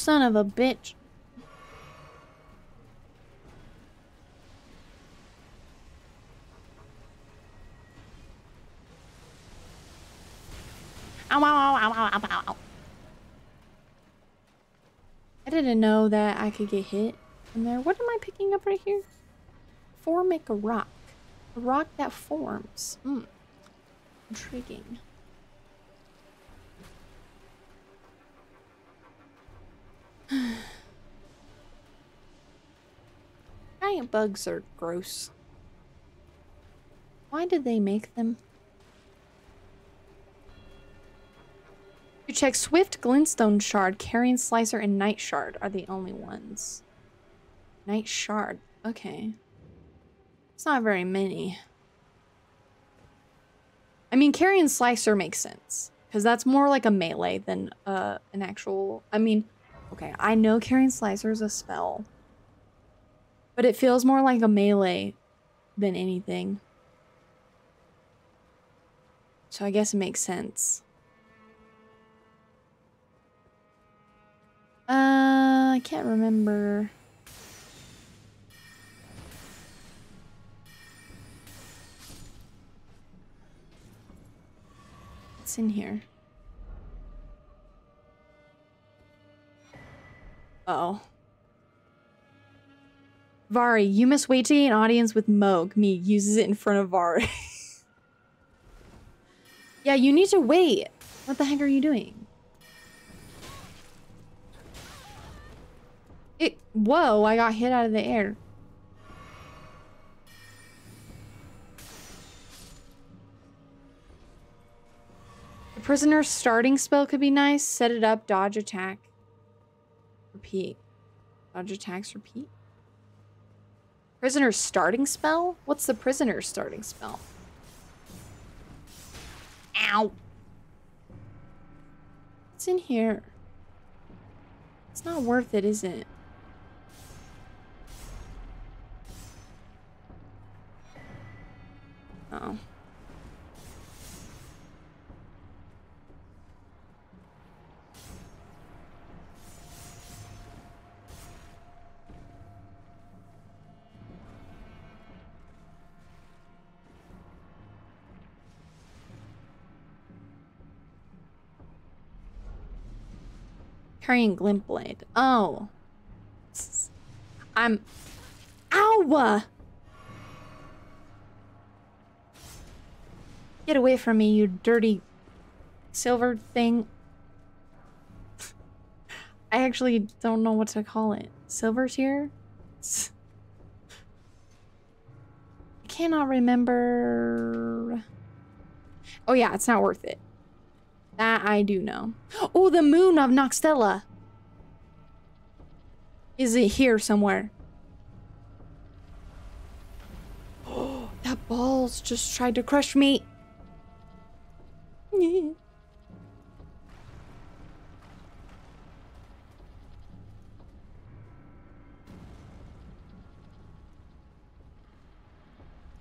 Son of a bitch. Ow, ow, ow. I didn't know that I could get hit in there. What am I picking up right here? Formic rock. A rock that forms. Hmm. Intriguing. Giant bugs are gross. Why did they make them? You check Swift, Glintstone Shard, Carian Slicer, and Night Shard are the only ones. Night Shard. Okay. It's not very many. I mean, Carian Slicer makes sense. Because that's more like a melee than uh, an actual... I mean, okay, I know Carian Slicer is a spell. But it feels more like a melee than anything. So I guess it makes sense. Uh, I can't remember. What's in here? Uh oh. Varré, you must wait to get an audience with Mohg. Me uses it in front of Varré. yeah, you need to wait. What the heck are you doing? It. Whoa! I got hit out of the air. The prisoner's starting spell could be nice. Set it up. Dodge attack. Repeat. Dodge attacks. Repeat. Prisoner's starting spell? What's the prisoner's starting spell? Ow. What's in here? It's not worth it, is it? Oh. Carian Glintblade. Oh. I'm... Ow! Get away from me, you dirty silver thing. I actually don't know what to call it. Silver's here? I cannot remember. Oh yeah, it's not worth it. That I do know. Oh, the moon of Nokstella. Is it here somewhere? Oh, that ball's just tried to crush me.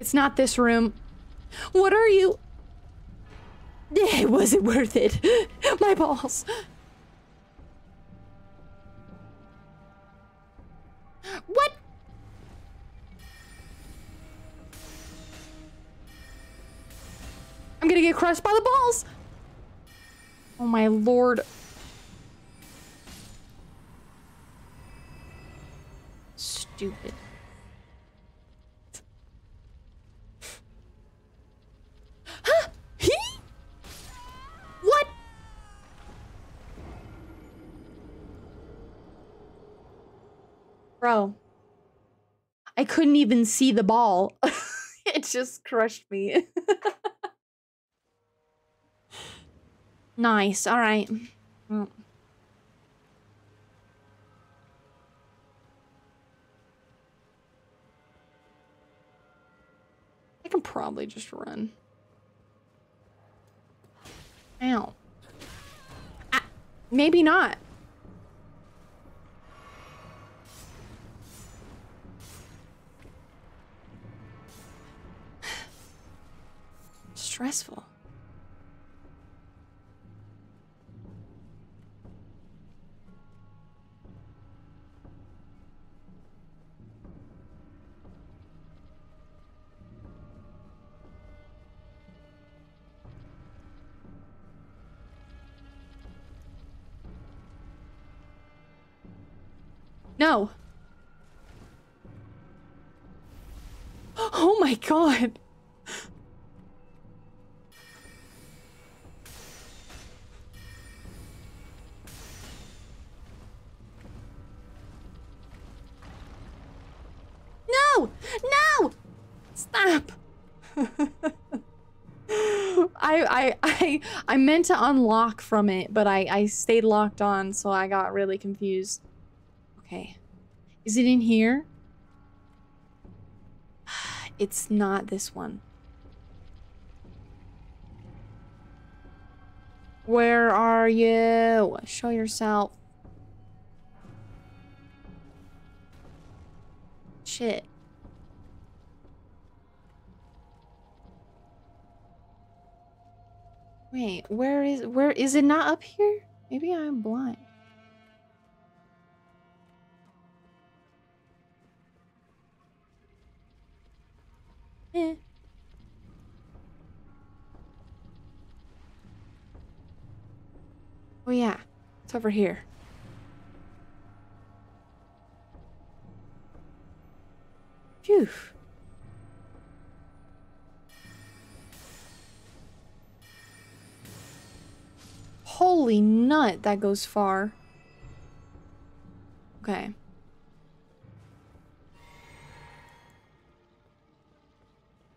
It's not this room. What are you? Was it worth it? My balls. What? I'm gonna get crushed by the balls. Oh my lord. Stupid. Huh? He? What? Bro. I couldn't even see the ball. it just crushed me. nice. All right. Well. I can probably just run. Ow. Ah, maybe not. Stressful. No. Oh my god. No! Stop! I I I I meant to unlock from it, but I I stayed locked on, so I got really confused. Okay. Is it in here? It's not this one. Where are you? Show yourself. Shit. Wait, where is where is it not up here? Maybe I'm blind. Eh. Oh yeah, it's over here. Phew. Holy nut, that goes far. Okay.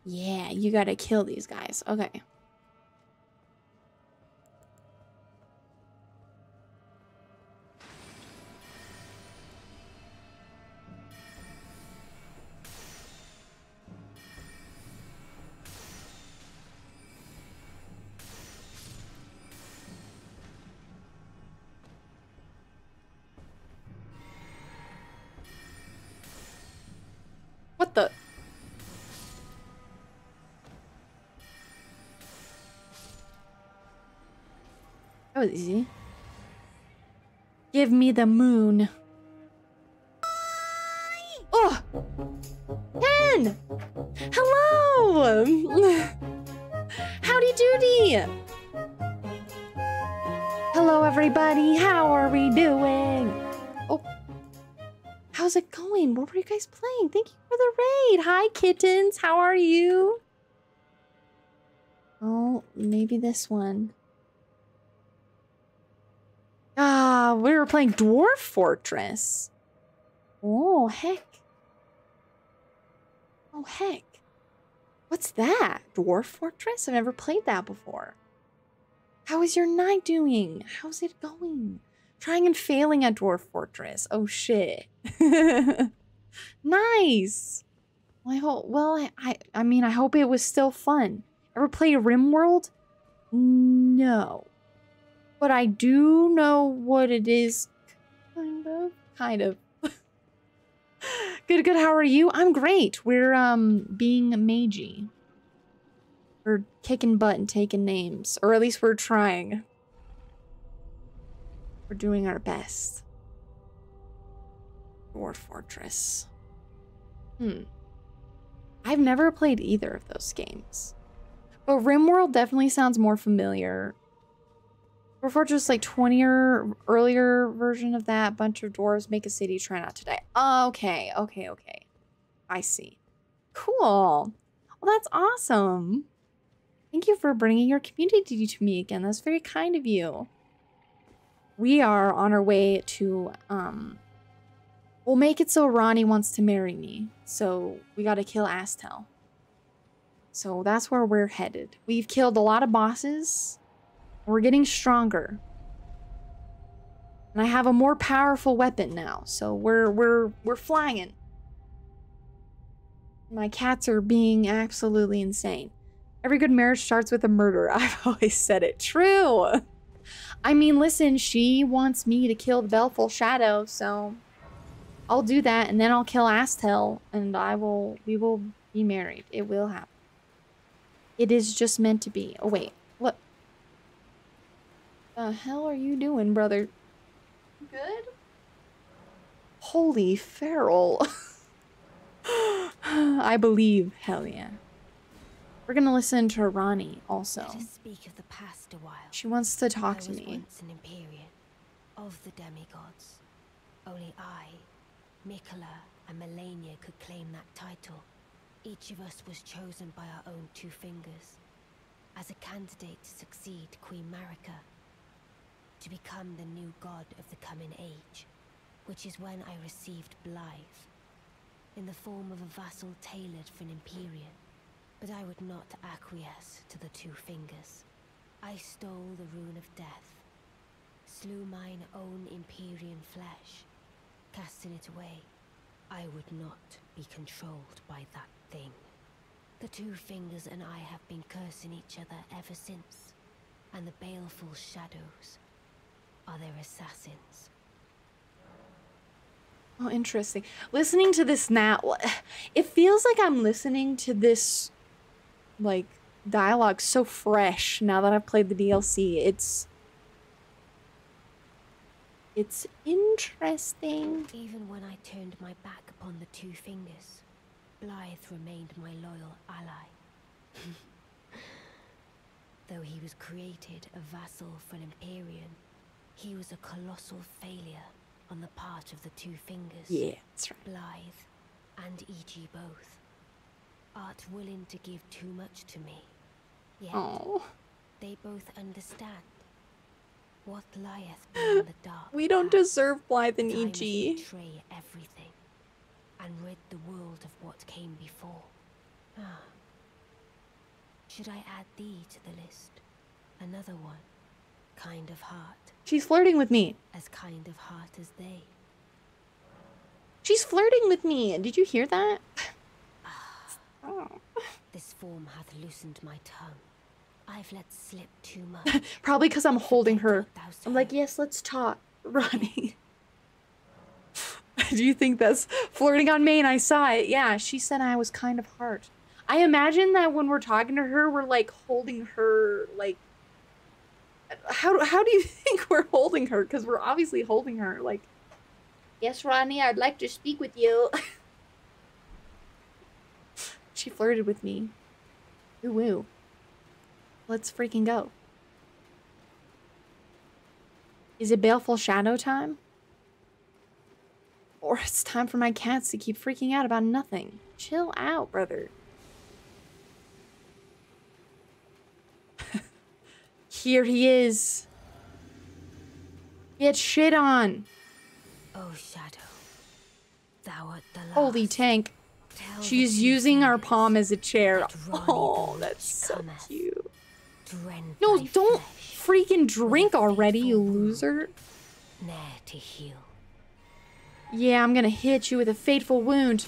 Yeah, you gotta kill these guys. Okay. That was easy. Give me the moon. Oh! Ken! Hello! Howdy doody! Hello, everybody. How are we doing? Oh. How's it going? What were you guys playing? Thank you for the raid. Hi, kittens. How are you? Oh, maybe this one. Ah, we were playing Dwarf Fortress. Oh, heck. Oh, heck. What's that? Dwarf Fortress? I've never played that before. How is your night doing? How's it going? Trying and failing at Dwarf Fortress. Oh, shit. nice. Well, I hope, well, I, I, mean, I hope it was still fun. Ever played RimWorld? No. But I do know what it is. Kind of. Kind of. good, good. How are you? I'm great. We're um being magey. We're kicking butt and taking names. Or at least we're trying. We're doing our best. Dwarf Fortress. Hmm. I've never played either of those games. But RimWorld definitely sounds more familiar. Dwarf just like 20 or earlier version of that. Bunch of dwarves make a city, try not to die. Okay, okay, okay. I see. Cool. Well, that's awesome. Thank you for bringing your community to me again. That's very kind of you. We are on our way to, um, we'll make it so Ranni wants to marry me. So we gotta kill Astel. So that's where we're headed. We've killed a lot of bosses. We're getting stronger. And I have a more powerful weapon now. So we're we're we're flying. My cats are being absolutely insane. Every good marriage starts with a murder. I've always said it. True. I mean, listen, she wants me to kill the Baleful Shadow, so I'll do that and then I'll kill Astel and I will we will be married. It will happen. It is just meant to be. Oh wait, the hell are you doing, brother? Good? Holy feral. I believe. Hell yeah. We're gonna listen to Ranni also. Let us speak of the past a while. She wants to talk to me. once an Empyrean of the demigods. Only I, Miquella, and Malenia could claim that title. Each of us was chosen by our own two fingers as a candidate to succeed Queen Marika, to become the new god of the coming age, which is when I received Blaidd, in the form of a vassal tailored for an Empyrean. But I would not acquiesce to the two fingers. I stole the rune of death, slew mine own Empyrean flesh, casting it away. I would not be controlled by that thing. The two fingers and I have been cursing each other ever since, and the baleful shadows are their assassins. Oh, interesting. Listening to this now, it feels like I'm listening to this, like, dialogue so fresh now that I've played the DLC. It's. It's interesting. Even when I turned my back upon the two fingers, Blaidd remained my loyal ally. Though he was created a vassal for an Empyrean, he was a colossal failure on the part of the two fingers. Yeah, that's right. Blaidd and Iji both. Art willing to give too much to me. Yet they both understand what lieth beyond the dark. we don't deserve Blaidd and E Iji. betray everything and rid the world of what came before. Ah. Should I add thee to the list? Another one. Kind of heart. She's flirting with me. As kind of heart as they. She's flirting with me. Did you hear that? Oh. This form hath loosened my tongue. I've let slip too much. Probably because I'm holding her. I'm like, yes, let's talk, Ranni. Do you think that's flirting on me? And I saw it. Yeah, she said I was kind of hard. I imagine that when we're talking to her, we're like holding her, like. How, how do you think we're holding her? Because we're obviously holding her. Like, yes, Ranni, I'd like to speak with you. she flirted with me. Ooh, woo. Let's freaking go. Is it Baleful Shadow time? Or it's time for my cats to keep freaking out about nothing. Chill out, brother. Here he is. Get shit on. Oh, Shadow. Thou art the last. Holy tank. Tell She's using our palm as a chair. Oh, that's so cute. No, don't flesh, freaking drink already, you loser. Ne'er to heal. Yeah, I'm gonna hit you with a fateful wound.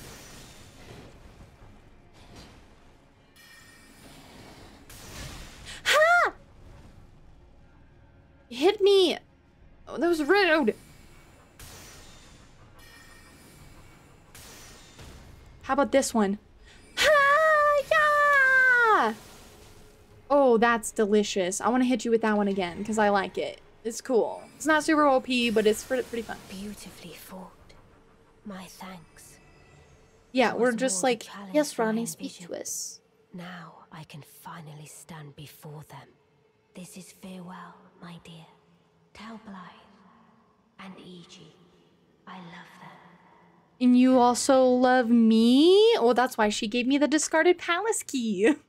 Hit me! Oh, that was rude. How about this one? Ha! Yeah! Oh, that's delicious. I want to hit you with that one again because I like it. It's cool. It's not super OP, but it's pretty, pretty fun. Beautifully fought. My thanks. Yeah, we're just like, yes, Ranni, speak to us. Now I can finally stand before them. This is farewell, my dear. Tell Blaidd and Iji, I love them. And you also love me? Oh, that's why she gave me the discarded palace key.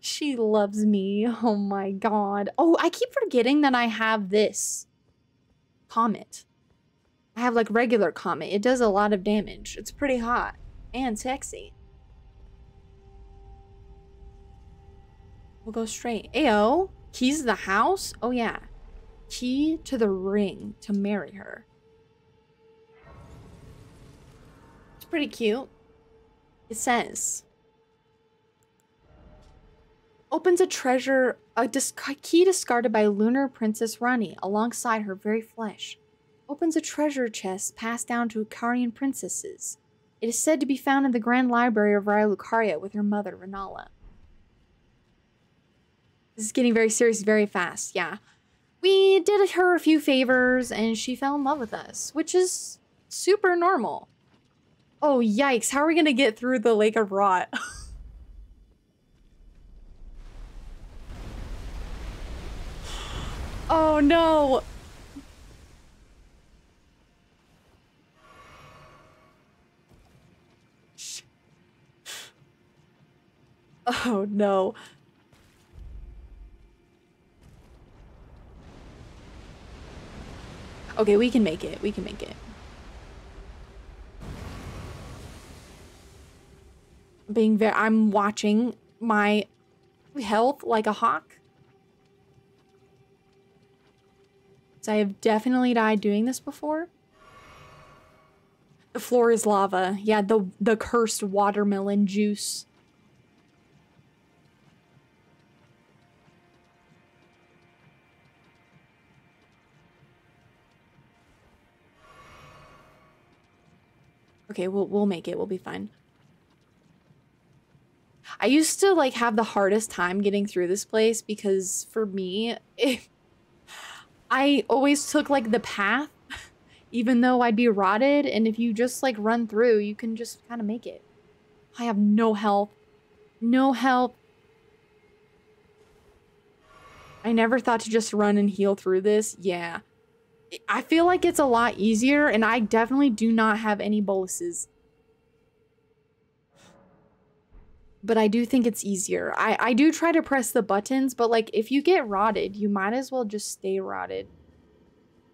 She loves me. Oh my god. Oh, I keep forgetting that I have this comet. I have like regular comet. It does a lot of damage. It's pretty hot and sexy. We'll go straight. Ayo, keys to the house? Oh yeah. Key to the ring to marry her. It's pretty cute. It says opens a treasure a key discarded by lunar princess Ranni alongside her very flesh. Opens a treasure chest passed down to Carian princesses. It is said to be found in the Grand Library of Raya Lucaria with her mother Rennala. This is getting very serious very fast. Yeah. We did her a few favors and she fell in love with us, which is super normal. Oh, yikes. How are we going to get through the Lake of Rot? oh, no. Oh, no. Okay, we can make it. We can make it. Being very, I'm watching my health like a hawk. So I have definitely died doing this before. The floor is lava. Yeah, the the cursed watermelon juice. Okay, we'll we'll make it. We'll be fine. I used to like have the hardest time getting through this place because for me, it, I always took like the path, even though I'd be rotted. And if you just like run through, you can just kind of make it. I have no health, no health. I never thought to just run and heal through this. Yeah. I feel like it's a lot easier, and I definitely do not have any boluses. But I do think it's easier. I, I do try to press the buttons, but like if you get rotted, you might as well just stay rotted.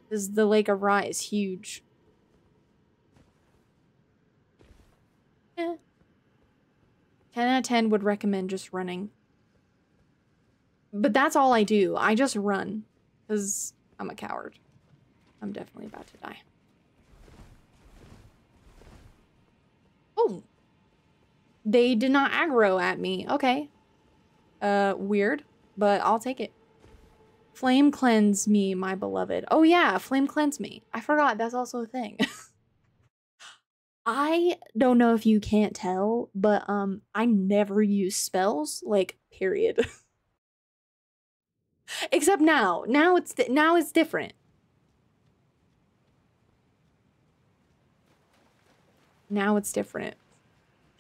Because the Lake of Rot is huge. Eh. 10 out of 10 would recommend just running. But that's all I do. I just run. Because I'm a coward. I'm definitely about to die. Oh. They did not aggro at me. Okay. Uh, weird, but I'll take it. Flame cleanse me, my beloved. Oh yeah, flame cleanse me. I forgot that's also a thing. I don't know if you can't tell, but um I never use spells, like period. Except now. Now it's now it's different. Now it's different.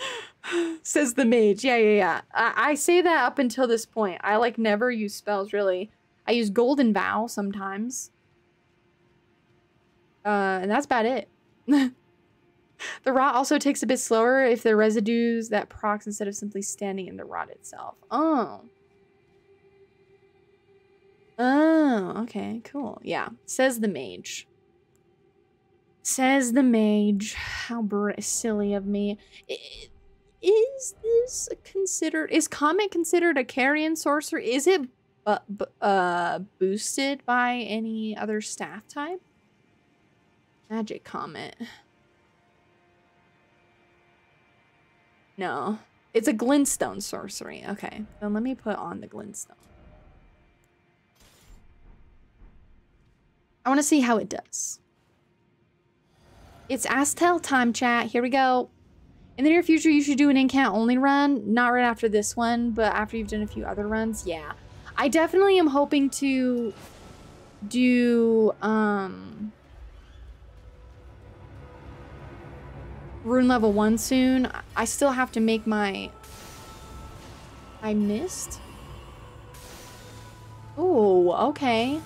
Says the mage. Yeah, yeah, yeah. I, I say that up until this point. I like never use spells really. I use Golden Vow sometimes. Uh, and that's about it. the rot also takes a bit slower if the residues that procs instead of simply standing in the rot itself. Oh. Oh, okay, cool. Yeah, says the mage. Says the mage. How silly of me. Is this considered? Is Comet considered a Carian sorcerer? Is it bu- uh boosted by any other staff type? Magic Comet. No, it's a glintstone sorcery. Okay, then let me put on the glintstone. I want to see how it does. It's Astel time chat. Here we go. In the near future, you should do an in-count only run. Not right after this one, but after you've done a few other runs. Yeah. I definitely am hoping to do um rune level 1 soon. I still have to make my I missed. Oh, okay.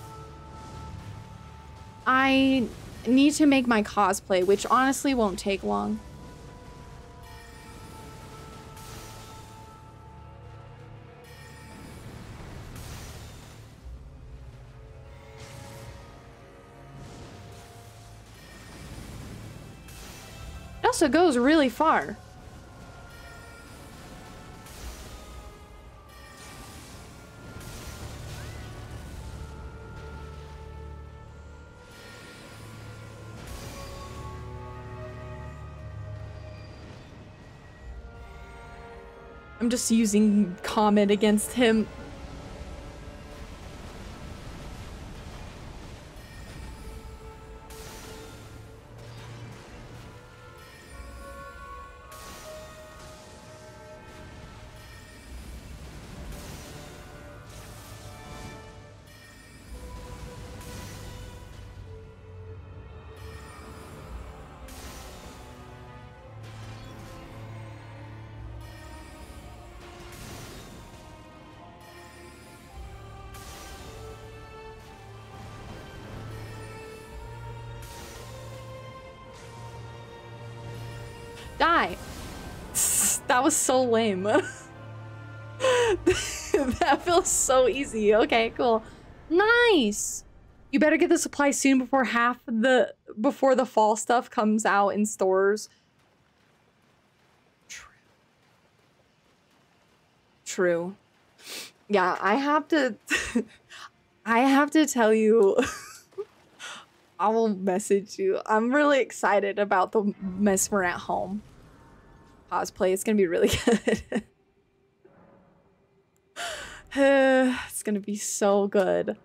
I need to make my cosplay, which honestly won't take long. It also goes really far. I'm just using comet against him. Was so lame. that feels so easy. Okay, cool. Nice. You better get the supply soon before half the before the fall stuff comes out in stores. True. True. Yeah, I have to I have to tell you I will message you. I'm really excited about the Messmer at home cosplay. It's gonna be really good. it's gonna be so good.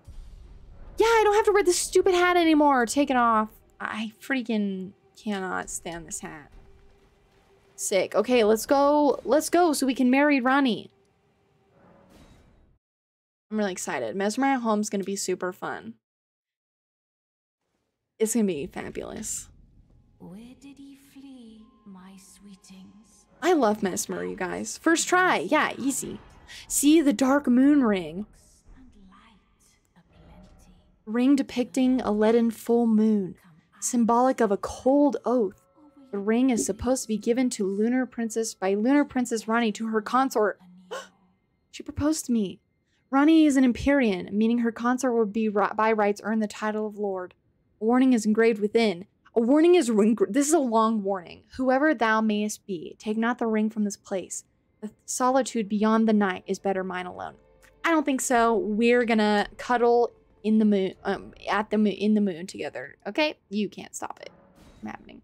Yeah, I don't have to wear this stupid hat anymore. Take it off. I freaking cannot stand this hat. Sick. Okay, let's go. Let's go so we can marry Ranni. I'm really excited. Messmer Home's gonna be super fun. It's gonna be fabulous. Where did he? I love Messmer, you guys. First try. Yeah, easy. See the dark moon ring. Ring depicting a leaden full moon, symbolic of a cold oath. The ring is supposed to be given to Lunar Princess by Lunar Princess Ranni to her consort. she proposed to me. Ranni is an Empyrean, meaning her consort would be by rights earn the title of Lord. A warning is engraved within. A warning is ring- this is a long warning. Whoever thou mayest be, take not the ring from this place. The solitude beyond the night is better mine alone. I don't think so. We're gonna cuddle in the moon, um, at the moon, in the moon together. Okay, you can't stop it from happening.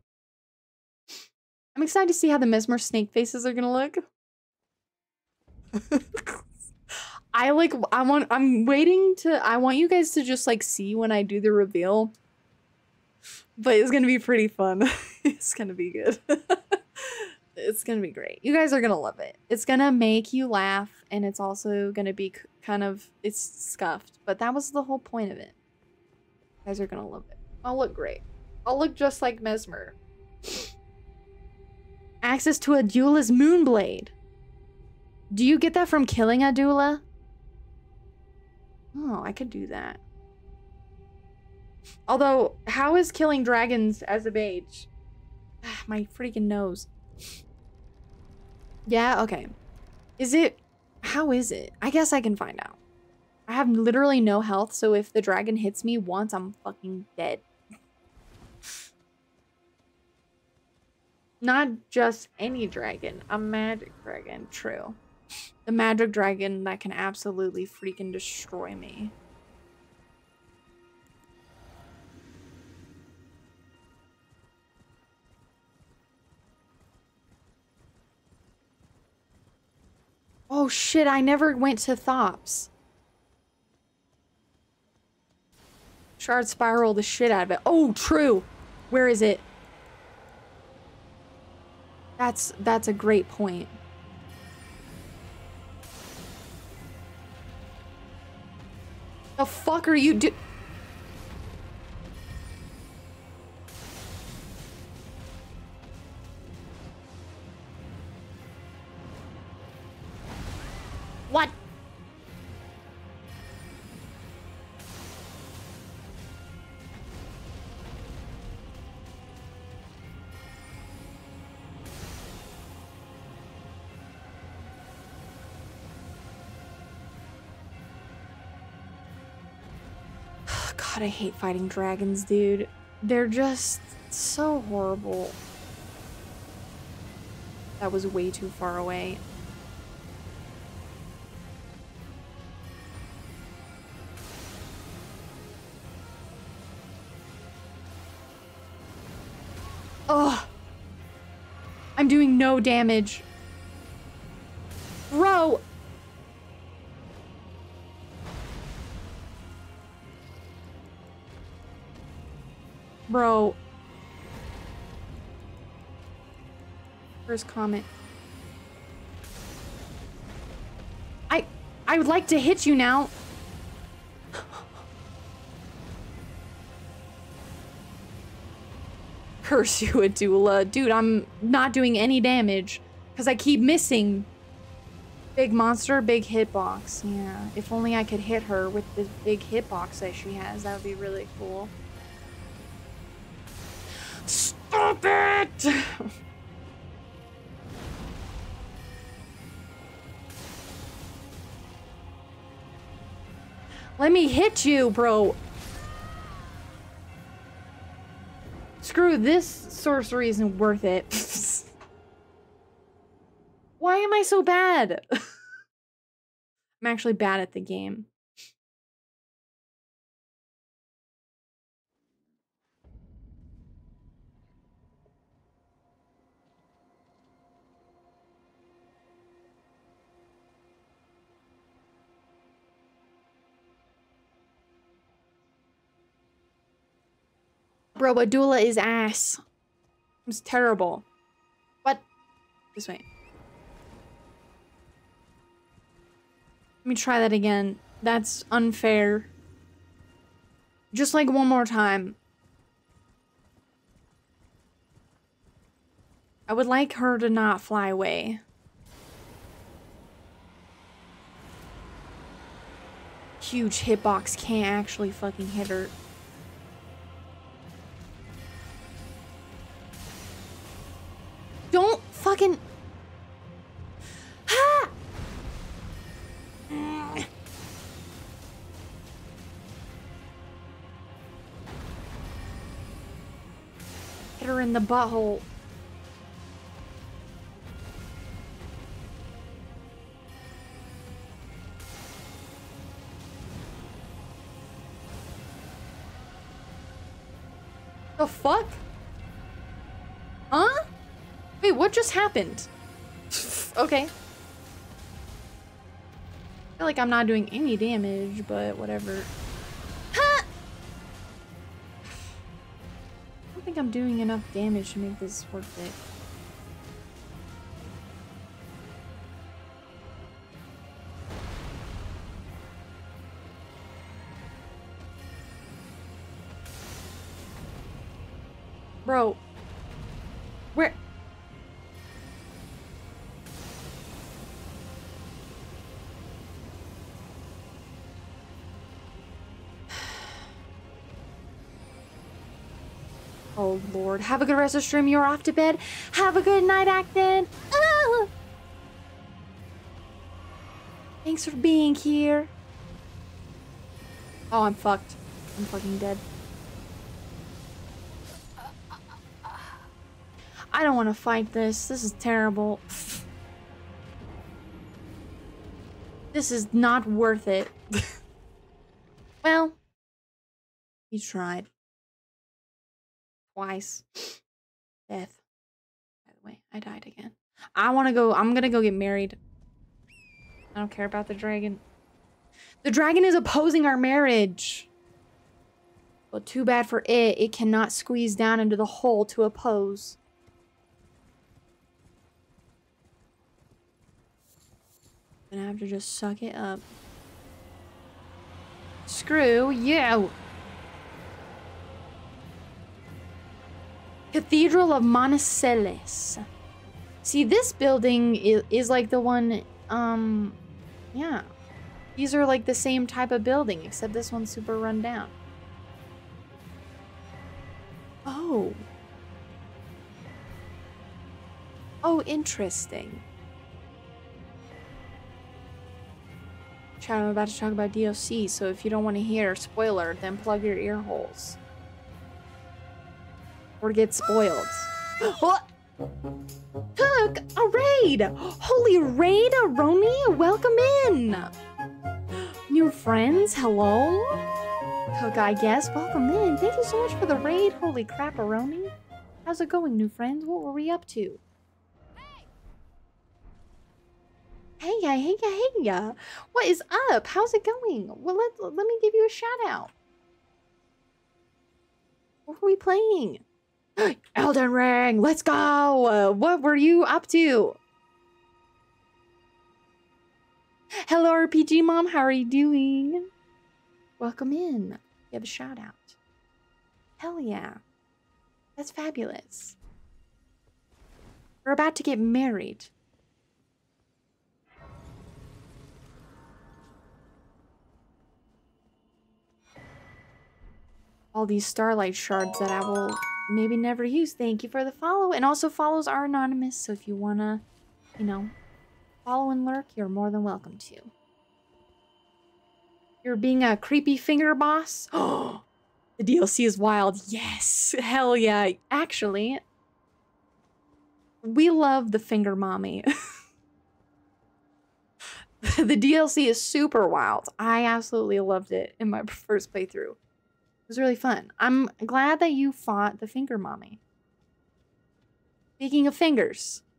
I'm excited to see how the Messmer snake faces are gonna look. I like. I want. I'm waiting to. I want you guys to just like see when I do the reveal. But it's gonna be pretty fun. it's gonna be good. it's gonna be great. You guys are gonna love it. It's gonna make you laugh, and it's also gonna be kind of it's scuffed. But that was the whole point of it. You guys are gonna love it. I'll look great. I'll look just like Messmer. Access to a Adula's Moonblade. Do you get that from killing Adula? Oh, I could do that. Although, how is killing dragons as a mage? Ah, My freaking nose. Yeah, okay. Is it. How is it? I guess I can find out. I have literally no health, so if the dragon hits me once, I'm fucking dead. Not just any dragon, a magic dragon, true. The magic dragon that can absolutely freaking destroy me. Oh shit, I never went to Thops. Shard spiral the shit out of it. Oh, true. Where is it? That's that's a great point. The fuck are you do- God, I hate fighting dragons, dude. They're just so horrible. That was way too far away. Ugh. I'm doing no damage. Bro. First comment. I I would like to hit you now. Curse you, Adula. Dude, I'm not doing any damage. Because I keep missing. Big monster, big hitbox. Yeah. If only I could hit her with the big hitbox that she has. That would be really cool. It! Let me hit you, bro. Screw this sorcery isn't worth it. Why am I so bad? I'm actually bad at the game. Bro, Adula is ass. It's terrible. What? This way. Let me try that again. That's unfair. Just like one more time. I would like her to not fly away. Huge hitbox can't actually fucking hit her. In the butthole. The fuck? Huh? Wait, what just happened? okay. I feel like I'm not doing any damage, but whatever. I'm doing enough damage to make this worth it. Lord. Have a good rest of stream. You're off to bed. Have a good night, Acton. Ah! Thanks for being here. Oh, I'm fucked. I'm fucking dead. I don't want to fight this. This is terrible. This is not worth it. well, he tried. Twice. Death. By the way, I died again. I want to go. I'm going to go get married. I don't care about the dragon. The dragon is opposing our marriage. Well, too bad for it. It cannot squeeze down into the hole to oppose. Gonna have to just suck it up. Screw you! Cathedral of Manus Celes. See, this building is, is like the one, um, yeah. These are like the same type of building, except this one's super run down. Oh. Oh, interesting. Chat, I'm about to talk about DLC, so if you don't want to hear spoiler, then plug your ear holes. Or get spoiled. what? Cook, a raid! Holy raid, Aroni! Welcome in! New friends, hello? Cook, I guess, welcome in. Thank you so much for the raid. Holy crap, Aroni. How's it going, new friends? What were we up to? Hey ya, hey ya, hey ya. What is up? How's it going? Well, let, let me give you a shout out. What were we playing? Elden Ring, let's go. Uh, what were you up to? Hello, RPG Mom. How are you doing? Welcome in. You have a shout out. Hell yeah. That's fabulous. We're about to get married. all these starlight shards that I will maybe never use. Thank you for the follow. And also follows are anonymous, so if you wanna, you know, follow and lurk, you're more than welcome to. You're being a creepy finger boss? Oh, the DLC is wild. Yes, hell yeah. Actually, we love the finger mommy. the DLC is super wild. I absolutely loved it in my first playthrough was really fun. I'm glad that you fought the finger mommy. Speaking of fingers.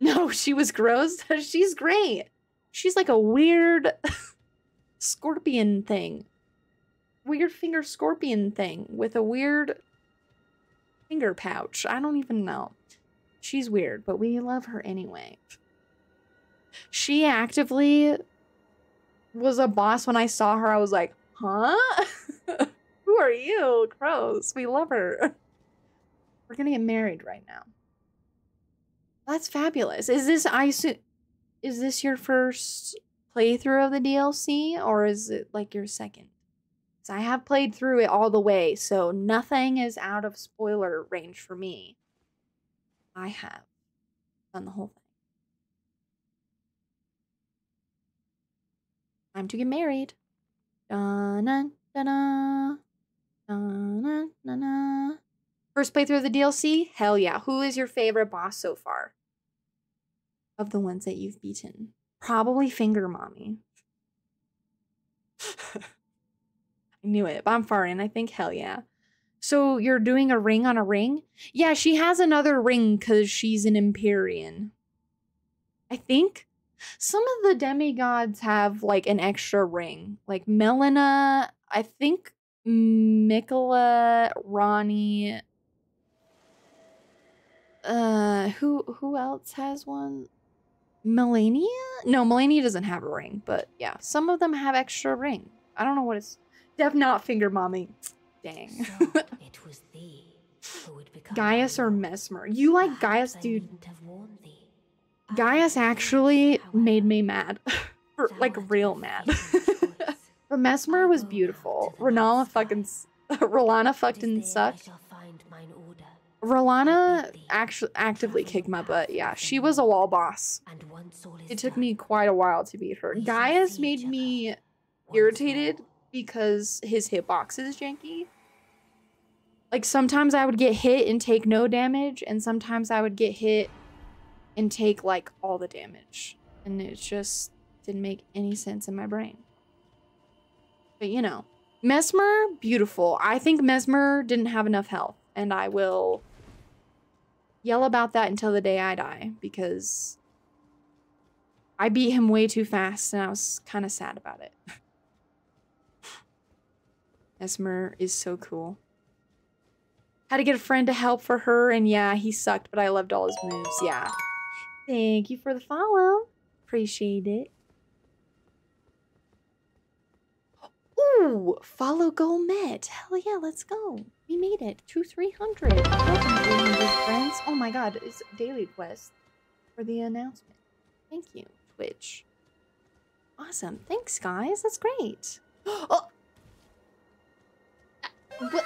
No, she was gross. She's great. She's like a weird scorpion thing. Weird finger scorpion thing with a weird finger pouch. I don't even know. She's weird, but we love her anyway. She actively was a boss when I saw her. I was like, huh? Who are you? Gross. We love her. We're gonna get married right now. That's fabulous. Is this I is this your first playthrough of the DLC or is it like your second? I have played through it all the way, so nothing is out of spoiler range for me. I have done the whole thing. Time to get married. First playthrough of the DLC? Hell yeah. Who is your favorite boss so far? Of the ones that you've beaten? Probably Finger Mommy. I knew it, but I'm far in. I think hell yeah. So you're doing a ring on a ring? Yeah, she has another ring because she's an Empyrean. I think. Some of the demigods have like an extra ring. Like Melina, I think Miquella, Ranni. Uh who who else has one? Malenia? No, Malenia doesn't have a ring, but yeah, some of them have extra ring. I don't know what it's Def not finger mommy. Dang. So it was thee who would become Gaius or. Messmer? You like Gaius, dude. Um, Gaius actually made me mad. Like real mad. but Messmer was beautiful. Renala fucking Rellana fucking sucked. shall find mine order, Rellana actually actively kicked my butt. Yeah, she was a wall boss. and once all is It took me quite a while to beat her. Gaius made me irritated because his hitbox is janky. Like sometimes I would get hit and take no damage, and sometimes I would get hit and take like all the damage. And it just didn't make any sense in my brain. But you know, Messmer, beautiful. I think Messmer didn't have enough health, and I will yell about that until the day I die because I beat him way too fast and I was kind of sad about it. Messmer is so cool. Had to get a friend to help for her, and yeah, he sucked, but I loved all his moves. Yeah. Thank you for the follow. Appreciate it. Ooh, follow goal met. Hell yeah, let's go. We made it to 300. Welcome, 300 friends. Oh my god, it's daily quest for the announcement. Thank you, Twitch. Awesome. Thanks, guys. That's great. Oh! What?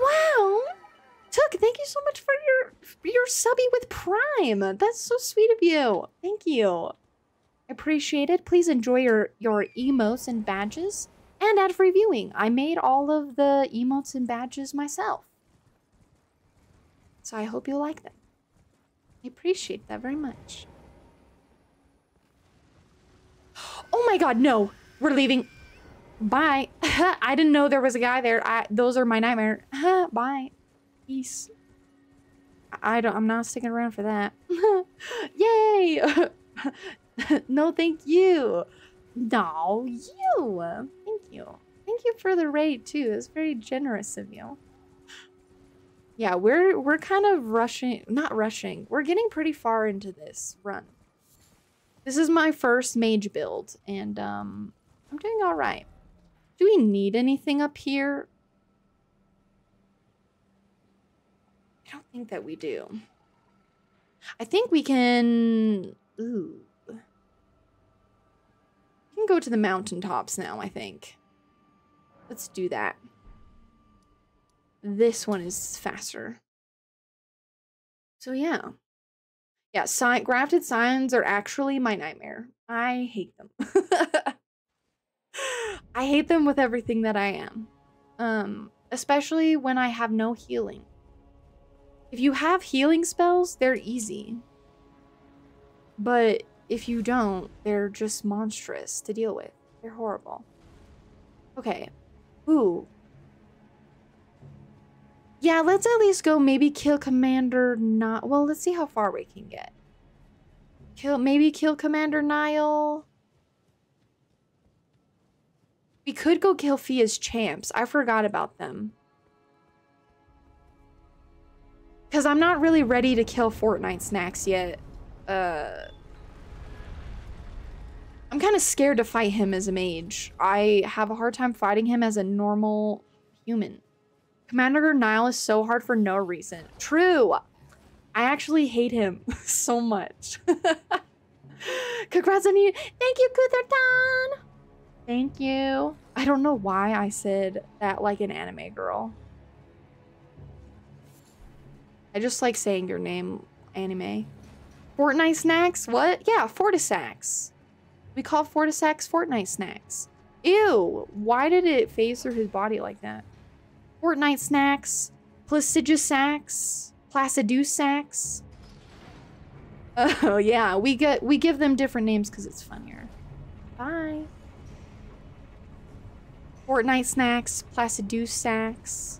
Wow! Took, thank you so much for your your subby with Prime. That's so sweet of you. Thank you. I appreciate it. Please enjoy your your emotes and badges and ad free viewing. I made all of the emotes and badges myself. So I hope you like them. I appreciate that very much. Oh my god, no. We're leaving. Bye. I didn't know there was a guy there. I, those are my nightmare. Bye. Peace. I don't. I'm not sticking around for that. Yay! no, thank you. No, you. Thank you. Thank you for the raid too. It's very generous of you. Yeah, we're we're kind of rushing. Not rushing. We're getting pretty far into this run. This is my first mage build, and um, I'm doing all right. Do we need anything up here? I don't think that we do. I think we can... Ooh. We can go to the mountaintops now, I think. Let's do that. This one is faster. So yeah. Yeah, si grafted scions are actually my nightmare. I hate them. I hate them with everything that I am. Um, especially when I have no healing. If you have healing spells, they're easy. But if you don't, they're just monstrous to deal with. They're horrible. Okay. Ooh. Yeah, let's at least go maybe kill Commander not well, let's see how far we can get. Kill maybe kill Commander Niall. We could go kill Fia's champs. I forgot about them. Because I'm not really ready to kill Fortnite snacks yet. Uh, I'm kind of scared to fight him as a mage. I have a hard time fighting him as a normal human. Commander Niall is so hard for no reason. True. I actually hate him so much. Congrats on you. Thank you, Kutherton. Thank you. I don't know why I said that like an anime girl. I just like saying your name, anime. Fortnite snacks? What? Yeah, Fortissax. We call Fortissax Fortnite snacks. Ew, why did it phase through his body like that? Fortnite snacks, Placidusax, Placidusax. Oh yeah, we get we give them different names because it's funnier. Bye. Fortnite snacks, Placidusax.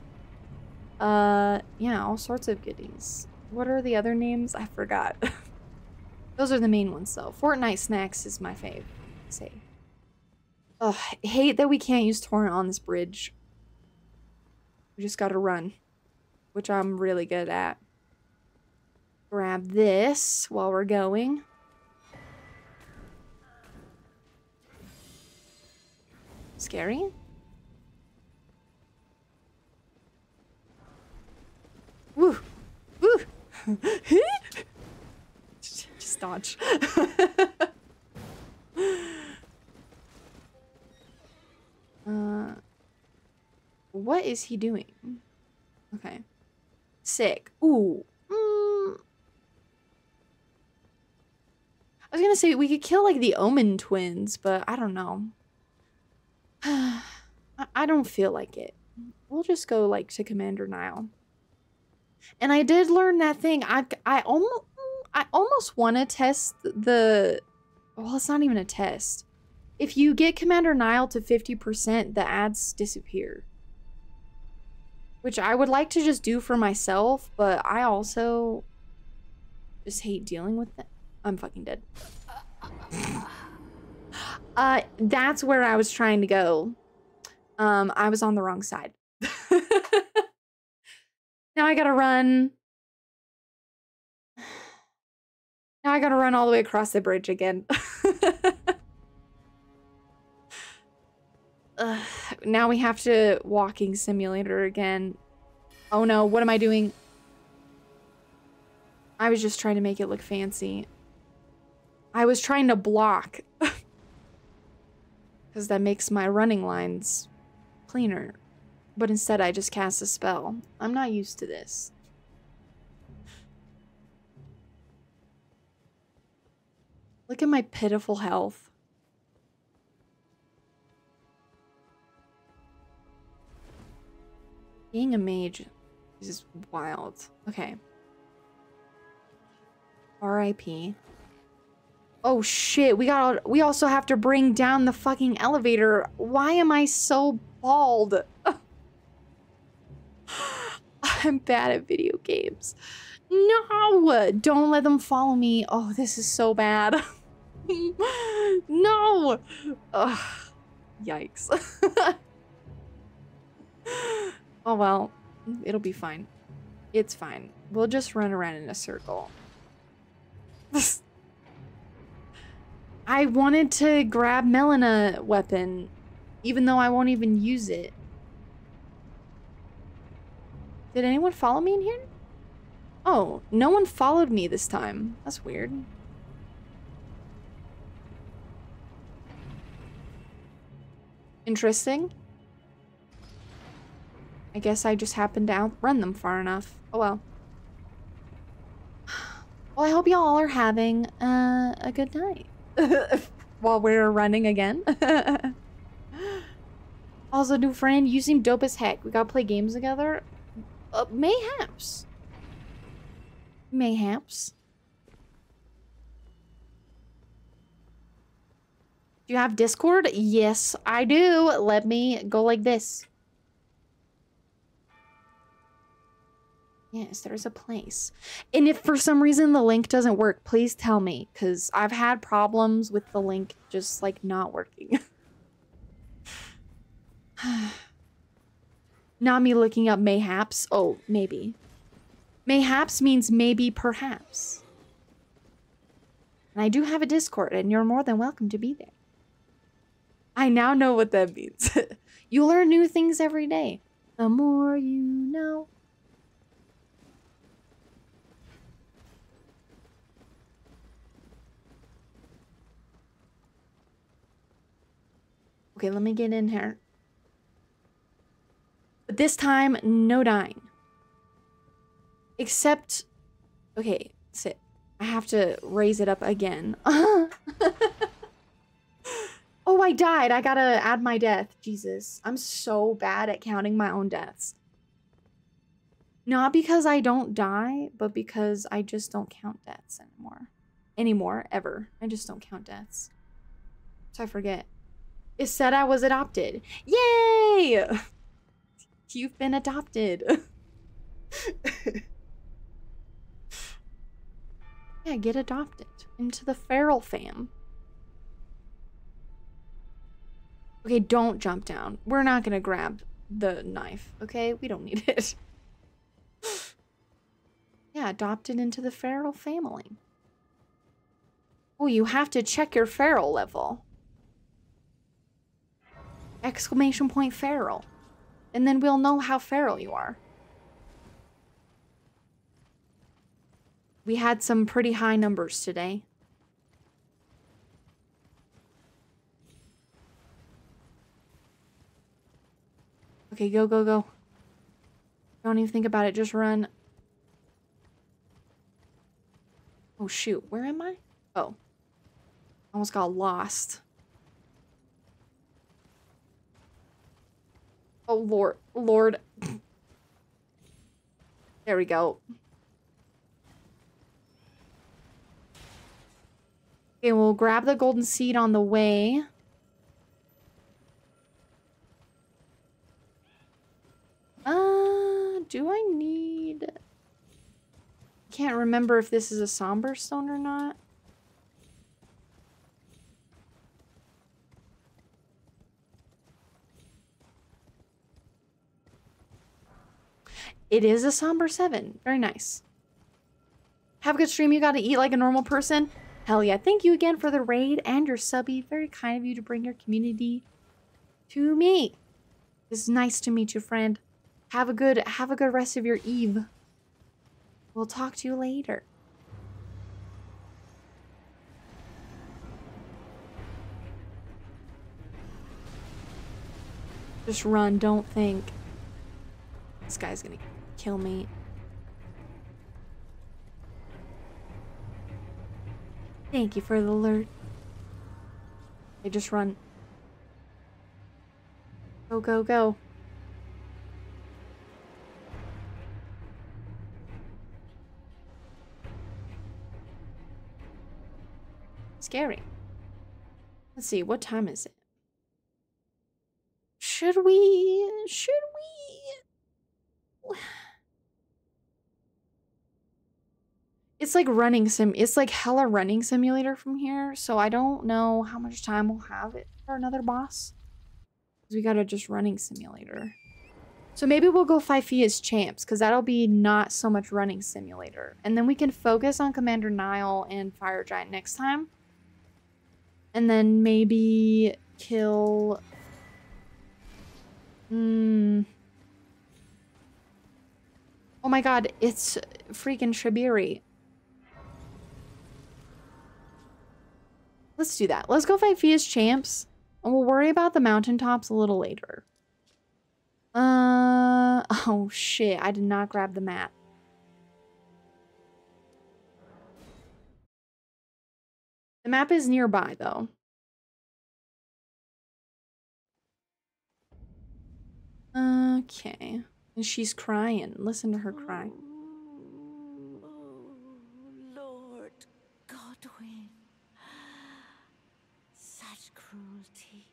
Uh, yeah, all sorts of goodies. What are the other names? I forgot. Those are the main ones, though. Fortnite Snacks is my fave. Say. Ugh, hate that we can't use Torrent on this bridge. We just gotta run. Which I'm really good at. Grab this while we're going. Scary? Woo! Woo! Just dodge. uh, what is he doing? Okay. Sick. Ooh. Mm. I was gonna say we could kill like the Omen twins, but I don't know. I don't feel like it. We'll just go like to Commander Niall. And I did learn that thing. I I almost I almost want to test the well, it's not even a test. If you get Commander Niall to 50%, the ads disappear. Which I would like to just do for myself, but I also just hate dealing with it. I'm fucking dead. uh, that's where I was trying to go. Um, I was on the wrong side. now I gotta run. Now I gotta run all the way across the bridge again. Ugh, now we have to walking simulator again. Oh no, what am I doing? I was just trying to make it look fancy. I was trying to block. Because that makes my running lines cleaner. But instead I just cast a spell. I'm not used to this. Look at my pitiful health. Being a mage is wild. Okay. R.I.P. Oh shit, we got we also have to bring down the fucking elevator. Why am I so bald? I'm bad at video games. No! Don't let them follow me. Oh, this is so bad. no! Ugh. Yikes. oh well, it'll be fine. It's fine. We'll just run around in a circle. I wanted to grab Melina weapon, even though I won't even use it. Did anyone follow me in here? Oh, no one followed me this time. That's weird. Interesting. I guess I just happened to outrun them far enough. Oh well. Well, I hope y'all are having uh, a good night. While we're running again. also, new friend, you seem dope as heck. We gotta play games together? Uh, mayhaps. Mayhaps. Do you have Discord? Yes, I do. Let me go like this. Yes, there's a place. And if for some reason the link doesn't work, please tell me. Because I've had problems with the link just, like, not working. not me looking up mayhaps. Oh, maybe. Mayhaps means maybe perhaps. And I do have a Discord, and you're more than welcome to be there. I now know what that means. you learn new things every day. The more you know. Okay, let me get in here. But this time, no dying. Except, okay, sit. I have to raise it up again. oh, I died. I gotta add my death. Jesus. I'm so bad at counting my own deaths. Not because I don't die, but because I just don't count deaths anymore. Anymore, ever. I just don't count deaths. So I forget. It said I was adopted. Yay! You've been adopted. yeah, get adopted into the feral fam. Okay, don't jump down. We're not gonna grab the knife, okay? We don't need it. yeah, adopted into the feral family. Oh, you have to check your feral level exclamation point feral. And then we'll know how feral you are. We had some pretty high numbers today. Okay, go, go, go. Don't even think about it, just run. Oh shoot, where am I? Oh. Almost got lost. Oh, Lord. Lord. There we go. Okay, we'll grab the golden seed on the way. Uh, do I need... Can't remember if this is a somber stone or not. It is a somber seven. Very nice. Have a good stream. You got to eat like a normal person. Hell yeah. Thank you again for the raid and your subby. Very kind of you to bring your community to me. It's nice to meet you, friend. Have a good have a good rest of your eve. We'll talk to you later. Just run, don't think. This guy's gonna kill me. Thank you for the alert. They just run. Go, go, go. Scary. Let's see, what time is it? Should we? Should we? It's like running sim. It's like hella running simulator from here. So I don't know how much time we'll have it for another boss We gotta just running simulator. So maybe we'll go five feet as champs, because that'll be not so much running simulator. And then we can focus on Commander Niall and Fire Giant next time. And then maybe kill... Hmm... Oh my god, it's freaking Tribiri. Let's do that. Let's go fight Fia's champs. And we'll worry about the mountaintops a little later. Uh, oh shit, I did not grab the map. The map is nearby though. Okay. And she's crying. Listen to her cry. Oh, Lord Godwin. Such cruelty.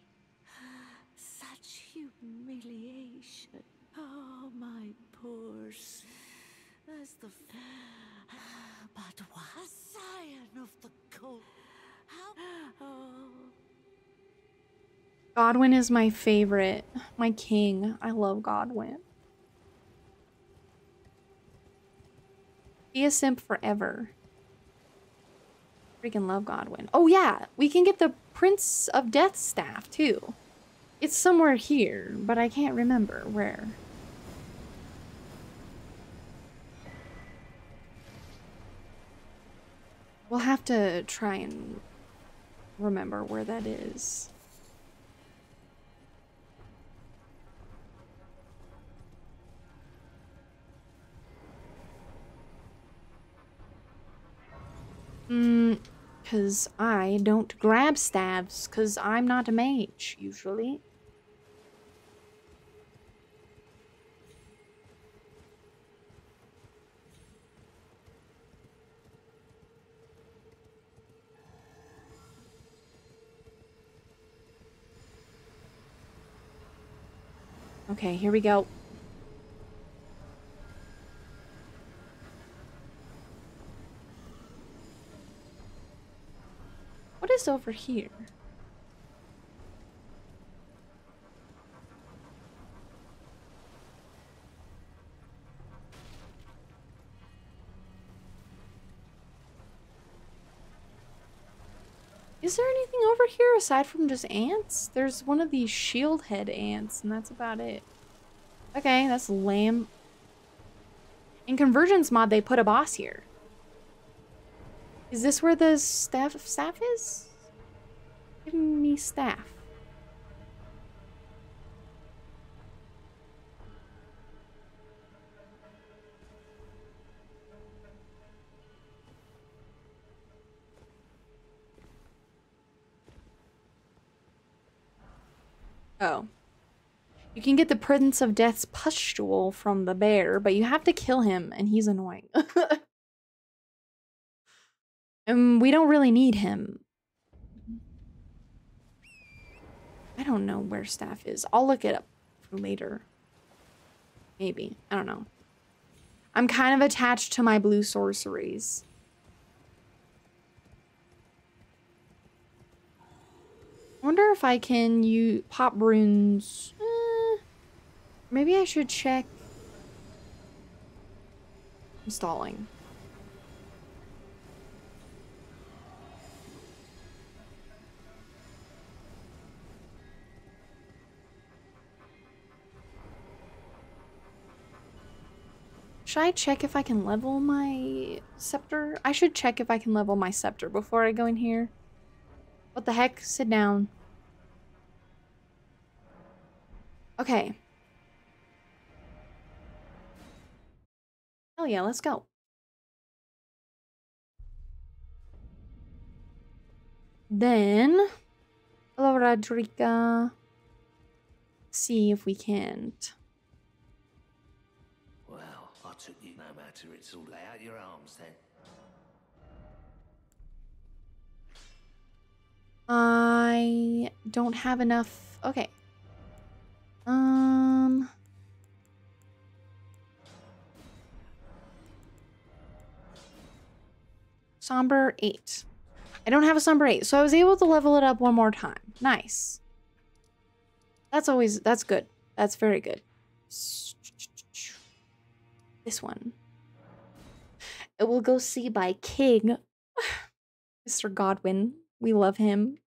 Such humiliation. Oh, my poor. s- As the. f- But was Scion of the cold. How. Oh. Godwin is my favorite. My king. I love Godwin. Be a simp forever. Freaking love Godwin. Oh yeah, we can get the Prince of Death staff too. It's somewhere here, but I can't remember where. We'll have to try and remember where that is. Mm, cause I don't grab staves, cause I'm not a mage, usually. Okay, here we go. What is over here? Is there anything over here aside from just ants? There's one of these shield head ants, and that's about it. Okay, that's lame. In Convergence mod, they put a boss here. Is this where the staff staff is? Give me staff. Oh. You can get the Prince of Death's pustule from the bear, but you have to kill him, and he's annoying. and um, we don't really need him. I don't know where staff is. I'll look it up later. Maybe. I don't know. I'm kind of attached to my blue sorceries. Wonder if I can use pop runes. Eh, maybe I should check installing. Should I check if I can level my scepter? I should check if I can level my scepter before I go in here. What the heck? Sit down. Okay. Hell yeah, let's go. Then, hello Roderika. See if we can't. Well, I took you no matter it's all lay out your arms then. I don't have enough. Okay. Um. Somber 8. I don't have a Somber 8, so I was able to level it up one more time. Nice. That's always, that's good. That's very good. This one. It will go see by King. Mr. Godwin. We love him.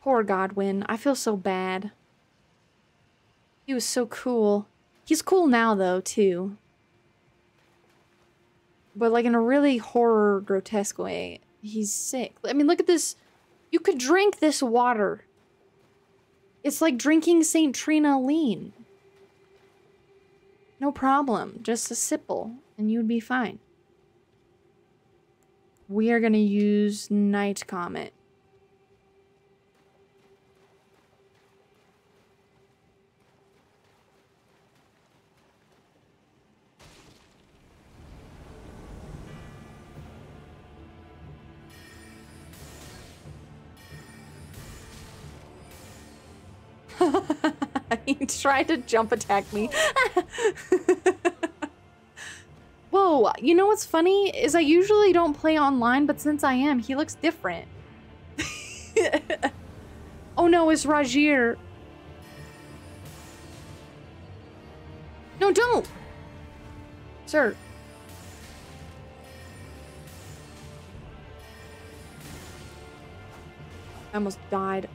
Poor Godwin. I feel so bad. He was so cool. He's cool now, though, too. But, like, in a really horror, grotesque way. He's sick. I mean, look at this. You could drink this water. It's like drinking St. Trina lean. No problem. Just a sipple, and you'd be fine. We are going to use Night Comet. he tried to jump attack me. Whoa, you know what's funny? Is I usually don't play online, but since I am, he looks different. oh no, it's Rogier. No, don't! Sir. I almost died.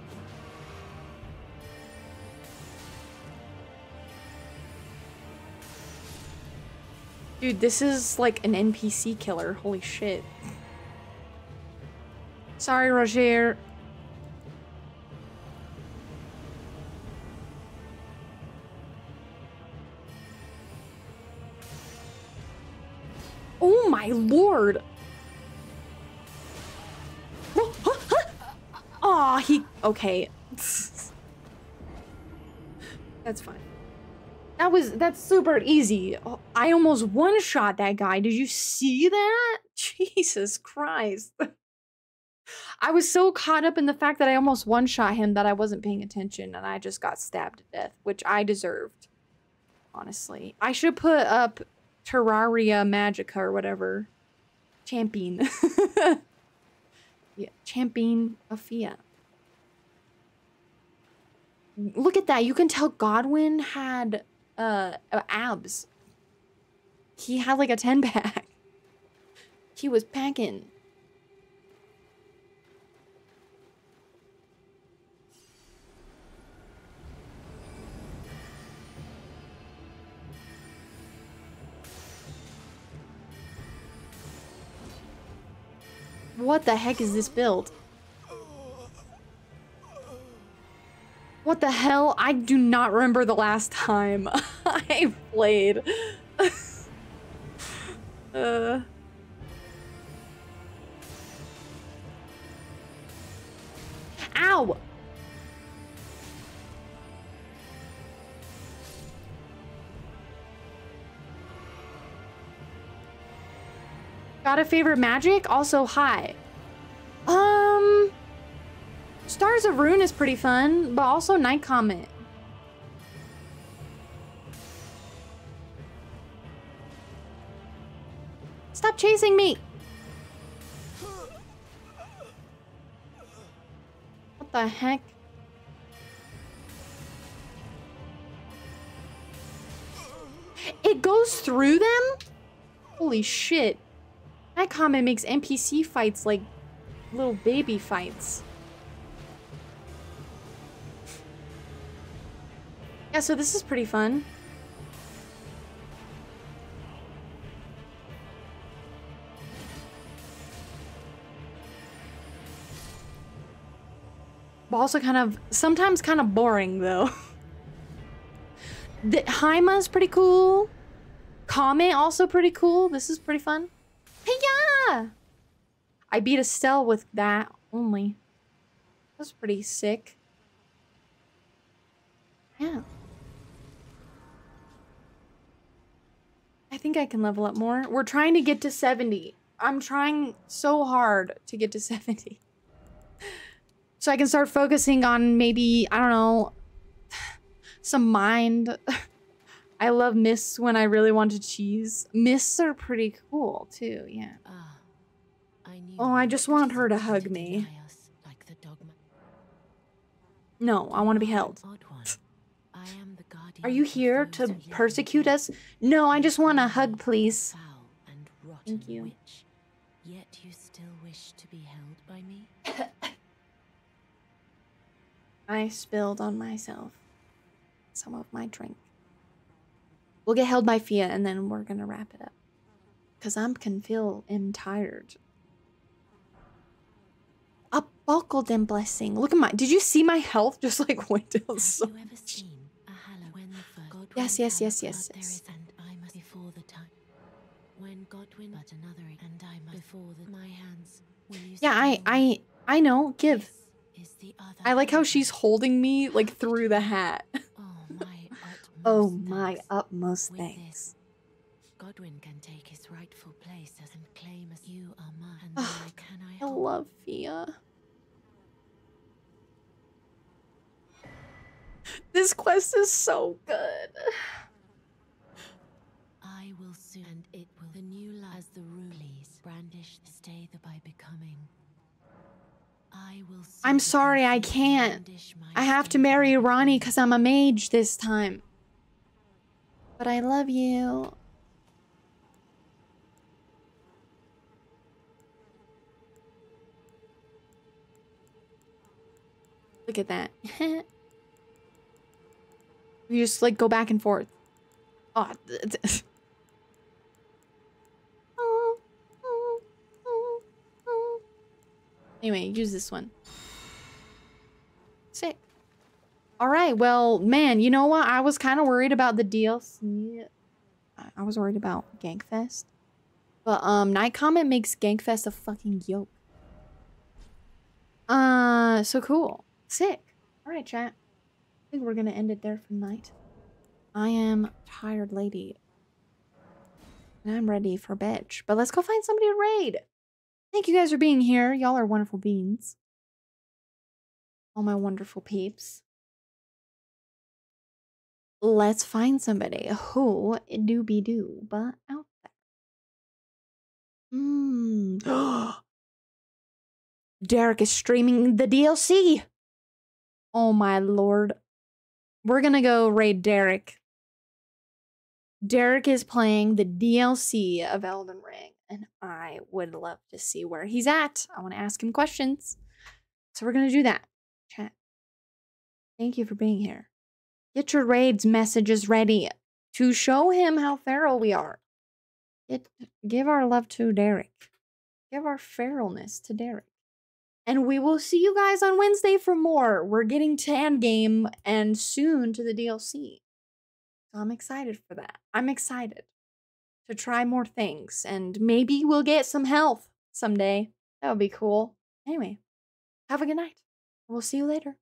Dude, this is like an NPC killer. Holy shit. Sorry, Roger. Oh my lord. Aw, he... Okay. That's fine. That was that's super easy. I almost one shot that guy. Did you see that? Jesus Christ. I was so caught up in the fact that I almost one shot him that I wasn't paying attention and I just got stabbed to death, which I deserved. Honestly. I should put up Terra Magica or whatever. Champion. yeah, Champion Afia. Look at that. You can tell Godwin had uh, uh abs. He had like a 10 pack. He was packing. What the heck is this build? What the hell? I do not remember the last time I played. uh... Ow! Got a favorite magic? Also, hi. Um... Stars of Ruin is pretty fun, but also Night Comet. Stop chasing me! What the heck? It goes through them? Holy shit. That comet makes NPC fights like little baby fights. Yeah, so this is pretty fun. But also kind of, sometimes kind of boring though. the Haima is pretty cool. Kame also pretty cool. This is pretty fun. Hey yeah! I beat Astel with that only. That's pretty sick. Yeah. I think I can level up more. We're trying to get to 70. I'm trying so hard to get to 70. So I can start focusing on maybe, I don't know, some mind. I love mists when I really want to cheese. Mists are pretty cool too, yeah. Ah, I Oh, I just want her to hug me. Like. No, I want to be held. Odd one. I am Are you here to persecute us? No, I just want a hug, please. And Thank you. witch. Yet you still wish to be held by me? I spilled on myself some of my drink. We'll get held by Fia and then we're gonna wrap it up. Cause I'm can feel am tired. A buckled and blessing. Look at my did you see my health just like went down so ever seen a hallow when the first Godwin Yes, yes, yes, yes, yes. There is and I must before the time. When Godwin but another and I must before the my hands. Yeah, I I I know, give. is the other I like how she's holding me like through the hat. Oh my oh, utmost Oh my thanks. utmost With this, Godwin can take his rightful place as and claim as you are mine. And why can I I love Fia. This quest is so good. I will soon, and it will. The new life as the rulies brandish stay the by becoming. I will. I'm sorry, I can't. I have to marry Ranni because I'm a mage this time. But I love you. Look at that. you just like go back and forth. Oh, Anyway, use this one. Sick. All right. Well, man, you know what? I was kind of worried about the DLC. I- was worried about Gankfest. But um Night Comet makes Gankfest a fucking yoke. Uh so cool. Sick. All right, chat. Think we're to end it there for night. I am tired lady. And I'm ready for bed. But let's go find somebody to raid. Thank you guys for being here. Y'all are wonderful beings. All my wonderful peeps. Let's find somebody who do be do but out there. Mm. Derek is streaming the DLC. Oh my lord. We're gonna go raid Derek. Derek is playing the DLC of Elden Ring, and I would love to see where he's at. I want to ask him questions. So we're gonna do that. Chat. Thank you for being here. Get your raids messages ready to show him how feral we are. Get, give our love to Derek. Give our feralness to Derek. And we will see you guys on Wednesday for more. We're getting to Endgame and soon to the DLC. So I'm excited for that. I'm excited to try more things and maybe we'll get some health someday. That would be cool. Anyway, have a good night. We'll see you later.